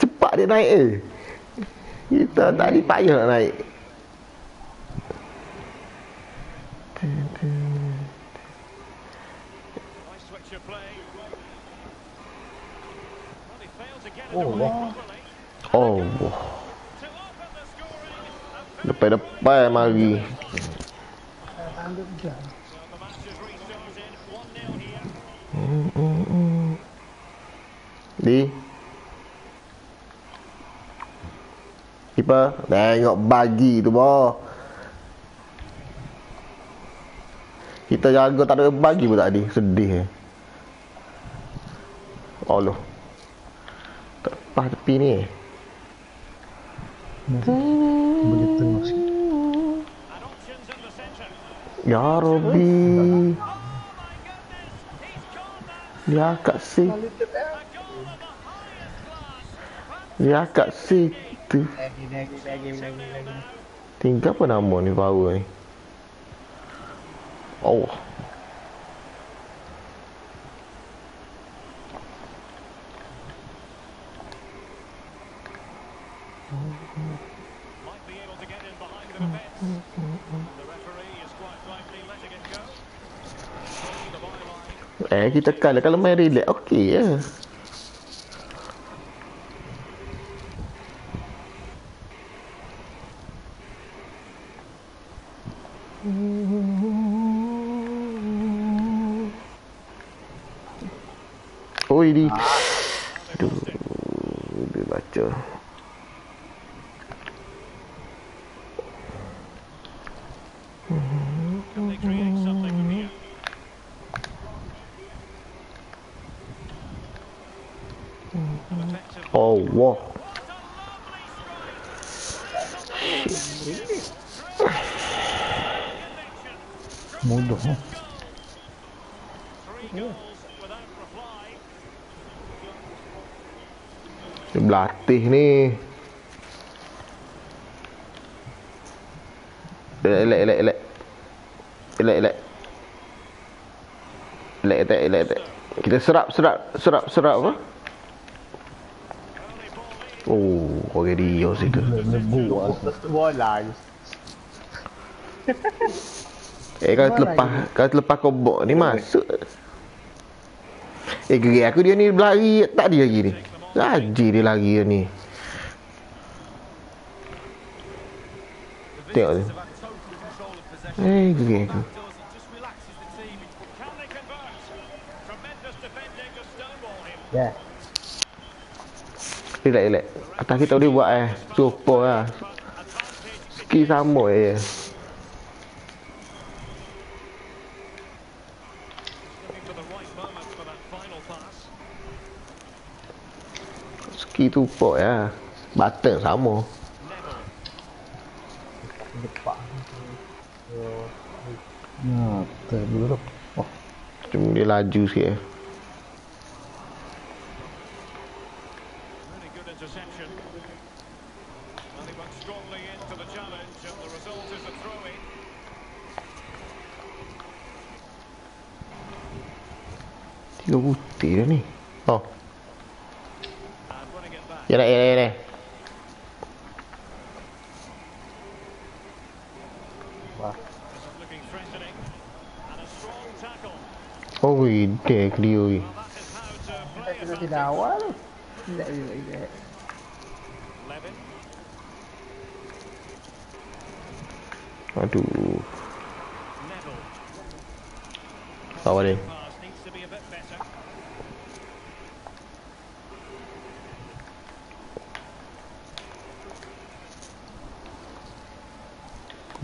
Cepat dia naik eh. Kita tak dipayah nak naik. Oh. Oh. Depan-depan mari. Hmm, hmm, hmm. Di. Keeper, tengok bagi tu boh. Kita jaga tak ada bagi pun tadi. Sedih eh. Allah. Tepat tepi ni. Boleh tengok sikit. Ya Rabbi. Si. Dia kat situ. Lagi, lagi, lagi, lagi, lagi. Tinggal apa nama ni power ni? Oh. Eh kita kalah kalau main relax okey je. Ya. Dia baca. Can they create something from here? Oh, wah. Mudah. eh. Dia berlatih ni. Elak, elak, elak, elak. Elak, elak. Elak, elak, elak, elak. Kita serap, serap, serap, serap apa? Oh, kau jadi dia situ. Bola. Eh, kalau terlepas, kalau terlepas kobok ni masuk. Eh, geri aku dia ni berlari tak dia lagi ni. Rajin dia lari dia ni. Tengok tu. Eh, geri aku. Yeah. Relax, relax. Atas kita boleh buat eh. Super lah. Ski sama je. Ski tu pok ya. Button sama. Ya, betul dulu. Oh, Cuma dia laju sikit eh. Really good interception. And he went strongly into the challenge, and the result is a throw-in. Tiga putih dah ni. Oh. And winning it back. Ya dah, ya dah, ya dah. This is looking threatening. And a strong tackle. Oh, dia clear weh. Kita tidak awal. Relax, relax. Levin. Aduh. Bawah dia. Pass needs to be a bit better.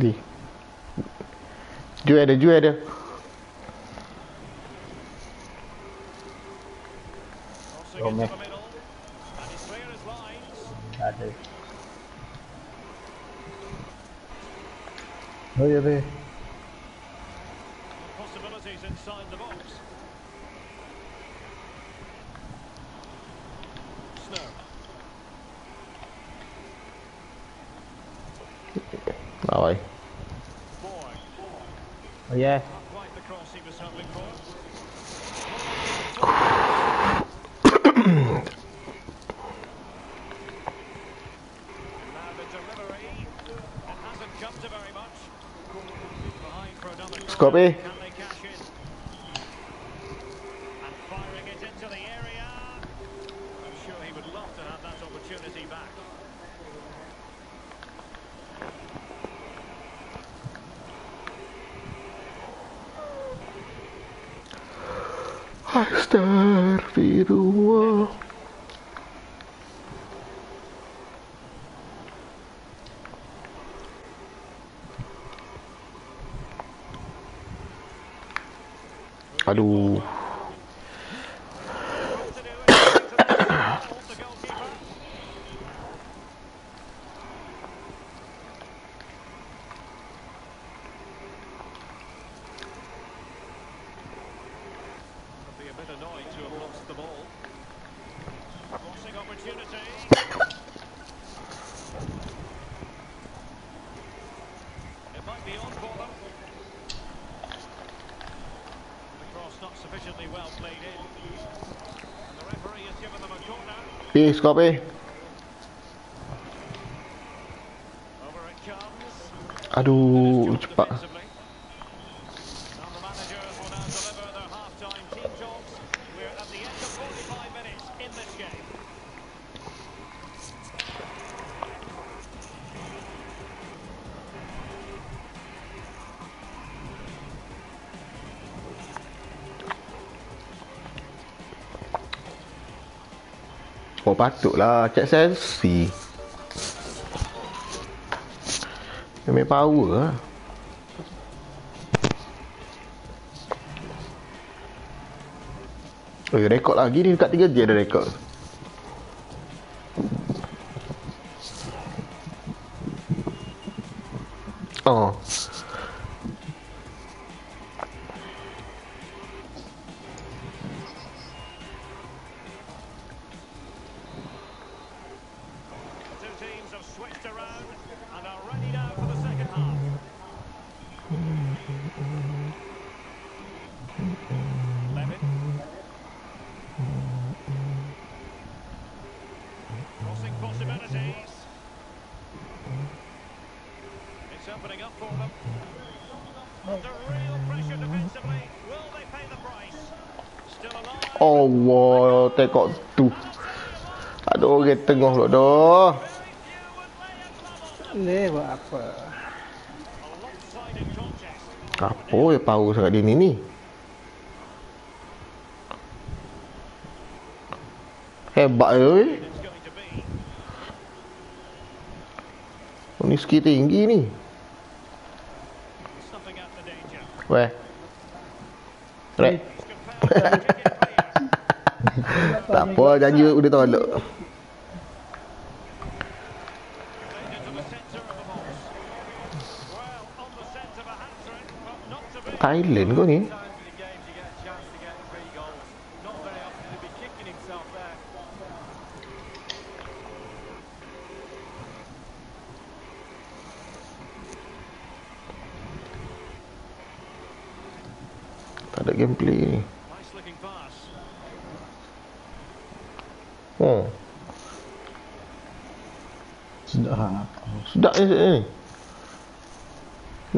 Di. Ju ada, ju ada. Crossing into the middle. And he's clear his lines. Ada. oh ya deh. Possibilities inside the box. Snow. Bawah. Boy. Oh yeah. Not quite the cross he was hoping for. Now the delivery. It hasn't come to very much. Behind for another corner. Scotty. Can they cash in? And firing it into the area. I'm sure he would love to have that opportunity back. Astagfirullah. Aduh. Be a bit annoyed to have lost the ball. Crossing opportunity. It might be on for them. The cross not sufficiently well played in. And the referee has given them a it comes. Aduh, cepat. Oh patutlah Cek sensi memang power lah oh, Eh, rekod lagi ni dekat 3G ada rekod. Oh. kok tu. Ada orang tengah pula dah Ini buat apa? Apa ya power sangat dia ni ni? Hebat dia ni oh, ni sikit tinggi ni. Weh. Allah janji udah tolak. Thailand kau ni.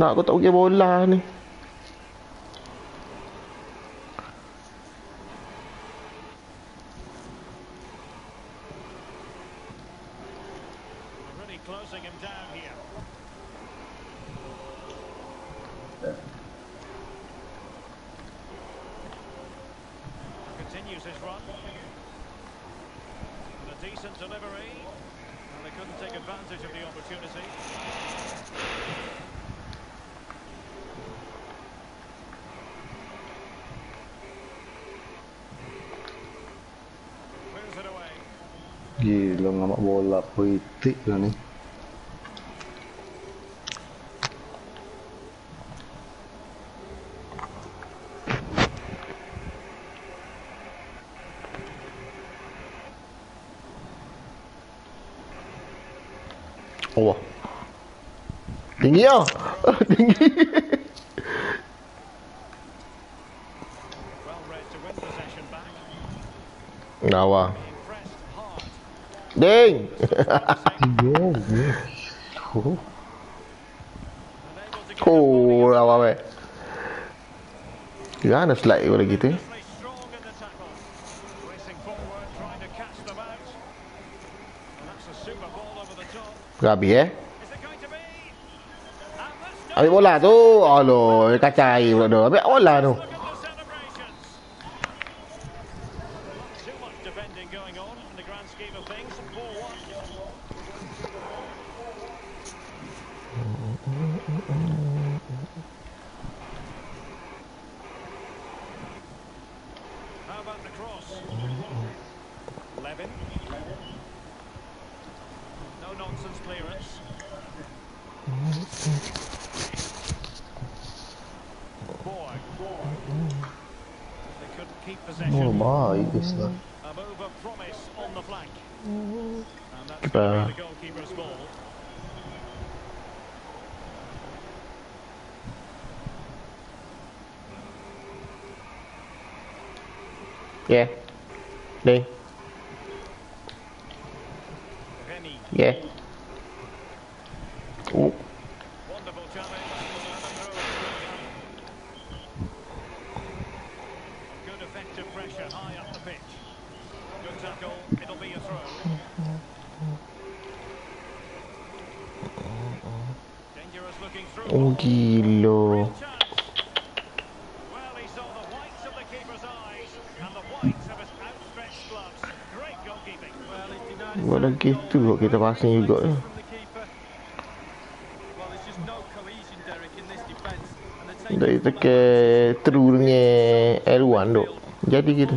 anak aku tak pergi bola ni. Ôi tị là này. Ủa? Tình yêu Tình yêu Đâu à? Deng. [LAUGHS] oh, apa we? Gana slide kalau gitu. Eh. Gabi eh. Ambil bola tu. Alo, kacai bodoh. Ambil bola tu. Tu kita passing juga ni. Dari tekan true dengan L1 duk. Jadi gitu.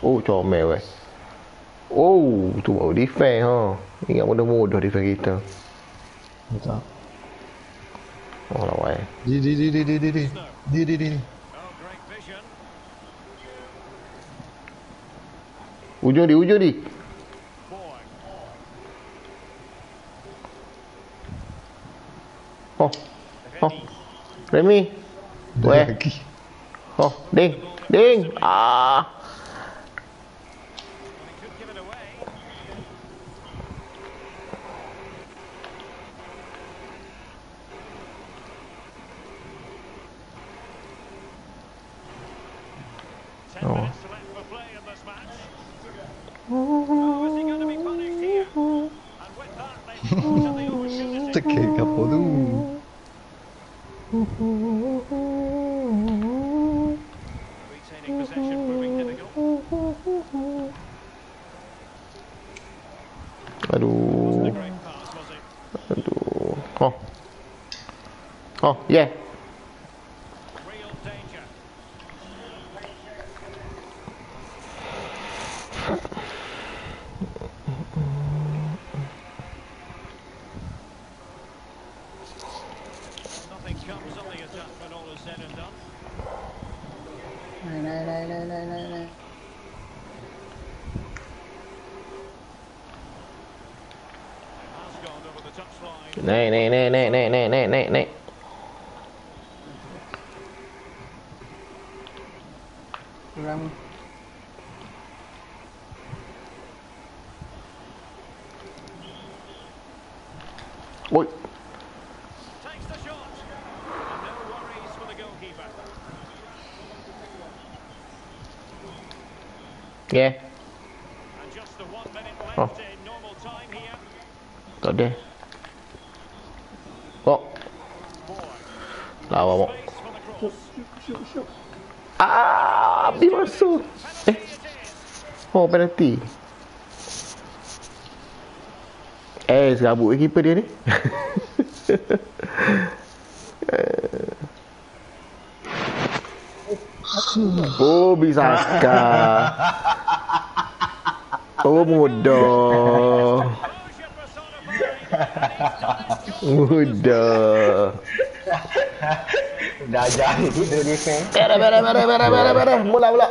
Oh, comel weh. Oh, tu baru defend ha. Ingat mudah-mudah defend kita. Tak. Oh, lawan. Di di di di di di di. Di di di. Ujung di, ujung di. Oh. Oh. Remy. Weh. Oh, ding. Ding. Ah. Yeah. labuk ke keeper dia ni? [LAUGHS] Oh bisa Oh muda Muda Dah jahit Berah berah berah berah berah berah Mula pula.